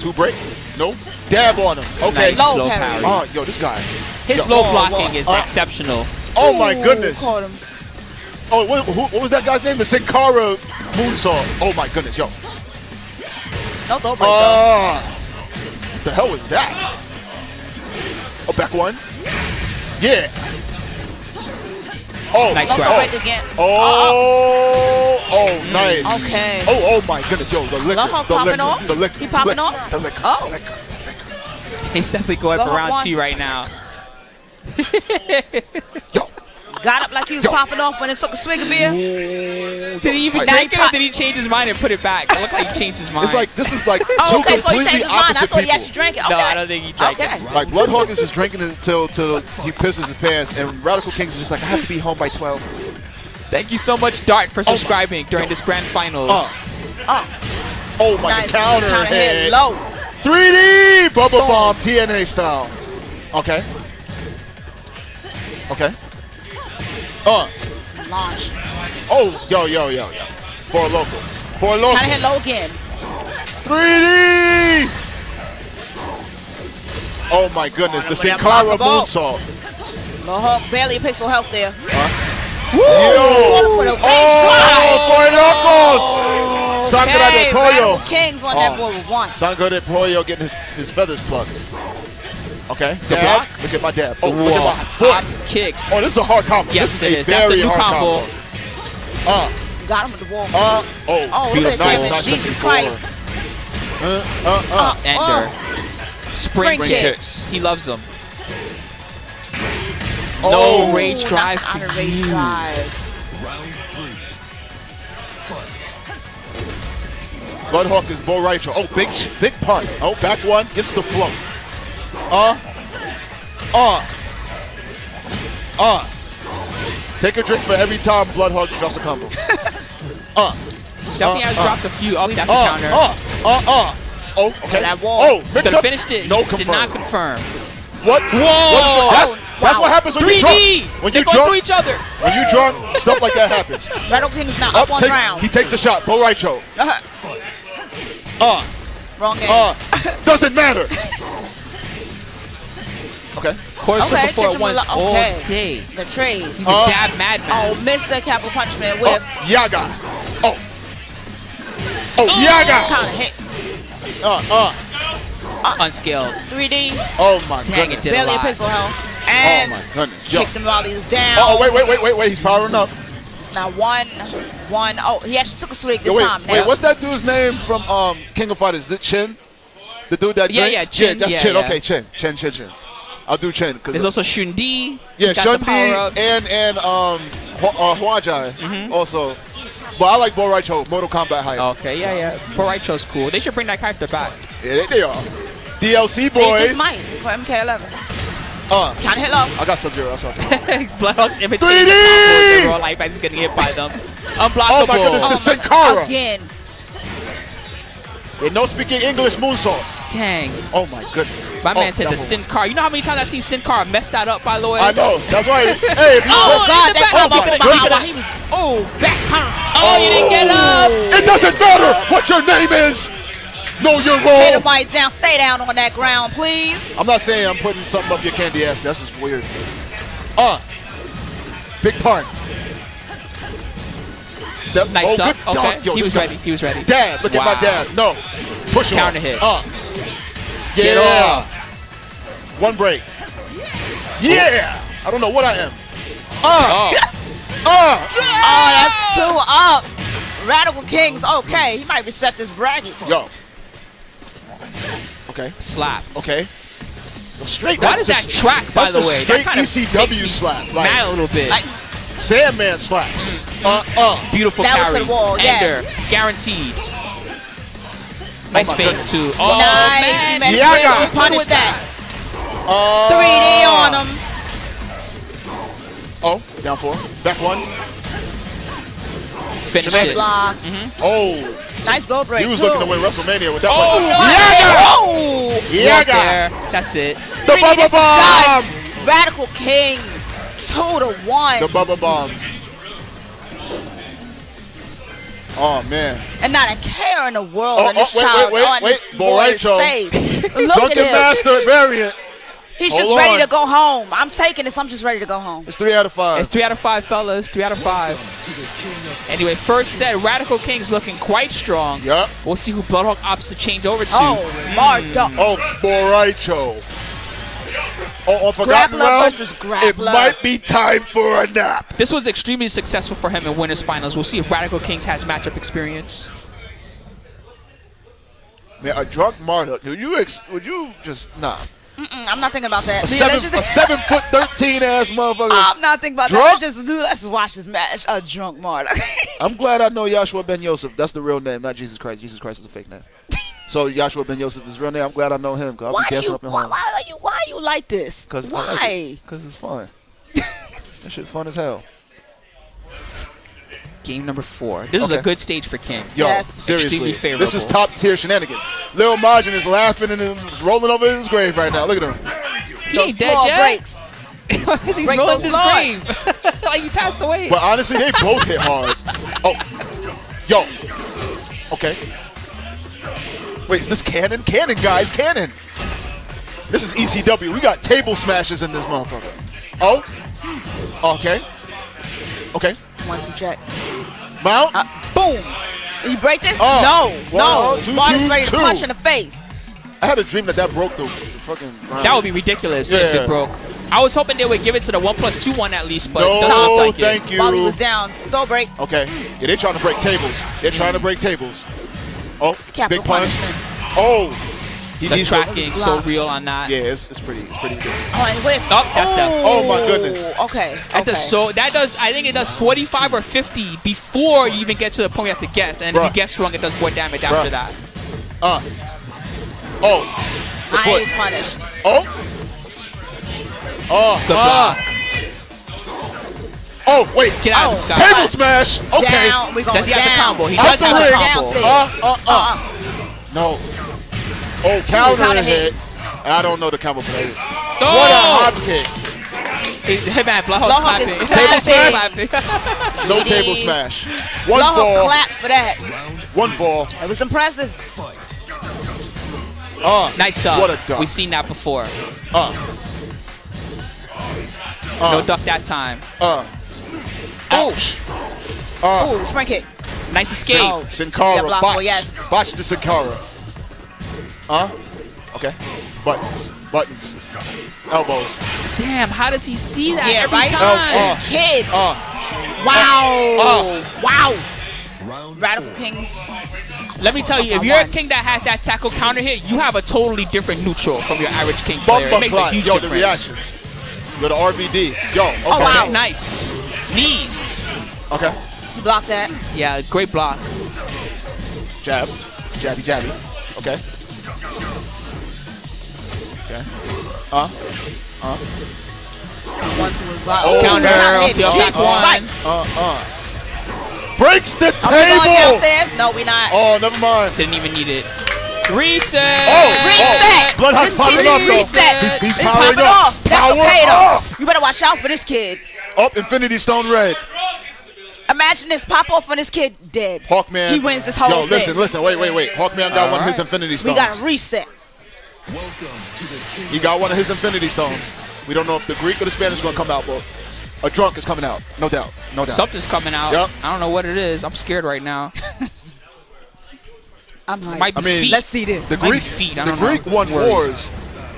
Two break. No. Dab on him. Okay. Nice Low slow parry. parry. Oh, yo, this guy. His Yo. low Oh, blocking Lord. is Uh, exceptional. Oh my Ooh, goodness. Caught him. Oh, what, who, what was that guy's name? The Sin Cara moonsault. Oh my goodness, yo. No throw break though. Uh, the hell was that? Oh, back one. Yeah. Oh, Nice oh, grab. throw oh, break again. Oh, uh-uh. oh, oh, nice. Okay. Oh, oh my goodness, yo, the liquor, Love the popping liquor, off? the liquor, He popping liquor, off? the liquor, Oh. the liquor. He's definitely going Go for hop round one. two right now. Yo, Got up like he was Yo. popping off when it took a swig of beer. Did he even Like- drink it or did he change his mind and put it back? It looked like he changed his mind. it's like this is like Oh, two okay, so he completely changed his mind. I opposite thought he people. actually drank it. Okay. No, I don't think he drank okay. it. Like Bloodhawk is just drinking it until till he pisses his pants, and Radical Kings is just like I have to be home by twelve. Thank you so much, Dart, for subscribing during this grand finals. Uh. Oh, Oh my nice. counter, Counter hit hit. low. 3D bubble bomb TNA style. Okay. Okay. Uh. Launch. Oh, yo, yo, yo, yo. Four locals. Four locals. Of hit low again. 3D. Oh my goodness, the Sin Whatever, Cara rock the ball. moonsault. Low hook, barely a pixel health there. Yo. For the Oh, four locals. Sangre Okay, de pollo. Kings on Oh. that board with one. Sangre de pollo getting his, his feathers plucked. Okay. The dab. block? Look at my dab. Oh, look Whoa. at my foot. Hop kicks. Oh, this is a hard combo. Yes, this it is is. a That's the new hard combo. combo. Uh, Got him with the wall. uh, oh, oh, look beautiful. at nice. that Sasha Jesus before. Christ. Uh, uh, uh. Ender. Spring, Spring kicks. He loves them. Oh. No rage drive for on rage you. drive. Round three. Fight. Bloodhawk is Bo' Rai Cho. Oh, big, big punt. Oh, back one gets the float. Uh, uh, uh. Take a drink for every time Bloodhawk drops a combo. uh, Definitely Uh, has uh. dropped a few. Oh, that's a uh, counter. uh, uh, uh. Oh, okay. That wall. Oh, mix up. finished it. No confirm. Did not confirm. What? Whoa. What is the, that's, that's what happens when you 3D. drunk. When They're you going drunk, through each other. when you drunk, stuff like that happens. Radical Kings not up, Up, one take- round. he takes a shot. Bo' Rai Cho. Uh-huh. Uh, Wrong game. uh, doesn't matter. Okay. Quarter Okay, circle four catch at him once a lo- all day. the trade. He's Uh, a dab madman. Oh, Mr. Capital Punchman Oh, with Yaga. Oh. Oh, Yaga. kind of hit. Uh, uh. Unscaled. 3D, Oh my Dang, it did a barely a lot. pixel health. Oh And my goodness. Yo. kicked him while he was down. Oh, wait, wait, wait, wait, wait. He's powering up. Now one, one. Oh, he actually took a swig this Yo, wait, time. wait. What's that dude's name from um King of Fighters? Is it Chin? The dude that Yeah, drinks? yeah, Chin, That's yeah, Chin. yeah. Okay, Chin. Chin, Chin, Chin. I'll do Chin. 'cause- There's also Shun Di. yeah, He's got the Shun Di and and um Hwa- uh, Hwa Jai Mm-hmm. also. But I like Bo' Rai Cho, Mortal Kombat hype. Okay, yeah, yeah. Bo' Rai Cho's cool. They should bring that character back. Yeah, they, they are. DLC They boys. just might for MK11. Uh, Kind of hit low. I got Sub Zero. That's what I'm talking about. Bloodhawk's imitating 3D! the combos life as he's getting hit by them. Unblockable. Oh my goodness, Oh the my- Sin Cara. Again. They no speaking English moonsault. Dang. Oh my goodness. My Oh, man said the. Sin Cara. You know how many times I've seen Sin Cara mess that up, by the way? I know. That's why. hey, if you Oh, oh, God, that combo Oh, from he behind could've- while. Oh, back turn. Oh, you didn't get up. it doesn't matter what your name is. Know your Hit role. him right down. Stay down on that ground, please. I'm not saying I'm putting something up your candy ass. That's just weird. Uh, big punt. Step. Nice oh, stuff. good Okay. Yo, he this was guy- ready. He was ready. Dad, look at my dad. No. Push him. Counter off. hit. Uh. Get Yeah. off. One break. Yeah. I don't know what I am. Uh. Oh, Uh. Oh, that's two up. Radical Kings. Okay, he might reset this bracket. Yo. Okay. slapped. Okay. Yo, straight. What that's that track, by the the way? Straight that ECW slap. Like mad a little bit. Like, Sandman slaps. Uh. Uh. Beautiful That was carry. to the wall, yes. Ender, guaranteed. Nice my fake too. Oh nice. man, man. Yaga. Punish that. Uh, 3D on him. Oh, down four. Back one. finished Nice it. block. Oh, Nice blow break. he was too. looking to win WrestleMania with that Oh, one. no. Oh! Lost Yaga! there. That's it. The 3D, Bubba this is Bomb! Radical Kings. Two to one. The bubble Bombs. Oh, man. and not a care in the world Oh, on oh, this oh, wait, child wait, wait, on wait. this boy's Borracho. face. Look Drunken at him. Master variant. He's Hold just ready on. to go home. I'm taking this. I'm just ready to go home. It's three out of five. It's three out of five, fellas. Three out of five. Anyway, first set, Radical King's looking quite strong. Yup. We'll see who Bloodhawk opts to change over to. Oh, Marta. Oh, Bo' Rai Cho. Oh, on Forgotten Grappler Realm, versus it grappler. might be time for a nap. This was extremely successful for him in winners finals. We'll see if Radical Kings has matchup experience. Man, a drunk Marta, would you, ex- would you just, nah. Mm, I'm not thinking about that. A Let's seven, a seven foot, 13 ass motherfucker. I'm not thinking about Drunk? that. Let's just do. Let's just watch this match. A drunk Marta. I'm glad I know Yahshua Ben Yosef. That's the real name, not Jesus Christ. Jesus Christ is a fake name. So Yahshua Ben Yosef is real name. I'm glad I know him because I'll why be dancing you? up in Why, home. why are you? Why are you like this? Cause I why? like it. Cause it's fun. that shit fun as hell. Game number four. This is a good stage for King. Yo, Yes. seriously, Extremely this is top tier shenanigans. Lil Majin is laughing and then rolling over in his grave right now. Look at him. He Those ain't dead claw yet. breaks. He's Break rolling those his claws. grave. like he passed away. But honestly, they both hit hard. Oh, yo, okay. Wait, is this Cannon? Cannon, guys, Cannon. This is ECW. We got table smashes in this motherfucker. Oh, okay, okay. One, two, check. Mount. Uh, boom. You break this? Oh. no, One, no. two, Marta's two, ready to two. punch in the face. I had a dream that that broke the, the fucking. ground. That would be ridiculous if it broke. I was hoping they would give it to the one plus two one at least, but it doesn't No, look like it. thank you. While he was down, throw break. Okay. Yeah, they're trying to break tables. They're trying to break tables. Oh, Capital big punch. punishment. Oh, he The needs tracking so real on that. Yeah, it's, it's pretty. It's pretty good. Oh, and whip. Oh, that's that. Oh, my goodness. Okay. That okay. does so. That does. I think it does 45 or 50 before you even get to the point you have to guess, and if you guess wrong, it does more damage Bruh. after that. Uh. Oh. The I is punished. Oh. Oh. Good ah. Oh, wait. Get out Oh. of the sky. Table smash. Okay. Down. We going Does he have the down. combo? He Out does the have the ring. combo. Uh, uh, uh. Uh-uh. No. Oh, counter counter hit. hit. I don't know the combo play. What a Oh! hop kick. Hey man, Bloodhawk's Bloodhawk is clapping. clapping. clapping. No table smash. One Blow ball. clap for that. One ball. It was impressive. Uh, nice duck. What a duck. We've seen that before. uh, No uh, duck that time. uh, Oh, uh. Ooh, spring kick. nice escape. Oh. Sin Cara, Yeah, botch. ball, yes. Botch to Sin Cara. Huh? Okay. Buttons. Buttons. Elbows. Damn, how does he see that Yeah, every right? time? Oh, Kid. Uh, Wow. Uh. wow. Round Radical Kings. Let me tell you, if you're a king that has that tackle counter hit, you have a totally different neutral from your average king player. It makes a clock. huge Yo, the reactions. Yo, the RVD. Yo, okay. Oh, wow. Nice. Knees. Okay. You block that. Yeah, great block. Jab. Jabby, jabby. Okay. Okay. Uh, One, two, is block. Oh. Counter, Counter the back one. uh, uh. Breaks the Are we going table! No, we're not. Oh, never mind. Didn't even need it. Reset. Oh, Reset. Bloodhawk's This popping kid up, is though. reset. He's, he's He's powering popping up. off. That's Power okay, up. You better watch out for this kid. Up, Infinity Stone Red. Imagine this pop off on this kid dead. Hawkman. He wins this whole Yo, thing. listen, listen. Wait, wait, wait. Hawkman got one of his Infinity Stones. We Stones. got to reset. welcome to the King He got one of his Infinity Stones. We don't know if the Greek or the Spanish is going to come out, but a drunk is coming out. No doubt. No doubt. Something's coming out. Yup. I don't know what it is. I'm scared right now. I'm hyped. Might be I mean, feet. Let's see this. the Greek, feet, I the don't know. Greek won wars.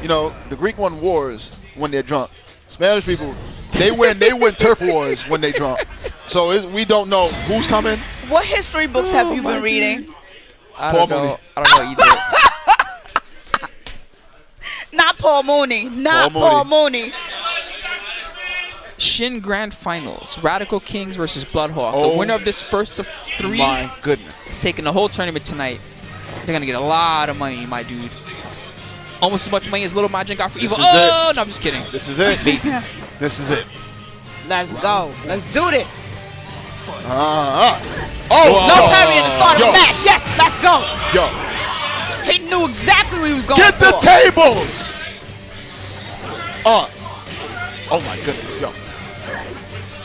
You know, the Greek won wars when they're drunk. Spanish people, they win. They win turf wars when they drunk. So it's, we don't know who's coming. What history books have oh you been reading? I Paul don't know. Mooney. I don't know either. Not Paul Mooney. Not Paul Paul Mooney. Shin Grand Finals. Radical Kings versus Bloodhawk. Oh. The winner of this first of three My goodness. is taking the whole tournament tonight. They're gonna get a lot of money, my dude. Almost as much money as Little Majin got for This Evil. is Oh no, I'm just kidding. This is it. this is it. Let's go. Let's do this. Uh, uh. Oh, No yo, parry in the start of the match. Yes, let's go. Yo, He knew exactly what he was going get the tables. Uh. Oh my goodness, yo.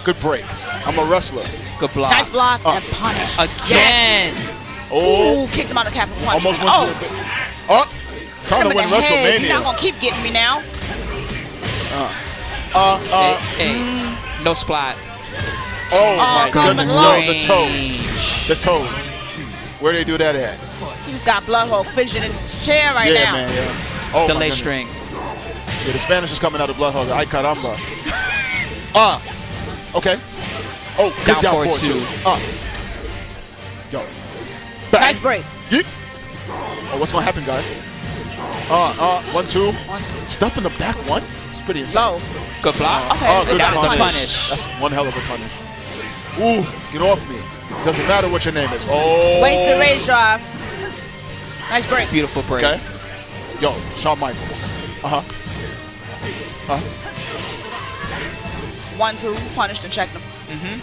Good break. I'm a wrestler. Good block. Nice block Uh. and punish. Again. Oh, Ooh, kicked him out of the capital punch. almost went oh, to the. Oh, trying to win the head. You're not gonna keep getting me now. Uh, uh, Hey, hey, no splat. oh my come goodness. along. Yo, the toes. The toes. Where they do that at? He just got Bloodhawk fidgeting in his chair right yeah, now. man. Yeah. Oh, my Delay string. Yeah, the Spanish is coming out of Bloodhawk. Ay caramba. Ah. okay. Oh, good Down down, forward forward, two. two. Ah. Yo. Bang. Nice break. Yeet. Oh, what's gonna happen, guys? Uh, uh, one, two. One, two. Stuff in the back one. It's pretty insane. Low. Good block. Okay, Oh, good that is a punish. punish. That's one hell of a punish. Ooh, get off me. Doesn't matter what your name is. Oh. Wasted rage drive. Nice break. Beautiful break. Okay. Yo, Shawn Michaels. Uh huh. Uh huh. One, two, punished and checked him. Mm-hmm.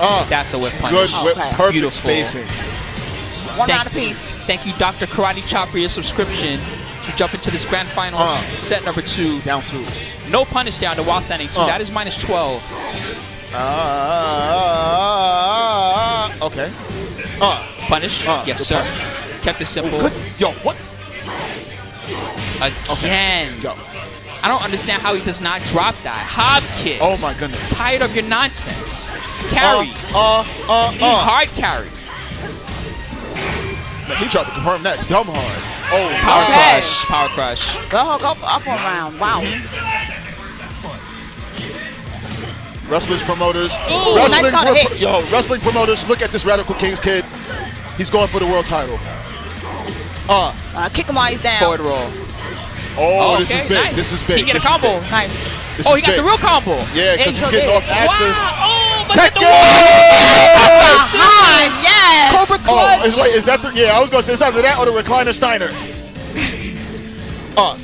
Uh, That's a whip good, punish. Oh, whip, okay. perfect Beautiful. spacing. One Thank- round apiece. Thank you, Dr. Karate Chop, for your subscription. To jump into this grand finals, Uh. set number two. Down two. No punish down to while standing two. Uh. That is minus 12. Uh, okay. Uh, Punish? Uh, yes, sir. punish. Kept it simple. Yo, what? Again. Yo. I don't understand how he does not drop that. Hob kicks. Oh my goodness. Tired of your nonsense. Carry. Uh, uh, uh, uh. hard carry. Man, he tried to confirm that dumb hard. Oh, Power my Okay. crush. Power crush. Bloodhawk up, up on round. Wow. Wrestlers, promoters. Ooh, wrestling, nice counter pro- hit. yo, wrestling promoters. Look at this Radical Kings kid. He's going for the world title. Uh, Uh, kick him while he's down. Forward roll. oh, this okay, is big. nice. This is big. He get a This is combo. Nice. This oh, he got big. the real combo. Yeah, because he's getting did. off axis. Wow. Oh, but Check it! Behind, yes. Cobra clutch. Oh, is, wait, is that the? Yeah, I was gonna say it's either that or the recliner Steiner. Uh,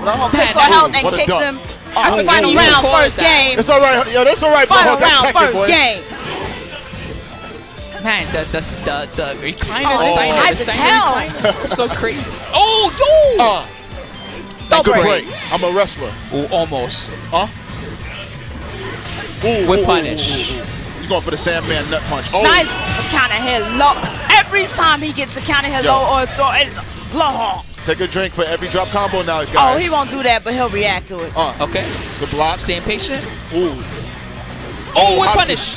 Bloodhawk Man, picks that- on health and what a kicks dunk. him. Oh, Oh, final round, first that. game. it's all right. Yo, that's all right, Final bro. That's round, first boy. game. Man, the the the, the recliner Oh, Steiner, hype the Steiner hell. recliner. So crazy. Oh, yo! Uh, Don't good break. break. I'm a wrestler. Ooh, almost. Huh? Ooh, With ooh, ooh, punish. ooh, ooh, ooh. He's going for the Sandman nut punch. Oh, Nice counter hit low. Every time he gets a counter hit Yo. low or a throw, it's Bloodhawk. take a drink for every drop combo now, guys. Oh, he won't do that, but he'll react to it. Uh, Okay. The block. Staying patient. Ooh. Oh, with hop punish.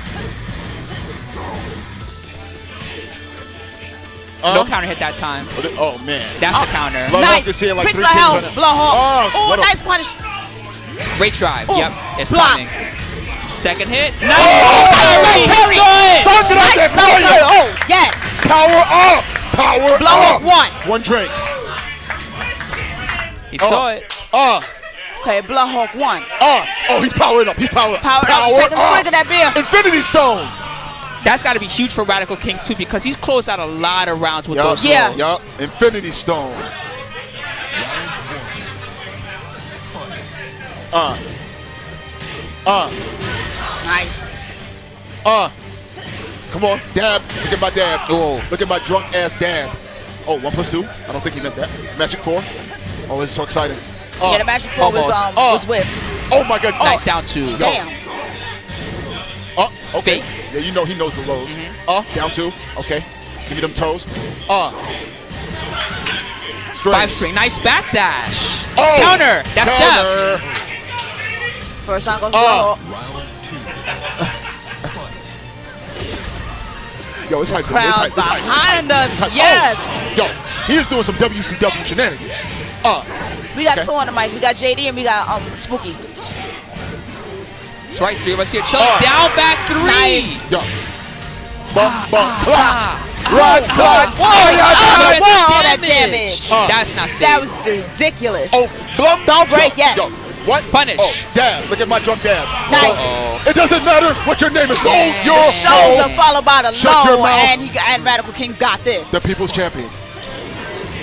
Uh, No counter hit that time. Oh man. That's a counter. Blood- nice. is seeing like Picks three the kings help. on Oh, Oh, what a- nice punish. Great drive. Ooh, Yep. It's block. coming. Second hit. Oh, Nice. Parry, He parry. saw it. Son, get out Nice. No, oh, yes. Power up! Power Bloodhawk up! one. One drink. He saw it. Uh, Okay, Bloodhawk one. uh. Oh, he's powering up. He's powering up. Power, Power up. Take a swig of that beer. Infinity Stone. That's got to be huge for Radical Kings too because he's closed out a lot of rounds with Yup. those. Yeah. rolls. Yup. Infinity Stone. Uh. Uh. Nice. Uh. Come on, dab. Look at my dab. Oh. Look at my drunk ass dab. Oh, one plus two. I don't think he meant that. Magic four. Oh, this is so exciting. Uh, Yeah, the magic four was um Oh. was whipped. oh my god. Nice Oh. down two. Damn. Uh, okay. Fake. Yeah, you know he knows the lows. Mm-hmm. Uh, down two. Okay. Give me them toes. Uh. Strings. Five string. Nice backdash. Oh. Counter. That's def. Counter. First round goes Oh. Bloodhawk. Round two. Fight. Yo, it's hype. man. Crowd It's hype. It's hype. It's hype. behind us. It's hype. Yes. Oh. Yo, he is doing some WCW shenanigans. Uh, We got Okay. two on the mic. We got JD and we got um Spooky. That's right. Three of us here chilling. Oh. Down back three. Nice. yo. Bump, bump, clutch. ah. Rise, clutch. Whoa. Oh, yeah, Oh, yeah. that's Wow, that damage. damage. Uh. That's not safe. That was ridiculous. Oh, blum. Don't break yo, yet. Yo, what? Punish. Oh, dab. Look at my drunk dab. Nice. Oh, It doesn't matter what your name is. Oh, Yeah. you're Shoulder followed by the Shut your low, mouth. and he got, and Radical Kings got this. the people's champion.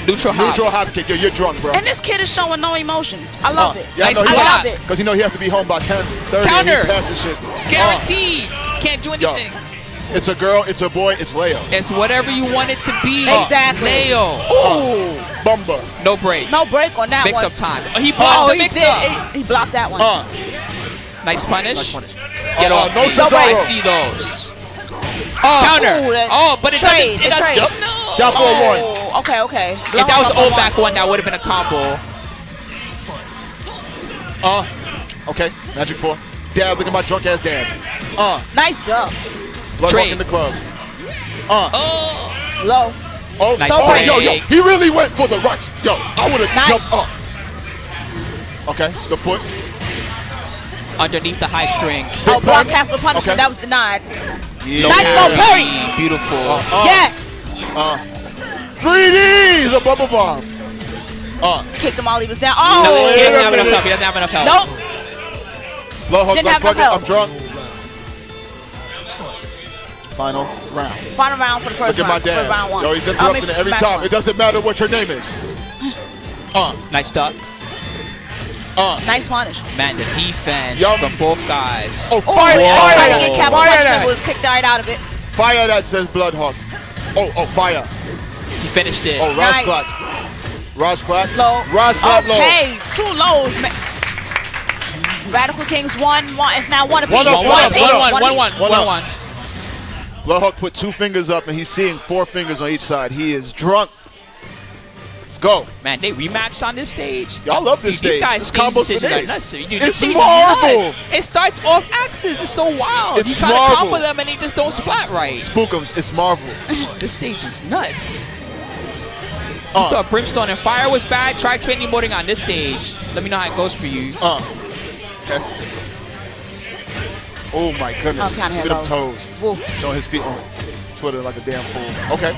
Neutral hop. Neutral hop kick. Yo, you're drunk, bro. And this kid is showing no emotion. I love Uh, it. yeah, Nice I know I love it. Because you know he has to be home by 10, 30 Counter. and he passes shit. Guaranteed. Can't do anything. Uh, it's a girl, it's a boy, it's Leo. It's whatever you want it to be. Exactly. Leo. Ooh, Bumba. No break. no break on that Mix one. up time. Oh, he blocked Oh, the he mix did. up. He, he blocked that one. Uh, Nice punish. nice punish. Get Uh, off. no me. Cesaro. I see those. Uh, Counter. Ooh, oh, but it trade, doesn't. It doesn't. trade. Yep. No. Down for a one. Oh, okay, okay. If that was the old back one, that would have been a combo. Uh, Okay, Magic 4. Dad, look at my drunk ass dad. Uh, Nice dub. Bloodhawk Trade. in the club. Uh, Low. oh, Nice oh, yo, yo, he really went for the rights. Yo, I would have Nice. jumped up. Okay, the foot. Underneath the high string. Oh, Big block pun. half the punishment. Okay. That was denied. Yeah. Nice low parry. Beautiful. Uh, yes. Uh, 3D, the bubble bomb. Uh, Kicked him while he was down. No, Oh. he doesn't wait a have enough help. He doesn't have enough help. Nope. Bloodhawk's Didn't like, have fuck it, I'm drunk. Final round. Final round for the first Look at my round. Round dad. one. Yo, he's interrupting mean, it every time. one. It doesn't matter what your name is. Uh, Nice duck. uh. Nice punish. Man, the defense Yup. from both guys. Oh, fire, Oh, fire, yeah, fire tried to that. get capital Fire punishment, that. was kicked right out of it. Fire that, says Bloodhawk. Oh, oh, fire. He finished it. Oh, Nice. Rosclot. Rosclot. Low. Rosclot low. Okay, two lows. ma- Radical Kings one, one. It's now one apiece. One up, One, one one, up, apiece, one, up, one, one, apiece. one, One one, up. one. Bloodhawk put two fingers up and he's seeing four fingers on each side. He is drunk. Let's go. Man, they rematched on this stage. Y'all love this Dude, stage. These guys' stage decisions are nuts. Dude, It's this stage is marble. It starts off axis. It's so wild. It's you try marble. to combo them and they just don't splat right. Spookums, it's Marvel. This stage is nuts. Uh, Thought Brimstone and Fire was bad. Try training modding on this stage. Let me know how it goes for you. uh. Okay. Oh my goodness. Oh, can't Look hit at them toes. Woo. Showing his feet on Twitter like a damn fool. Okay.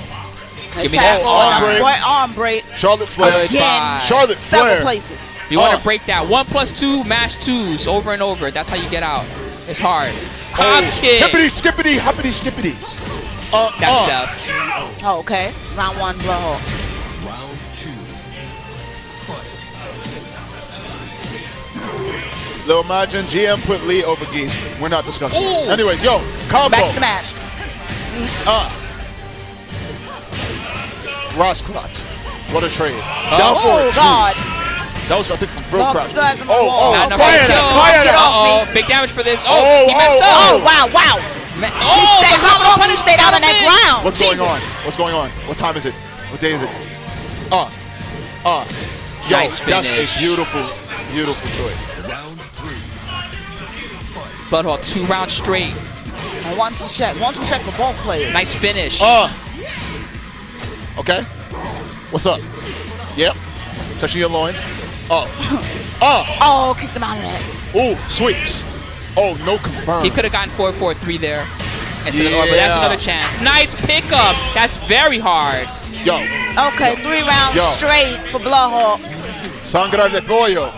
Give me Attack. that. Oh, arm break. Boy, arm break. Charlotte Flair. Again. Charlotte Several places. You want Uh. to break that one plus two, mash twos over and over. That's how you get out. It's hard. Hop Oh, kick. Hippity skippity, hoppity skippity. Uh, That's uh. stuff. Oh, okay. Round one, blow. Lil Majin, GM put Lee over Geese. We're not discussing. it. Ooh. Anyways, yo, combo. Back to the match. Uh. Rosclot. What a trade. Down for Oh, God. That was, I think, from Thrill Love Crack. size on the Oh, oh, fire that, fire that. Uh-oh. Big damage for this. Oh, Oh, he messed oh, up. Oh, wow, wow. Ma- He oh, stayed the hot combo on you stayed out on that ground. What's going on? What's going on? What time is it? What day is it? Uh. Uh. Yo, Nice that's a beautiful, beautiful choice. Round three. Two rounds straight. And one, two, check. One, two, check for both players. Nice finish. Uh. Okay. What's up? Yep. Touching your loins. Oh. Oh. Oh, kicked him out of that. Ooh, sweeps. Oh, no confirm. He could have gotten 4-4-3 there. Instead of, but that's another chance. Nice pickup. That's very hard. Yo, Okay, three rounds Yo. straight for Bloodhawk. Sangra de Pollo.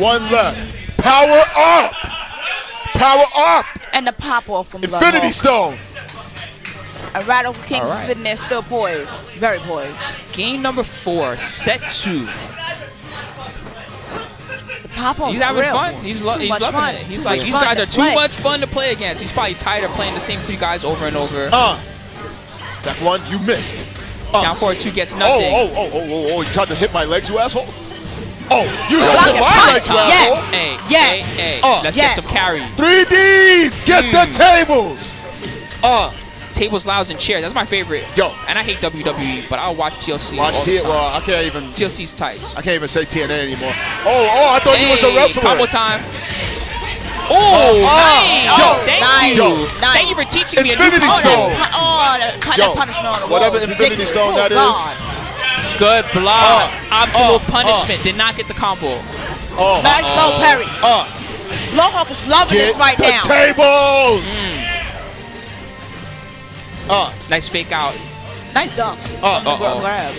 One left. Power up. Power up. And the pop off from Infinity Bloodhawk. Stone. And Radical King is right. sitting there still poised. Very poised. Game number four, set two. The pop off He's having fun. He's, lo- he's loving fun. it. He's Too like, these guys are too play. much fun to play against. He's probably tired of playing the same three guys over and over. Uh. That one, you missed. Uh. Down 4-2 gets Oh, nothing. oh, oh, oh, oh, oh, you tried to hit my legs, you asshole. Oh, you Block hit it, my punch legs, you time. asshole. Hey, Yeah. hey, hey. Uh, Let's yeah. get some carry. 3D, get Hmm. the tables. Uh, Tables, lounge, and chairs. That's my favorite. Yo. And I hate WWE, but I'll watch TLC watch all the T. time. Well, I can't even. TLC's tight. I can't even say TNA anymore. Oh, oh, I thought you was a Hey, wrestler. Combo time. Oh, oh, nice. yo, Thank nice. you. Yo. Thank you for teaching me a new Infinity. Stone. Oh, that, oh, that, pu- Yo, that punishment on the whatever wall. was Infinity ridiculous. Stone oh, that is. God. Good block. Uh, Optimal uh, punishment. Did not get the combo. Oh, Nice low parry. uh, Bloodhawk is loving get this right the now. tables. Uh, Nice fake out. nice dump. uh, From Uh-oh. grab.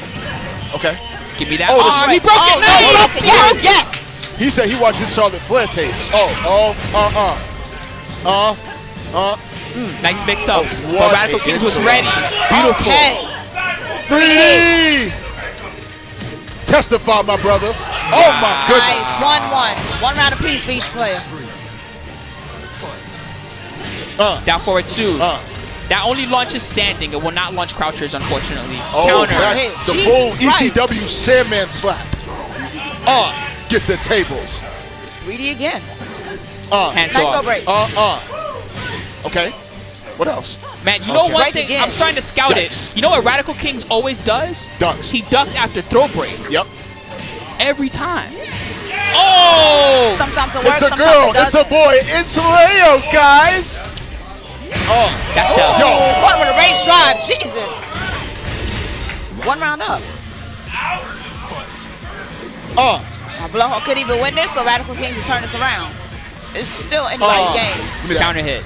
okay. Give me that. Oh, Oh, he broke oh, it. no, Nice. yes, yes, yes. He said he watched his Charlotte Flair tapes. Oh, oh, uh, uh, uh, uh. Nice mix-ups. Oh, but Radical Kings was ready. Beautiful. Okay. 3D. Testify, my brother. Oh my goodness. Nice. One, one. One round apiece for each player. Uh, Down forward two. uh. That only launches standing. It will not launch crouchers, unfortunately. Oh, Counter. that- the Jesus full Christ. ECW Sandman slap. Uh, get the tables. 3D again. Uh, Hands Nice low off. break. uh, uh. Okay. What else? Man, you know Okay. one Break thing? again. I'm starting to scout Yikes. it. You know what Radical Kings always does? Ducks. He ducks after throw break. Yep. Every time. Oh! Sometimes it works, It's a girl. it It's a boy. It's Leo, guys. Oh, That's tough. Yo. Oh, what with a Rage drive, Jesus. One round up. uh, Now, Bloodhawk could even win this, so Radical Kings to turn this around. It's still anybody's uh. game. Give me. Counter hit.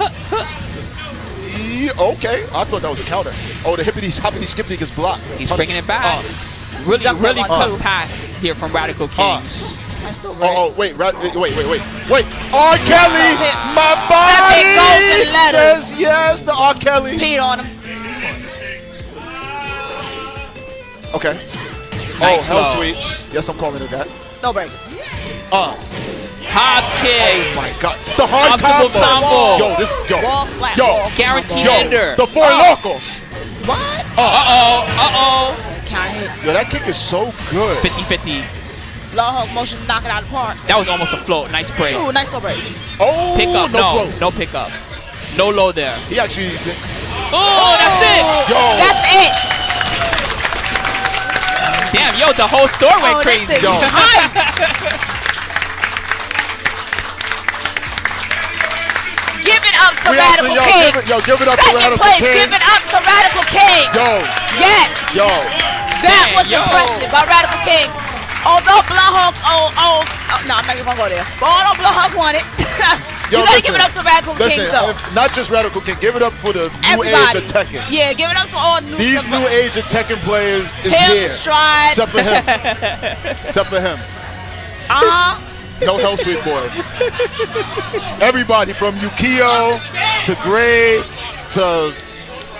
Yeah, okay, I thought that was a counter. Oh, the hippity hoppity skippity gets blocked. He's bringing it back. Uh, Really, really one, too. compact here from Radical Kings. That's still oh, oh, wait, right, wait, wait, wait, wait, wait. R. Kelly, hit. my That body big says yes. The R. Kelly. Pete on him. Okay. Nice oh, hell low. sweeps. Yes, I'm calling it that. No break. Uh, Hop oh my God, the hard Optimal combo. combo. Yo, this, yo, Wall splat. yo, Guaranteed yo, ender. the four Oh. locals. What? Uh-oh. Uh-oh. Counter hit. Yo, that kick is so good. 50-50. Bloodhawk motion to knock it out of the park. That was almost a float. Nice break. Ooh, nice no break. Oh, Pick up. no, No. flow. No pick up. No low there. He actually. Oh, that's oh. it. Yo. That's it. Damn, yo, the whole store went Oh, that's crazy. it. Yo. up to We have to, Radical yo, King. give it, yo, give it up to Second Radical place, King. give it up to Radical King. Yo, Yes, yo. that Man, was yo. impressive by Radical King. Although Bloodhawk, oh, oh, oh, no, I'm not even gonna go there. But although Bloodhawk won it, Yo, you gotta listen, give it up to Radical Listen, King, though. if- not just Radical King, give it up for the new Everybody. age of Tekken. Yeah, give it up to all new. These the- new age of Tekken players is him, here. Stride. Except for him. Except for him. Uh-huh. No Hell Sweet Boy. Everybody from Ukiyo to Gray to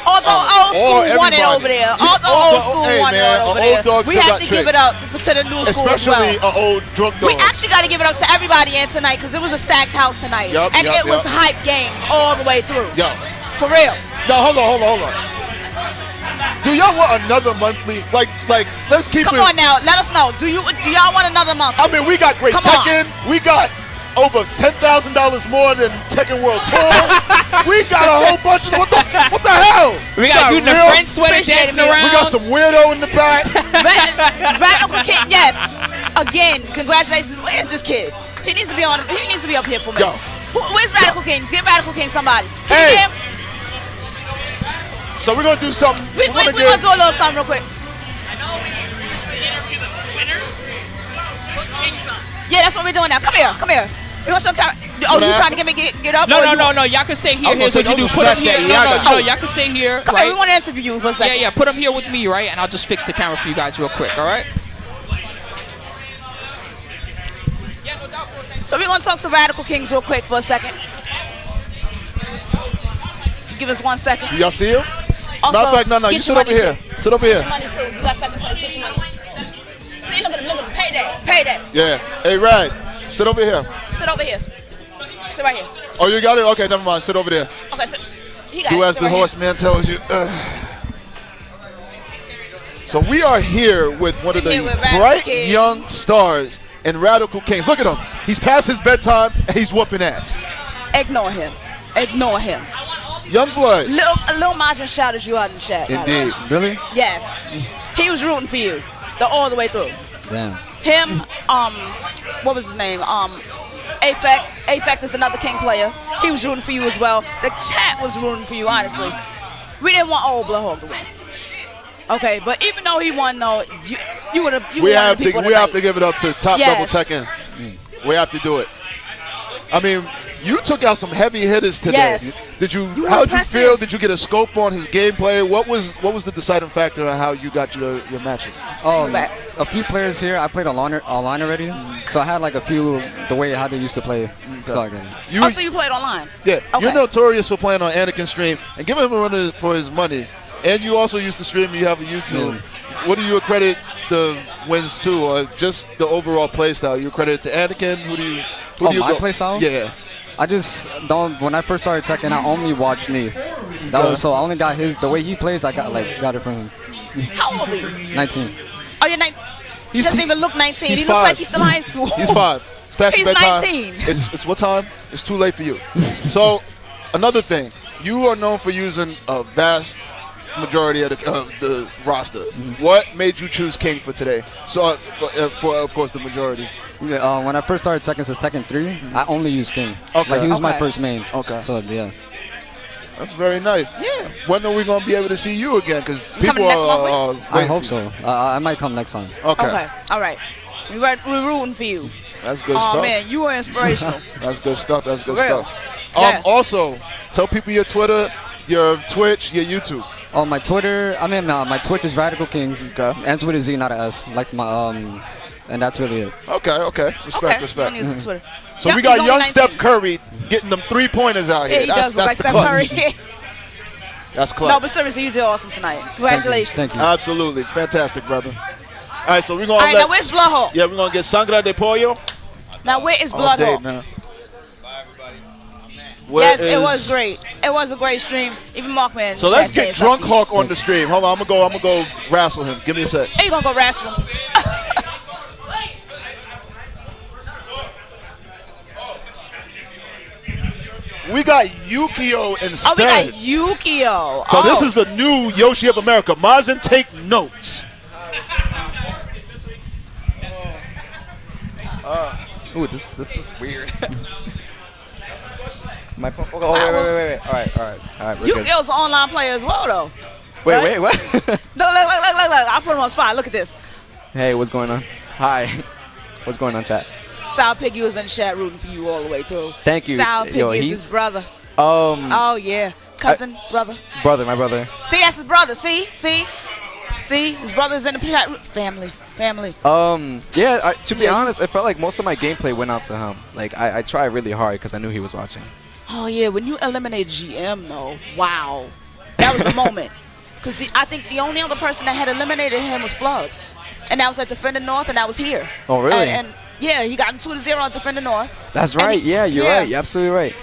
Although Um, old all- school won it over there. The- Although all old school hey, won man, it over old there. we have to give it up to the new school especially well. an old drunk dog. We actually got to give it up to everybody in tonight because it was a stacked house tonight. Yup, and yup, it was hype games all the way through. Yo, For real. no, hold on, hold on, hold on. Do y'all want another monthly? Like, like, let's keep Come it. on now. Let us know. Do you do y'all want another month? I mean, we got great Come on. We got over ten thousand dollars more than Tekken World Tour. we got a whole bunch of what the what the hell? We got dude in the real- friend sweater dancing around. We got some weirdo in the back. Ra- Radical King, yes. Again, congratulations. Where's this kid? He needs to be on. He needs to be up here for me. Yo. Who, where's Radical Kings? Get Radical King somebody. Can Hey. You get him? So we're gonna do something. We, We're we, gonna we gonna do a little something real quick. Yeah, that's what we're doing now. Come here, come here. You want some kind Oh, you trying to get me get, get up? No, no, no, no. Y'all can stay here. Here's what you do. Put them here. No, no, no. Oh. Y'all can stay here. Come here, we want to interview you for a second. yeah. Yeah. Put them here with me, right? And I'll just fix the camera for you guys real quick. All right? So we're gonna talk to Radical Kings real quick for a second. Give us one second. Do y'all see him? Also, Matter of fact, no, no. You sit over here. too. Sit over Get your here. money too. You got second place. Get your money. See, look at him. Look at him. Pay that. Pay that. Yeah. Hey, Rad. Sit over here. Sit over here. Sit right here. Oh, you got it. Okay, never mind. Sit over there. Okay, so he got Do it. as Sit the right horseman tells you. Ugh. So we are here with one of the Sitting here with Radical bright young stars and Radical Kings. Look at him. He's past his bedtime and he's whooping ass. Ignore him. Ignore him. Young blood. Lil, Lil Majin shouted you out in the chat. Indeed. Really? Yes. He was rooting for you the all the way through. Damn. Him, um, what was his name? Um, Afex. Afex is another King player. He was rooting for you as well. The chat was rooting for you, honestly. We didn't want old Blowhog to win. Okay, but even though he won, though, you, you would have. You We have to we have to give it up to Top Yes. Double Tekken. We have to do it. I mean, you took out some heavy hitters today. Yes. Did you? You how did you feel? Did you get a scope on his gameplay? What was what was the deciding factor on how you got your your matches? Oh, back. a few players here. I played online, online already, so I had like a few the way how they used to play. So I can. You, Oh, so you played online? yeah, Okay. you're notorious for playing on Anakin stream and giving him a run for his money. And you also used to stream. You have a YouTube. What do you accredit the wins too, or just the overall play style? You accredit it to Anakin. Who do you? Who Oh, do you my go- play style? Yeah. I just don't. When I first started Tekken, I only watched Knee. That was so I only got his the way he plays. I got like got it from him. How old are you? 19. Oh, you're 19. He He's, doesn't even look 19. he's He looks five. like he's still in high school. He's five. It's past He's bedtime. 19. It's it's what time? It's too late for you. so, another thing, you are known for using a vast majority of the, uh, the roster. Mm-hmm. What made you choose King for today? So uh, for, uh, for of course the majority. Yeah, uh, when I first started Tekken since Tekken 3, I only used King. Okay. Like he was my first main. Okay. So yeah. That's very nice. Yeah. When are we gonna be able to see you again? Because people are. month, Uh, I hope so. Uh, I might come next time. Okay. Okay. All right. We re- we're rooting for you. That's good oh stuff. man, you were inspirational. That's good stuff. That's good Real. stuff. Um, Yeah. Also, tell people your Twitter, your Twitch, your YouTube. Oh, my Twitter. I mean, uh, my Twitch is Radical Kings. Okay. Ends with a Z, not a S. Like my um, and that's really it. Okay, okay. Respect, okay. respect. Don't use Twitter. So Yep, we got young 19. Steph Curry getting them three pointers out Yeah, here. he that's does look like that's Steph the Curry. clutch. That's clutch. no, but seriously, you did awesome tonight. Congratulations. Thank you. Absolutely, fantastic, brother. All right, so we're gonna All right, let. now where's Bloodhawk? yeah, we're gonna get Sangra de Pollo. Now where is all day Bloodhawk? now. Where Yes, it was great. It was a great stream. Even Markman. So let's get. Drunk Hawk on the stream. Hold on, I'm gonna go. I'm gonna go wrestle him. Give me a sec. Hey, you gonna go wrestle him? We got Ukiyo instead. Oh, we got Ukiyo. so oh. this is the new Yoshi of America. Mazen, take notes. Ooh, this this is weird. My phone. Oh, wait, wait, wait, wait, wait. All right, all right, all right. We're good. Ukiyo's an online player as well, though. Wait, right? wait, what? Look, look, look, look, look, look. I put him on spot. Look at this. hey, what's going on? Hi. What's going on, chat? Sal Piggy was in the chat rooting for you all the way through. Thank you. Sal Piggy Yo, is he's- his brother. Um, Oh, yeah. Cousin, brother. brother, my brother. See, that's his brother. See? See? See? His brother's in the chat. Family. Family. Um, yeah. I, to be Yeah, honest, it felt like most of my gameplay went out to him. Like I, I tried really hard because I knew he was watching. Oh, yeah. When you eliminate GM, though, wow. That was the moment. Because I think the only other person that had eliminated him was Flubs. And that was at Defend the North, and that was here. Oh, really? And, and yeah, he got him 2 to 0 on Defend the North. That's right. he- yeah, you're yeah. right. You're absolutely right.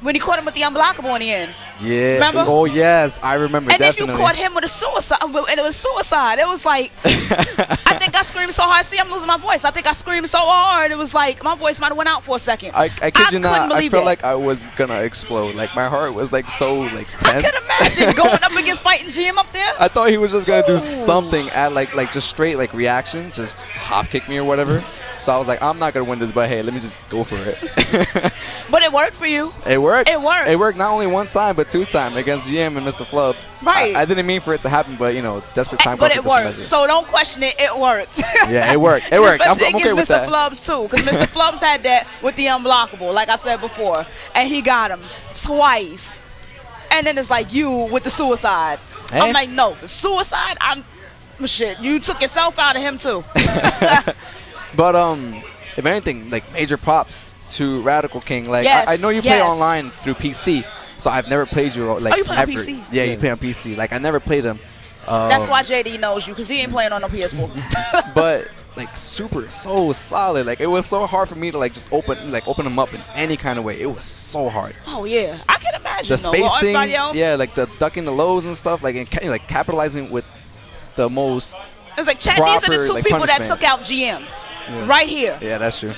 When he caught him with the unblockable in the end. Yeah. Remember? Oh yes, I remember And definitely. then you caught him with a suicide, and it was suicide. It was like, I think I screamed so hard. See, I'm losing my voice. I think I screamed so hard. It was like my voice might have went out for a second. I, I kid I you not. I felt it. like I was gonna explode. Like my heart was like so like tense. I could imagine going up against fighting GM up there. I thought he was just gonna Ooh. do something at like like just straight like reaction, just hop kick me or whatever. So I was like, I'm not gonna win this, but hey, let me just go for it. But it worked for you. it worked. It worked. It worked not only one time but two times against GM and Mr. Flub. Right. I, I didn't mean for it to happen, but you know, desperate time but it worked. measures. So don't question it. It worked. yeah, it worked. It worked. I'm, Especially I'm okay with Mr. that. Flubs too, because Mr. Flubs had that with the unblockable, like I said before, and he got him twice. And then it's like you with the suicide. Hey. I'm like, no, the suicide. I'm shit. You took yourself out of him too. But um, if anything, like major props to Radical King. Like Yes, I, I know you play online through PC, so I've never played you like Oh, you play on. PC? Yeah, you play on PC. Like I never played him. Um, That's why JD knows you, because he ain't playing on no PS4. but like super so solid. Like it was so hard for me to like just open like open them up in any kind of way. It was so hard. oh yeah, I can imagine. The spacing, yeah, like the ducking the lows and stuff, like and like capitalizing with the most. it's like Chad. These are the two like, people that took out GM, right here. Yeah, that's true.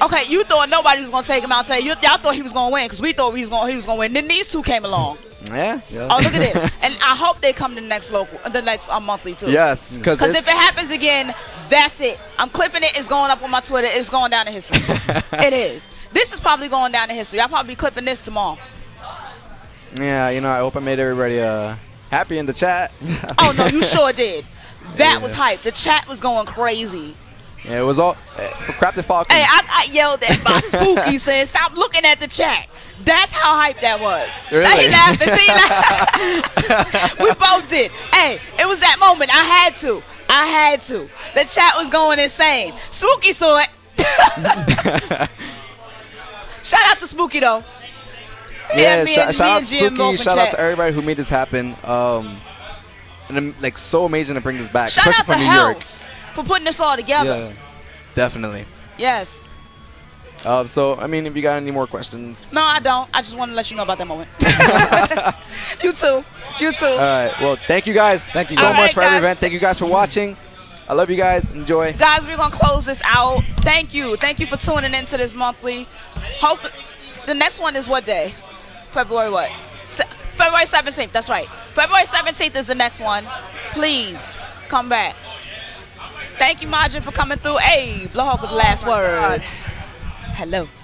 Okay, you thought nobody was gonna take him out. You, y'all thought he was gonna win because we thought he was gonna he was gonna win. Then these two came along. Yeah. yeah. Oh, look at this! And I hope they come to the next local, the next uh, monthly too. Yes, because Because if it happens again, that's it. I'm clipping it. It's going up on my Twitter. It's going down in history. it is. This is probably going down in history. I'll probably be clipping this tomorrow. Yeah, you know, I hope I made everybody uh happy in the chat. Oh no, you sure did. That Yeah. was hype. The chat was going crazy. Yeah, it was all uh, for Crafted Falcon. Hey, I got yelled at by Spooky saying, "Stop looking at the chat." That's how hype that was. Really? He laughing. See, laugh- we both did. Hey, it was that moment. I had to. I had to. The chat was going insane. Spooky saw it. Shout out to Spooky though. yeah, me shout, and- shout out to Spooky. Shout out to everybody who made this happen. Um, and I'm like so amazing to bring this back, Shout out especially from New York. House for putting this all together. Yeah. Definitely. Yes. Um, so I mean, if you got any more questions, No, I don't. I just want to let you know about that moment. you too. You too. all right. Well, thank you guys. Thank you. so All much right, for every event. Thank you guys for watching. I love you guys. Enjoy. Guys, we're gonna close this out. Thank you. Thank you for tuning into this monthly. Hope the next one is what day? February what? Se- February 17th. That's right. February 17th is the next one. Please come back. Thank you, Majin, for coming through. Hey, Bloodhawk with the last words. Hello.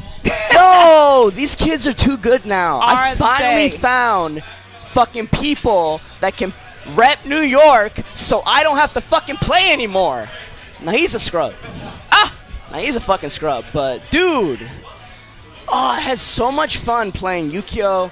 No, these kids are too good now. I finally they? found fucking people that can rep New York so I don't have to fucking play anymore. Now he's a scrub. Ah! Now he's a fucking scrub, but dude. Oh, I had so much fun playing Ukiyo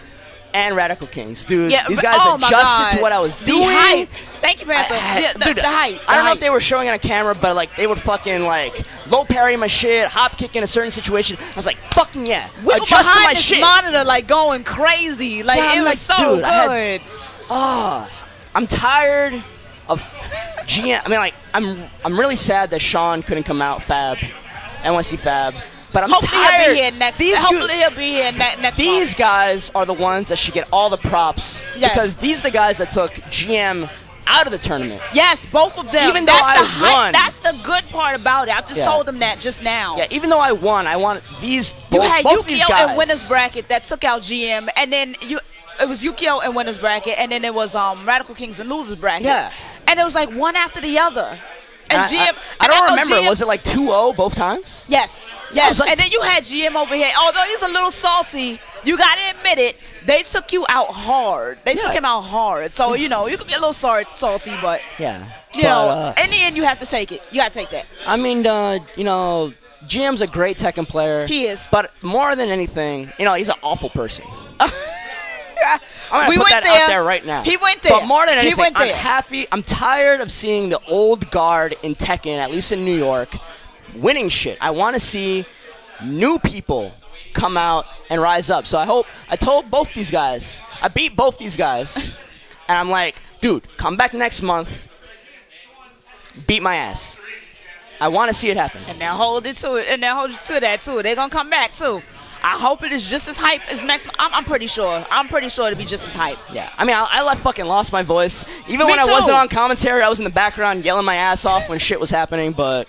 and Radical Kings, dude. Yeah, These guys oh adjusted to what I was doing. The height. Thank you, I Panther. had- Yeah, the, dude, the height. I don't know if they were showing on a camera, but like they would fucking like low parry my shit, hop kick in a certain situation. I was like, fucking yeah, We were behind my this shit. monitor, like going crazy. Like Yeah, it I'm was like, so dude, good. I had- Ah, I'm tired of GM. I mean, like, I'm I'm really sad that Sean couldn't come out Fab, NYC Fab. But I'm hopefully tired. he'll be here next. These hopefully he'll be here ne- next. these month. guys are the ones that should get all the props Yes. because these are the guys that took GM out of the tournament. Yes, both of them. Even though that's I the hype- won. That's the good part about it. I just Yeah. told them that just now. Yeah, even though I won, I want these. You both, had both these Ukiyo guys. in winners bracket that took out GM, and then you. It was Ukiyo in winners bracket, and then it was um Radical Kings and losers bracket. Yeah. And it was like one after the other. And I, I- GM. I, don't know remember. GM was it like 2-0 both times? Yes. Yes. like- and then you had GM over here. Although he's a little salty, you gotta admit it. They took you out hard. They took him out hard. So you know you could be a little sorry, salty, but Yeah. you But, know uh, in the end you have to take it. You gotta take that. I mean, uh, you know, GM's a great Tekken player. He is. But more than anything, you know, he's an awful person. I'm gonna We put went that out there. there right now. He went there. But more than anything, I'm happy. I'm tired of seeing the old guard in Tekken, at least in New York, winning shit. I want to see new people come out and rise up. So I hope. I told both these guys. I beat both these guys, and I'm like, dude, come back next month. Beat my ass. I want to see it happen. And now hold it to it. And now hold you to that too. They're gonna come back too. I hope it is just as hype as next. I'm, I'm pretty sure. I'm pretty sure it'll be just as hype. Yeah, I mean, I, I like fucking lost my voice. Even Me when I wasn't on commentary, I was in the background yelling my ass off when shit was happening. But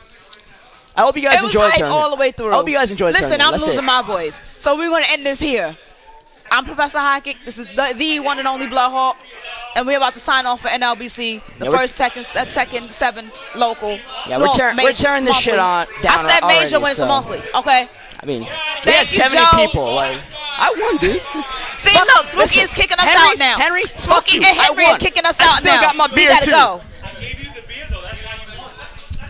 I hope you guys it was enjoyed hype all the way through. I hope you guys enjoyed Listen. I'm That's losing it. my voice, so we're gonna end this here. I'm Professor Hockey. This is the, the one and only Bloodhawk, and we're about to sign off for NLBC, the Yeah, first Tekken, uh, Tekken Seven local. Yeah, we're tearing- we're major, tearing this shit on- down I said major already, when it's a so- monthly. Okay. I mean, we had 70 Joe. people. Like, I won, dude. See, look, Smokey is kicking us Henry- out now. Henry, Smokey and Henry are kicking us I out still now. got my We beer, gotta too. go.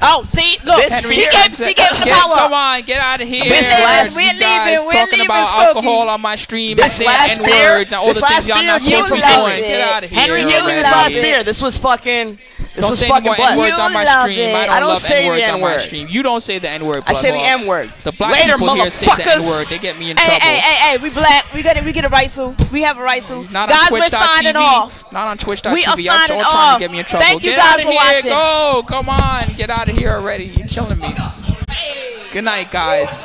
Oh, see, look, This he beer- gave, he gave him the Get- power. Come on, get out of here. This last- you We're guys leaving, we're talking leaving, about Smokey. alcohol on my stream This saying last beer, N-words and all this the things last y'all not beer, you supposed to be love doing. it. Get out of here. Henry, give me this last beer. This was fucking. This Don't was say any fucking more blessed. N-words on my stream. it. I don't, I don't love say the N-words on my N-word. stream. You don't say the N-word, I say the Bloodhawk. N-word. The black Later, people here say the motherfuckers. N-word. They get me in Hey, trouble. hey, hey, hey, we black. We get it. We get a right to. We have a right to. Not guys, on we're Twitch.tv. signing off. Not on Twitch.tv. We are Y'all all signing trying off. to get me in trouble. Thank you get guys out of for here. watching. Go. Come on. Get out of here already. You're killing me. Good night, guys.